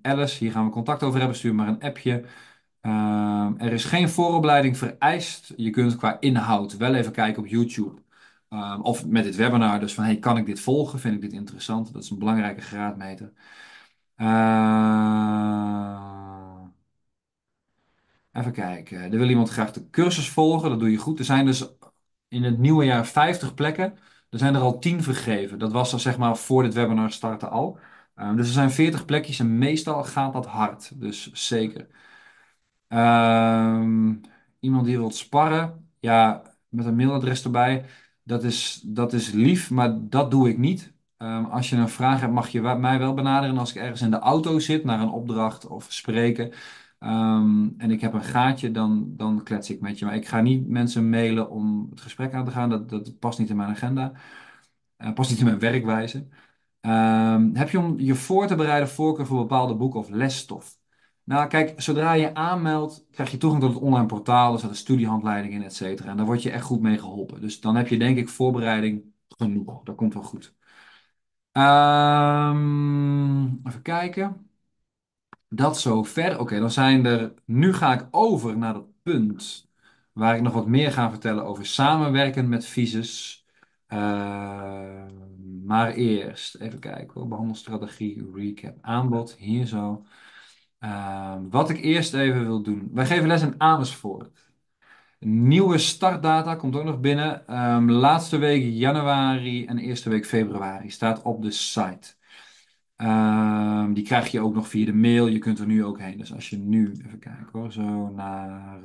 Alice, hier gaan we contact over hebben. Stuur maar een appje. Ehm, er is geen vooropleiding vereist. Je kunt qua inhoud wel even kijken op YouTube. Ehm, of met dit webinar. Dus van, hey, kan ik dit volgen? Vind ik dit interessant? Dat is een belangrijke graadmeter. Even kijken. Er wil iemand graag de cursus volgen. Dat doe je goed. Er zijn dus in het nieuwe jaar 50 plekken. Er zijn er al 10 vergeven. Dat was er zeg maar voor dit webinar starten al. Um, dus er zijn 40 plekjes en meestal gaat dat hard. Dus zeker. Iemand die wilt sparren. Ja, met een mailadres erbij. Dat is, dat is lief, maar dat doe ik niet. Ehm, als je een vraag hebt, mag je mij wel benaderen als ik ergens in de auto zit naar een opdracht of spreken. Ehm, en ik heb een gaatje, dan, dan klets ik met je. Maar ik ga niet mensen mailen om het gesprek aan te gaan. Dat, dat past niet in mijn agenda. Eh, past niet in mijn werkwijze. Ehm, heb je om je voor te bereiden voorkeur voor bepaalde boeken of lesstof? Nou, kijk, zodra je aanmeldt, krijg je toegang tot het online portaal. Er staat studiehandleiding in, et cetera. En daar word je echt goed mee geholpen. Dus dan heb je, denk ik, voorbereiding genoeg. Dat komt wel goed. Ehm, even kijken. Dat zover. Oké, dan zijn er. Nu ga ik over naar het punt waar ik nog wat meer ga vertellen over samenwerken met visus. Ehm, maar eerst even kijken hoor. Behandelstrategie, recap, aanbod, hier zo. Ehm, wat ik eerst even wil doen. Wij geven les in Amersfoort. Nieuwe startdata komt ook nog binnen. Ehm, laatste week januari en eerste week februari staat op de site. Ehm, die krijg je ook nog via de mail. Je kunt er nu ook heen. Dus als je nu, even kijken hoor, zo naar.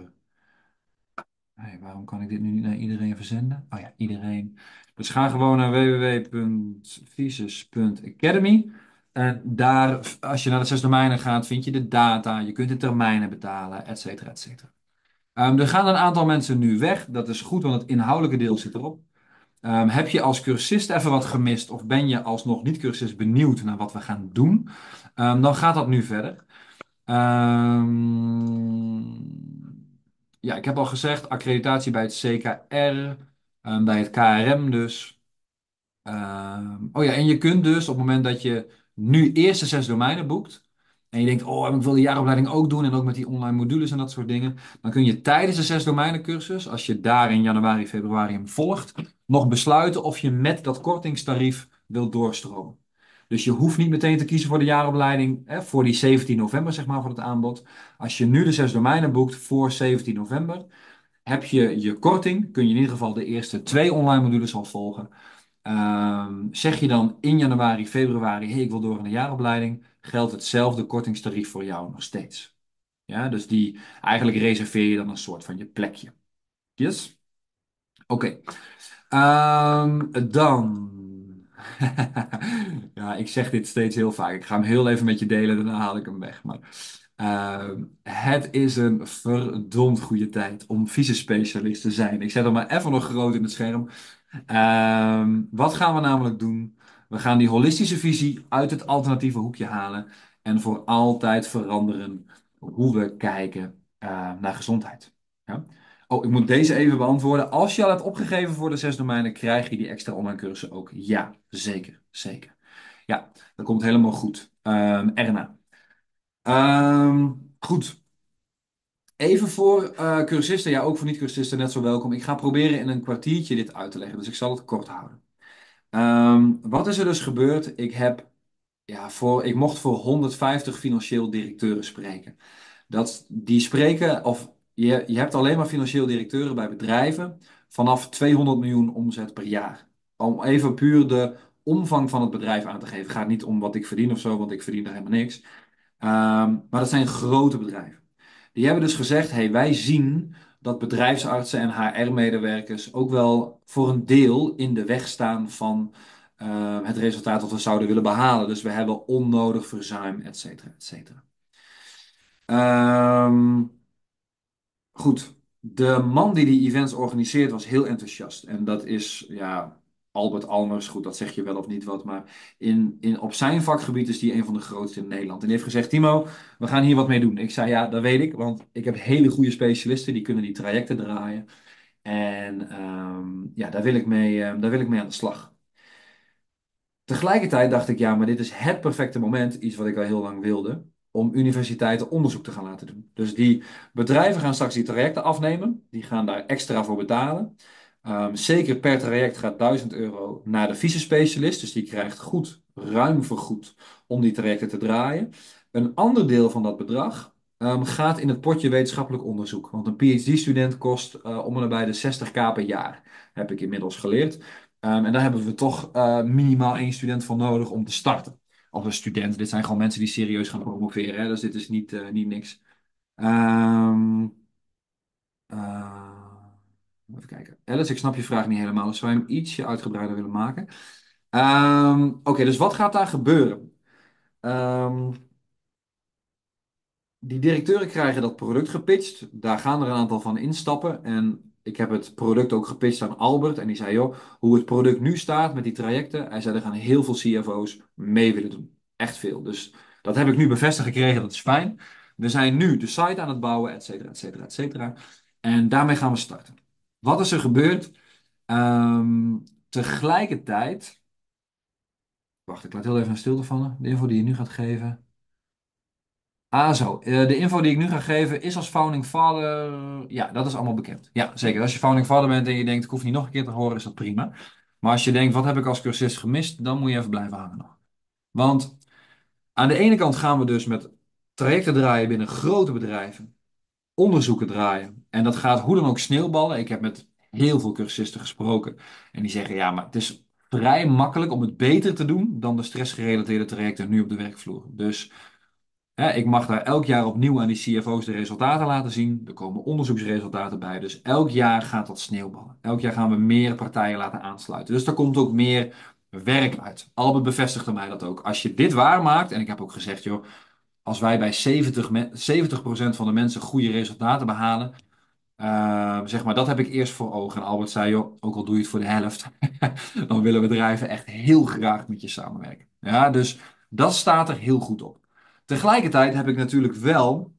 Hey, waarom kan ik dit nu niet naar iedereen verzenden? Oh ja, iedereen. Dus ga gewoon naar www.visus.academy. En daar, als je naar de zes domeinen gaat, vind je de data. Je kunt de termijnen betalen, et cetera, et cetera. Ehm, er gaan een aantal mensen nu weg. Dat is goed, want het inhoudelijke deel zit erop. Ehm, heb je als cursist even wat gemist of ben je als nog niet cursist benieuwd naar wat we gaan doen? Ehm, dan gaat dat nu verder. Ja, ik heb al gezegd, accreditatie bij het CKR, bij het KRM dus. Oh ja, en je kunt dus op het moment dat je nu eerst de zes domeinen boekt. En je denkt, oh, ik wil de jaaropleiding ook doen. En ook met die online modules en dat soort dingen. Dan kun je tijdens de zes domeinen cursus, als je daar in januari, februari hem volgt, nog besluiten of je met dat kortingstarief wilt doorstromen. Dus je hoeft niet meteen te kiezen voor de jaaropleiding, hè, voor die 17 november, zeg maar, voor het aanbod. Als je nu de zes domeinen boekt voor 17 november, heb je je korting. Kun je in ieder geval de eerste twee online modules al volgen. Ehm, zeg je dan in januari, februari, hey, ik wil door in de jaaropleiding, geldt hetzelfde kortingstarief voor jou nog steeds. Ja, dus die eigenlijk reserveer je dan een soort van je plekje. Yes? Oké. Ehm, dan. ja, ik zeg dit steeds heel vaak. Ik ga hem heel even met je delen, daarna haal ik hem weg. Maar ehm, het is een verdomd goede tijd om specialist te zijn. Ik zet hem maar even nog groot in het scherm. Ehm, wat gaan we namelijk doen? We gaan die holistische visie uit het alternatieve hoekje halen en voor altijd veranderen hoe we kijken eh, naar gezondheid. Ja? Oh, ik moet deze even beantwoorden. Als je al hebt opgegeven voor de zes domeinen, krijg je die extra online cursussen ook. Ja, zeker, zeker. Ja, dat komt helemaal goed. Ehm, Erna. Ehm, goed. Even voor eh, cursisten, ja, ook voor niet-cursisten net zo welkom. Ik ga proberen in een kwartiertje dit uit te leggen, dus ik zal het kort houden. Ehm, wat is er dus gebeurd? Ik heb, ja, voor, ik mocht voor 150 financieel directeuren spreken. Dat, die spreken, of je, je hebt alleen maar financieel directeuren bij bedrijven vanaf 200 miljoen omzet per jaar. Om even puur de omvang van het bedrijf aan te geven. Het gaat niet om wat ik verdien of zo, want ik verdien er helemaal niks. Ehm, maar dat zijn grote bedrijven. Die hebben dus gezegd: hey, wij zien dat bedrijfsartsen en HR-medewerkers ook wel voor een deel in de weg staan van eh, het resultaat dat we zouden willen behalen. Dus we hebben onnodig verzuim, et cetera, et cetera. Ehm, goed, de man die die events organiseert was heel enthousiast. En dat is, ja, Albert Almers, goed, dat zeg je wel of niet wat, maar in, in, op zijn vakgebied is die een van de grootste in Nederland. En die heeft gezegd, Timo, we gaan hier wat mee doen. Ik zei, ja, dat weet ik, want ik heb hele goede specialisten, die kunnen die trajecten draaien. En ehm, ja, daar wil ik mee, eh, daar wil ik mee aan de slag. Tegelijkertijd dacht ik, ja, maar dit is het perfecte moment, iets wat ik al heel lang wilde, om universiteiten onderzoek te gaan laten doen. Dus die bedrijven gaan straks die trajecten afnemen, die gaan daar extra voor betalen. Ehm, zeker per traject gaat 1000 euro naar de vice-specialist, dus die krijgt goed, ruim vergoed om die trajecten te draaien. Een ander deel van dat bedrag ehm, gaat in het potje wetenschappelijk onderzoek, want een PhD-student kost uh, om en nabij de 60k per jaar, heb ik inmiddels geleerd. Ehm, en daar hebben we toch uh, minimaal één student voor nodig om te starten. Of een student, dit zijn gewoon mensen die serieus gaan promoveren, hè? dus dit is niet, uh, niet niks. Um, Even kijken. Alice, ik snap je vraag niet helemaal. Dus zou hem ietsje uitgebreider willen maken? Ehm, oké, dus wat gaat daar gebeuren? Ehm, die directeuren krijgen dat product gepitcht. Daar gaan er een aantal van instappen. En ik heb het product ook gepitcht aan Albert. En die zei, joh, hoe het product nu staat met die trajecten. Hij zei, er gaan heel veel CFO's mee willen doen. Echt veel. Dus dat heb ik nu bevestigd gekregen. Dat is fijn. We zijn nu de site aan het bouwen, et cetera, et cetera, et cetera. En daarmee gaan we starten. Wat is er gebeurd? Ehm, tegelijkertijd. Wacht, ik laat heel even een stilte vallen. De info die je nu gaat geven. Ah, zo. Eh, de info die ik nu ga geven is als founding father. Ja, dat is allemaal bekend. Ja, zeker. Als je founding father bent en je denkt, ik hoef niet nog een keer te horen, is dat prima. Maar als je denkt, wat heb ik als cursist gemist, dan moet je even blijven hangen nog. Want aan de ene kant gaan we dus met trajecten draaien binnen grote bedrijven, onderzoeken draaien. En dat gaat hoe dan ook sneeuwballen. Ik heb met heel veel cursisten gesproken. En die zeggen, ja, maar het is vrij makkelijk om het beter te doen dan de stressgerelateerde trajecten nu op de werkvloer. Dus Hè, ik mag daar elk jaar opnieuw aan die CFO's de resultaten laten zien. Er komen onderzoeksresultaten bij. Dus elk jaar gaat dat sneeuwballen. Elk jaar gaan we meer partijen laten aansluiten. Dus er komt ook meer werk uit. Albert bevestigde mij dat ook. Als je dit waarmaakt, en ik heb ook gezegd, joh, als wij bij 70, 70% van de mensen goede resultaten behalen, uh, zeg maar, dat heb ik eerst voor ogen. En Albert zei, ook al doe je het voor de helft, dan willen bedrijven echt heel graag met je samenwerken. Ja, dus dat staat er heel goed op. Tegelijkertijd heb ik natuurlijk wel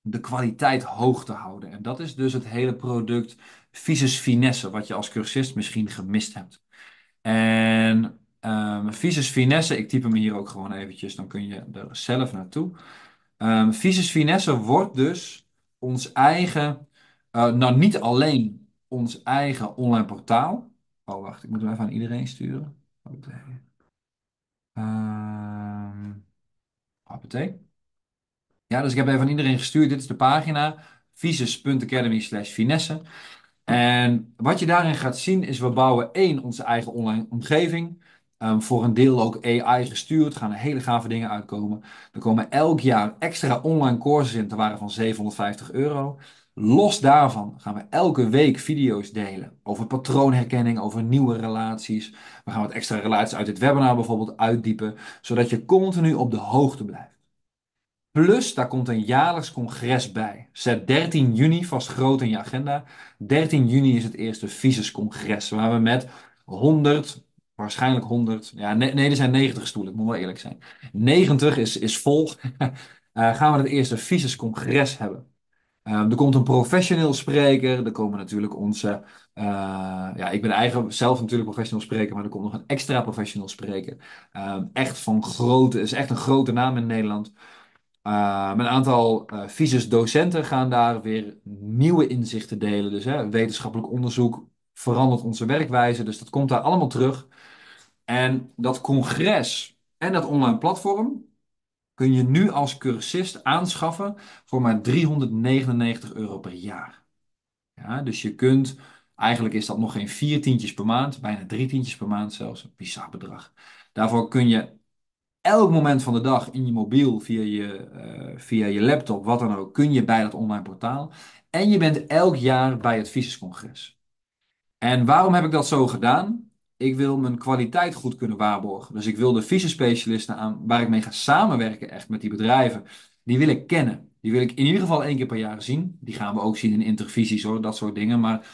de kwaliteit hoog te houden. En dat is dus het hele product Visus Finesse, wat je als cursist misschien gemist hebt. En um, Visus Finesse, ik typ hem hier ook gewoon eventjes, dan kun je er zelf naartoe. Um, Visus Finesse wordt dus ons eigen, uh, nou niet alleen ons eigen online portaal. Oh, wacht, ik moet hem even aan iedereen sturen. Oké. Um, ja, dus ik heb even aan iedereen gestuurd. Dit is de pagina. visus.academy slash finesse. En wat je daarin gaat zien is, we bouwen één, onze eigen online omgeving. Um, voor een deel ook AI gestuurd. Gaan er hele gave dingen uitkomen. Er komen elk jaar extra online courses in te waren van 750 euro. Los daarvan gaan we elke week video's delen over patroonherkenning, over nieuwe relaties. We gaan wat extra relaties uit dit webinar bijvoorbeeld uitdiepen, zodat je continu op de hoogte blijft. Plus, daar komt een jaarlijks congres bij. Zet 13 juni vast groot in je agenda. 13 juni is het eerste Visus-congres, waar we met 100, waarschijnlijk 100, ja, nee, er zijn 90 stoelen, ik moet wel eerlijk zijn. 90 is, is vol. uh, gaan we het eerste Visus-congres hebben. Um, er komt een professioneel spreker. Er komen natuurlijk onze. Uh, ja, ik ben eigen zelf natuurlijk professional spreker, maar er komt nog een extra professional spreker. Um, echt van grote, is echt een grote naam in Nederland. Uh, een aantal uh, visus docenten gaan daar weer nieuwe inzichten delen. Dus hè, wetenschappelijk onderzoek verandert onze werkwijze. Dus dat komt daar allemaal terug. En dat congres en dat online platform kun je nu als cursist aanschaffen voor maar 399 euro per jaar. Ja, dus je kunt, eigenlijk is dat nog geen vier tientjes per maand, bijna drie tientjes per maand zelfs, een bizar bedrag. Daarvoor kun je elk moment van de dag in je mobiel, via je, uh, via je laptop, wat dan ook, kun je bij dat online portaal. En je bent elk jaar bij het Visiscongres. En waarom heb ik dat zo gedaan? Ik wil mijn kwaliteit goed kunnen waarborgen. Dus ik wil de visumspecialisten aan waar ik mee ga samenwerken, echt met die bedrijven, die wil ik kennen. Die wil ik in ieder geval één keer per jaar zien. Die gaan we ook zien in intervisies hoor, dat soort dingen. Maar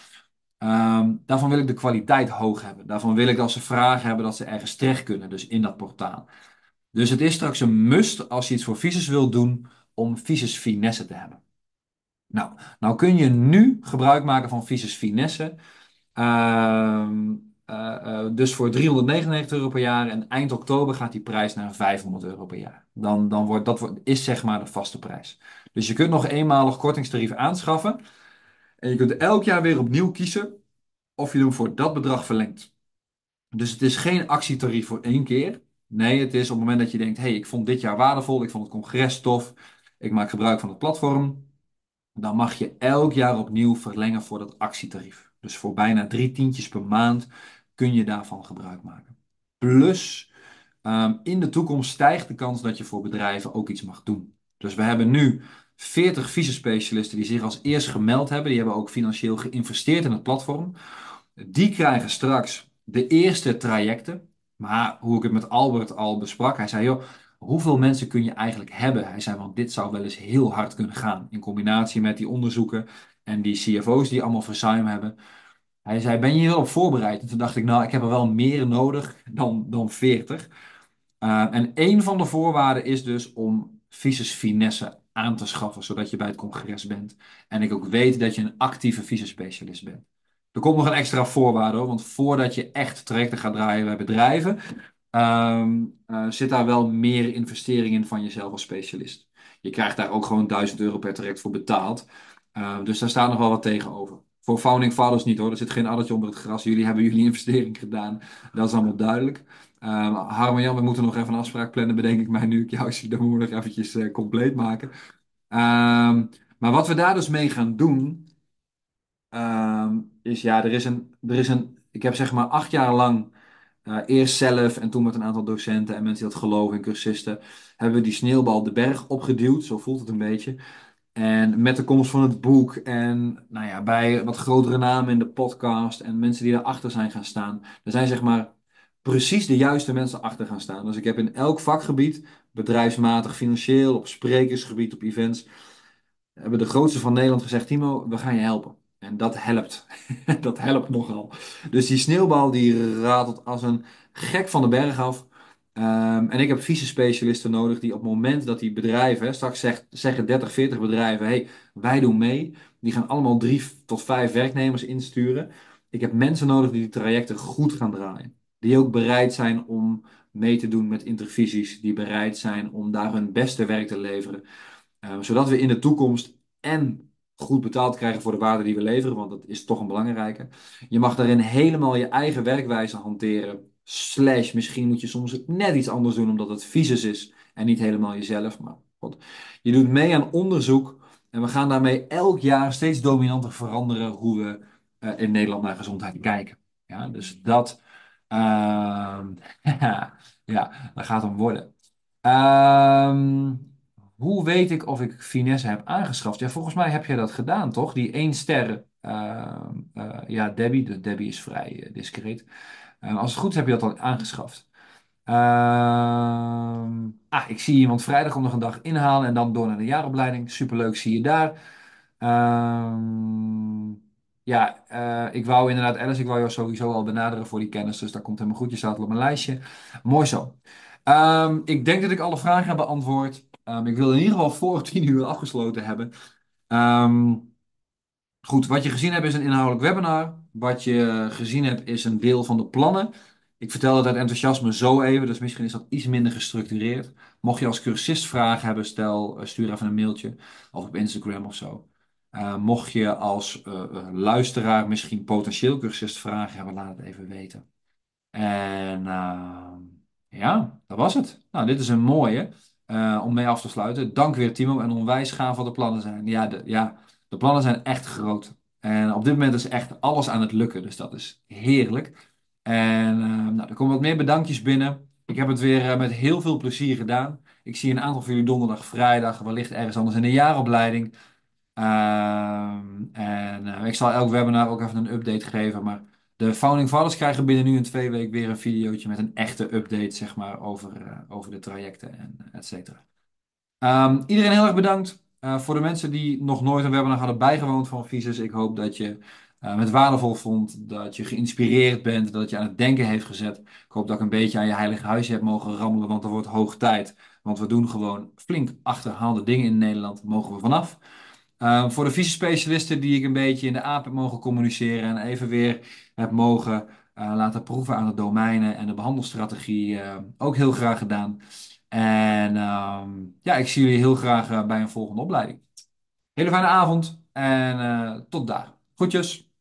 um, daarvan wil ik de kwaliteit hoog hebben. Daarvan wil ik dat ze vragen hebben dat ze ergens terecht kunnen, dus in dat portaal. Dus het is straks een must als je iets voor visus wilt doen om visus finesse te hebben. Nou, nou kun je nu gebruik maken van visus finesse. Uh, uh, dus voor 399 euro per jaar en eind oktober gaat die prijs naar 500 euro per jaar. Dan, dan wordt dat wordt, is zeg maar de vaste prijs. Dus je kunt nog eenmalig kortingstarieven aanschaffen. En je kunt elk jaar weer opnieuw kiezen of je hem voor dat bedrag verlengt. Dus het is geen actietarief voor één keer. Nee, het is op het moment dat je denkt: hey, ik vond dit jaar waardevol, ik vond het congres tof, ik maak gebruik van het platform. Dan mag je elk jaar opnieuw verlengen voor dat actietarief. Dus voor bijna drie tientjes per maand kun je daarvan gebruik maken. Plus, um, in de toekomst stijgt de kans dat je voor bedrijven ook iets mag doen. Dus we hebben nu 40 vice-specialisten die zich als eerst gemeld hebben. Die hebben ook financieel geïnvesteerd in het platform. Die krijgen straks de eerste trajecten. Maar hoe ik het met Albert al besprak, hij zei, hoeveel mensen kun je eigenlijk hebben? Hij zei, want dit zou wel eens heel hard kunnen gaan. In combinatie met die onderzoeken en die CFO's die allemaal verzuim hebben. Hij zei, ben je hier op voorbereid? En toen dacht ik, nou, ik heb er wel meer nodig dan, dan 40. Uh, en een van de voorwaarden is dus om visus finesse aan te schaffen, zodat je bij het congres bent. En ik ook weet dat je een actieve visus specialist bent. Er komt nog een extra voorwaarde, hoor, want voordat je echt trajecten gaat draaien bij bedrijven, um, uh, zit daar wel meer investering in van jezelf als specialist. Je krijgt daar ook gewoon 1000 euro per traject voor betaald. Uh, dus daar staat nog wel wat tegenover. Voor Founding Fathers niet hoor, er zit geen addertje onder het gras. Jullie hebben jullie investering gedaan, dat is allemaal duidelijk. Um, en Jan, we moeten nog even een afspraak plannen, bedenk ik mij nu. Ik jou zie, dan moeten nog eventjes uh, compleet maken. Um, maar wat we daar dus mee gaan doen, um, is ja, er is een, er is een, ik heb zeg maar acht jaar lang, uh, eerst zelf en toen met een aantal docenten en mensen die dat geloven en cursisten, hebben we die sneeuwbal de berg opgeduwd, zo voelt het een beetje. En met de komst van het boek en nou ja, bij wat grotere namen in de podcast en mensen die erachter zijn gaan staan, er zijn zeg maar precies de juiste mensen achter gaan staan. Dus ik heb in elk vakgebied, bedrijfsmatig, financieel, op sprekersgebied, op events, hebben de grootste van Nederland gezegd: Timo, we gaan je helpen. En dat helpt. dat helpt nogal. Dus die sneeuwbal die ratelt als een gek van de berg af. Um, en ik heb vice-specialisten nodig die op het moment dat die bedrijven, straks zeggen 30, 40 bedrijven, hey, wij doen mee. Die gaan allemaal drie tot vijf werknemers insturen. Ik heb mensen nodig die die trajecten goed gaan draaien. Die ook bereid zijn om mee te doen met intervisies. Die bereid zijn om daar hun beste werk te leveren. Uh, zodat we in de toekomst en goed betaald krijgen voor de waarde die we leveren, want dat is toch een belangrijke. Je mag daarin helemaal je eigen werkwijze hanteren. Slash, misschien moet je soms net iets anders doen omdat het visus is en niet helemaal jezelf. Maar God, je doet mee aan onderzoek en we gaan daarmee elk jaar steeds dominanter veranderen hoe we uh, in Nederland naar gezondheid kijken. Ja, dus dat, uh, ja, dat gaat om worden. Um, hoe weet ik of ik finesse heb aangeschaft? Ja, volgens mij heb jij dat gedaan, toch? Die één ster. Uh, uh, ja, Debbie. De Debbie is vrij uh, discreet. als het goed is, heb je dat al aangeschaft. Ehm, ah, ik zie iemand vrijdag om nog een dag inhalen en dan door naar de jaaropleiding. Superleuk, zie je daar. Ehm, ja, ik wou inderdaad, Alice, ik wou jou sowieso al benaderen voor die kennis. Dus daar komt helemaal goed. Je staat op mijn lijstje. Mooi zo. Um, ik denk dat ik alle vragen heb beantwoord. Ik wil in ieder geval voor tien uur afgesloten hebben. Um, goed, wat je gezien hebt is een inhoudelijk webinar. Wat je gezien hebt is een deel van de plannen. Ik vertelde dat enthousiasme zo even, dus misschien is dat iets minder gestructureerd. Mocht je als cursist vragen hebben, stel, uh, stuur even een mailtje of op Instagram of zo. Uh, mocht je als uh, luisteraar misschien potentieel cursist vragen hebben, laat het even weten. En ja, dat was het. Nou, dit is een mooie. Om mee af te sluiten. Dank weer Timo en onwijs gaaf wat de plannen zijn. Ja de, ja, de plannen zijn echt groot. En op dit moment is echt alles aan het lukken. Dus dat is heerlijk. En uh, nou, er komen wat meer bedankjes binnen. Ik heb het weer uh, met heel veel plezier gedaan. Ik zie een aantal van jullie donderdag, vrijdag, wellicht ergens anders in de jaaropleiding. Ehm, en ik zal elk webinar ook even een update geven. Maar de Founding Fathers krijgen binnen nu een twee weken weer een videootje met een echte update, zeg maar, over, over de trajecten en et cetera. Um, iedereen heel erg bedankt. Uh, voor de mensen die nog nooit een webinar hadden bijgewoond van Visus, ik hoop dat je uh, het waardevol vond, dat je geïnspireerd bent, dat je aan het denken heeft gezet. Ik hoop dat ik een beetje aan je heilige huisje heb mogen rammelen, want er wordt hoog tijd. Want we doen gewoon flink achterhaalde dingen in Nederland, mogen we vanaf. Uh, voor de vice-specialisten die ik een beetje in de aap heb mogen communiceren en even weer heb mogen laten proeven aan de domeinen en de behandelstrategie, ook heel graag gedaan. En um, ja, ik zie jullie heel graag bij een volgende opleiding. Hele fijne avond en tot daar. Groetjes!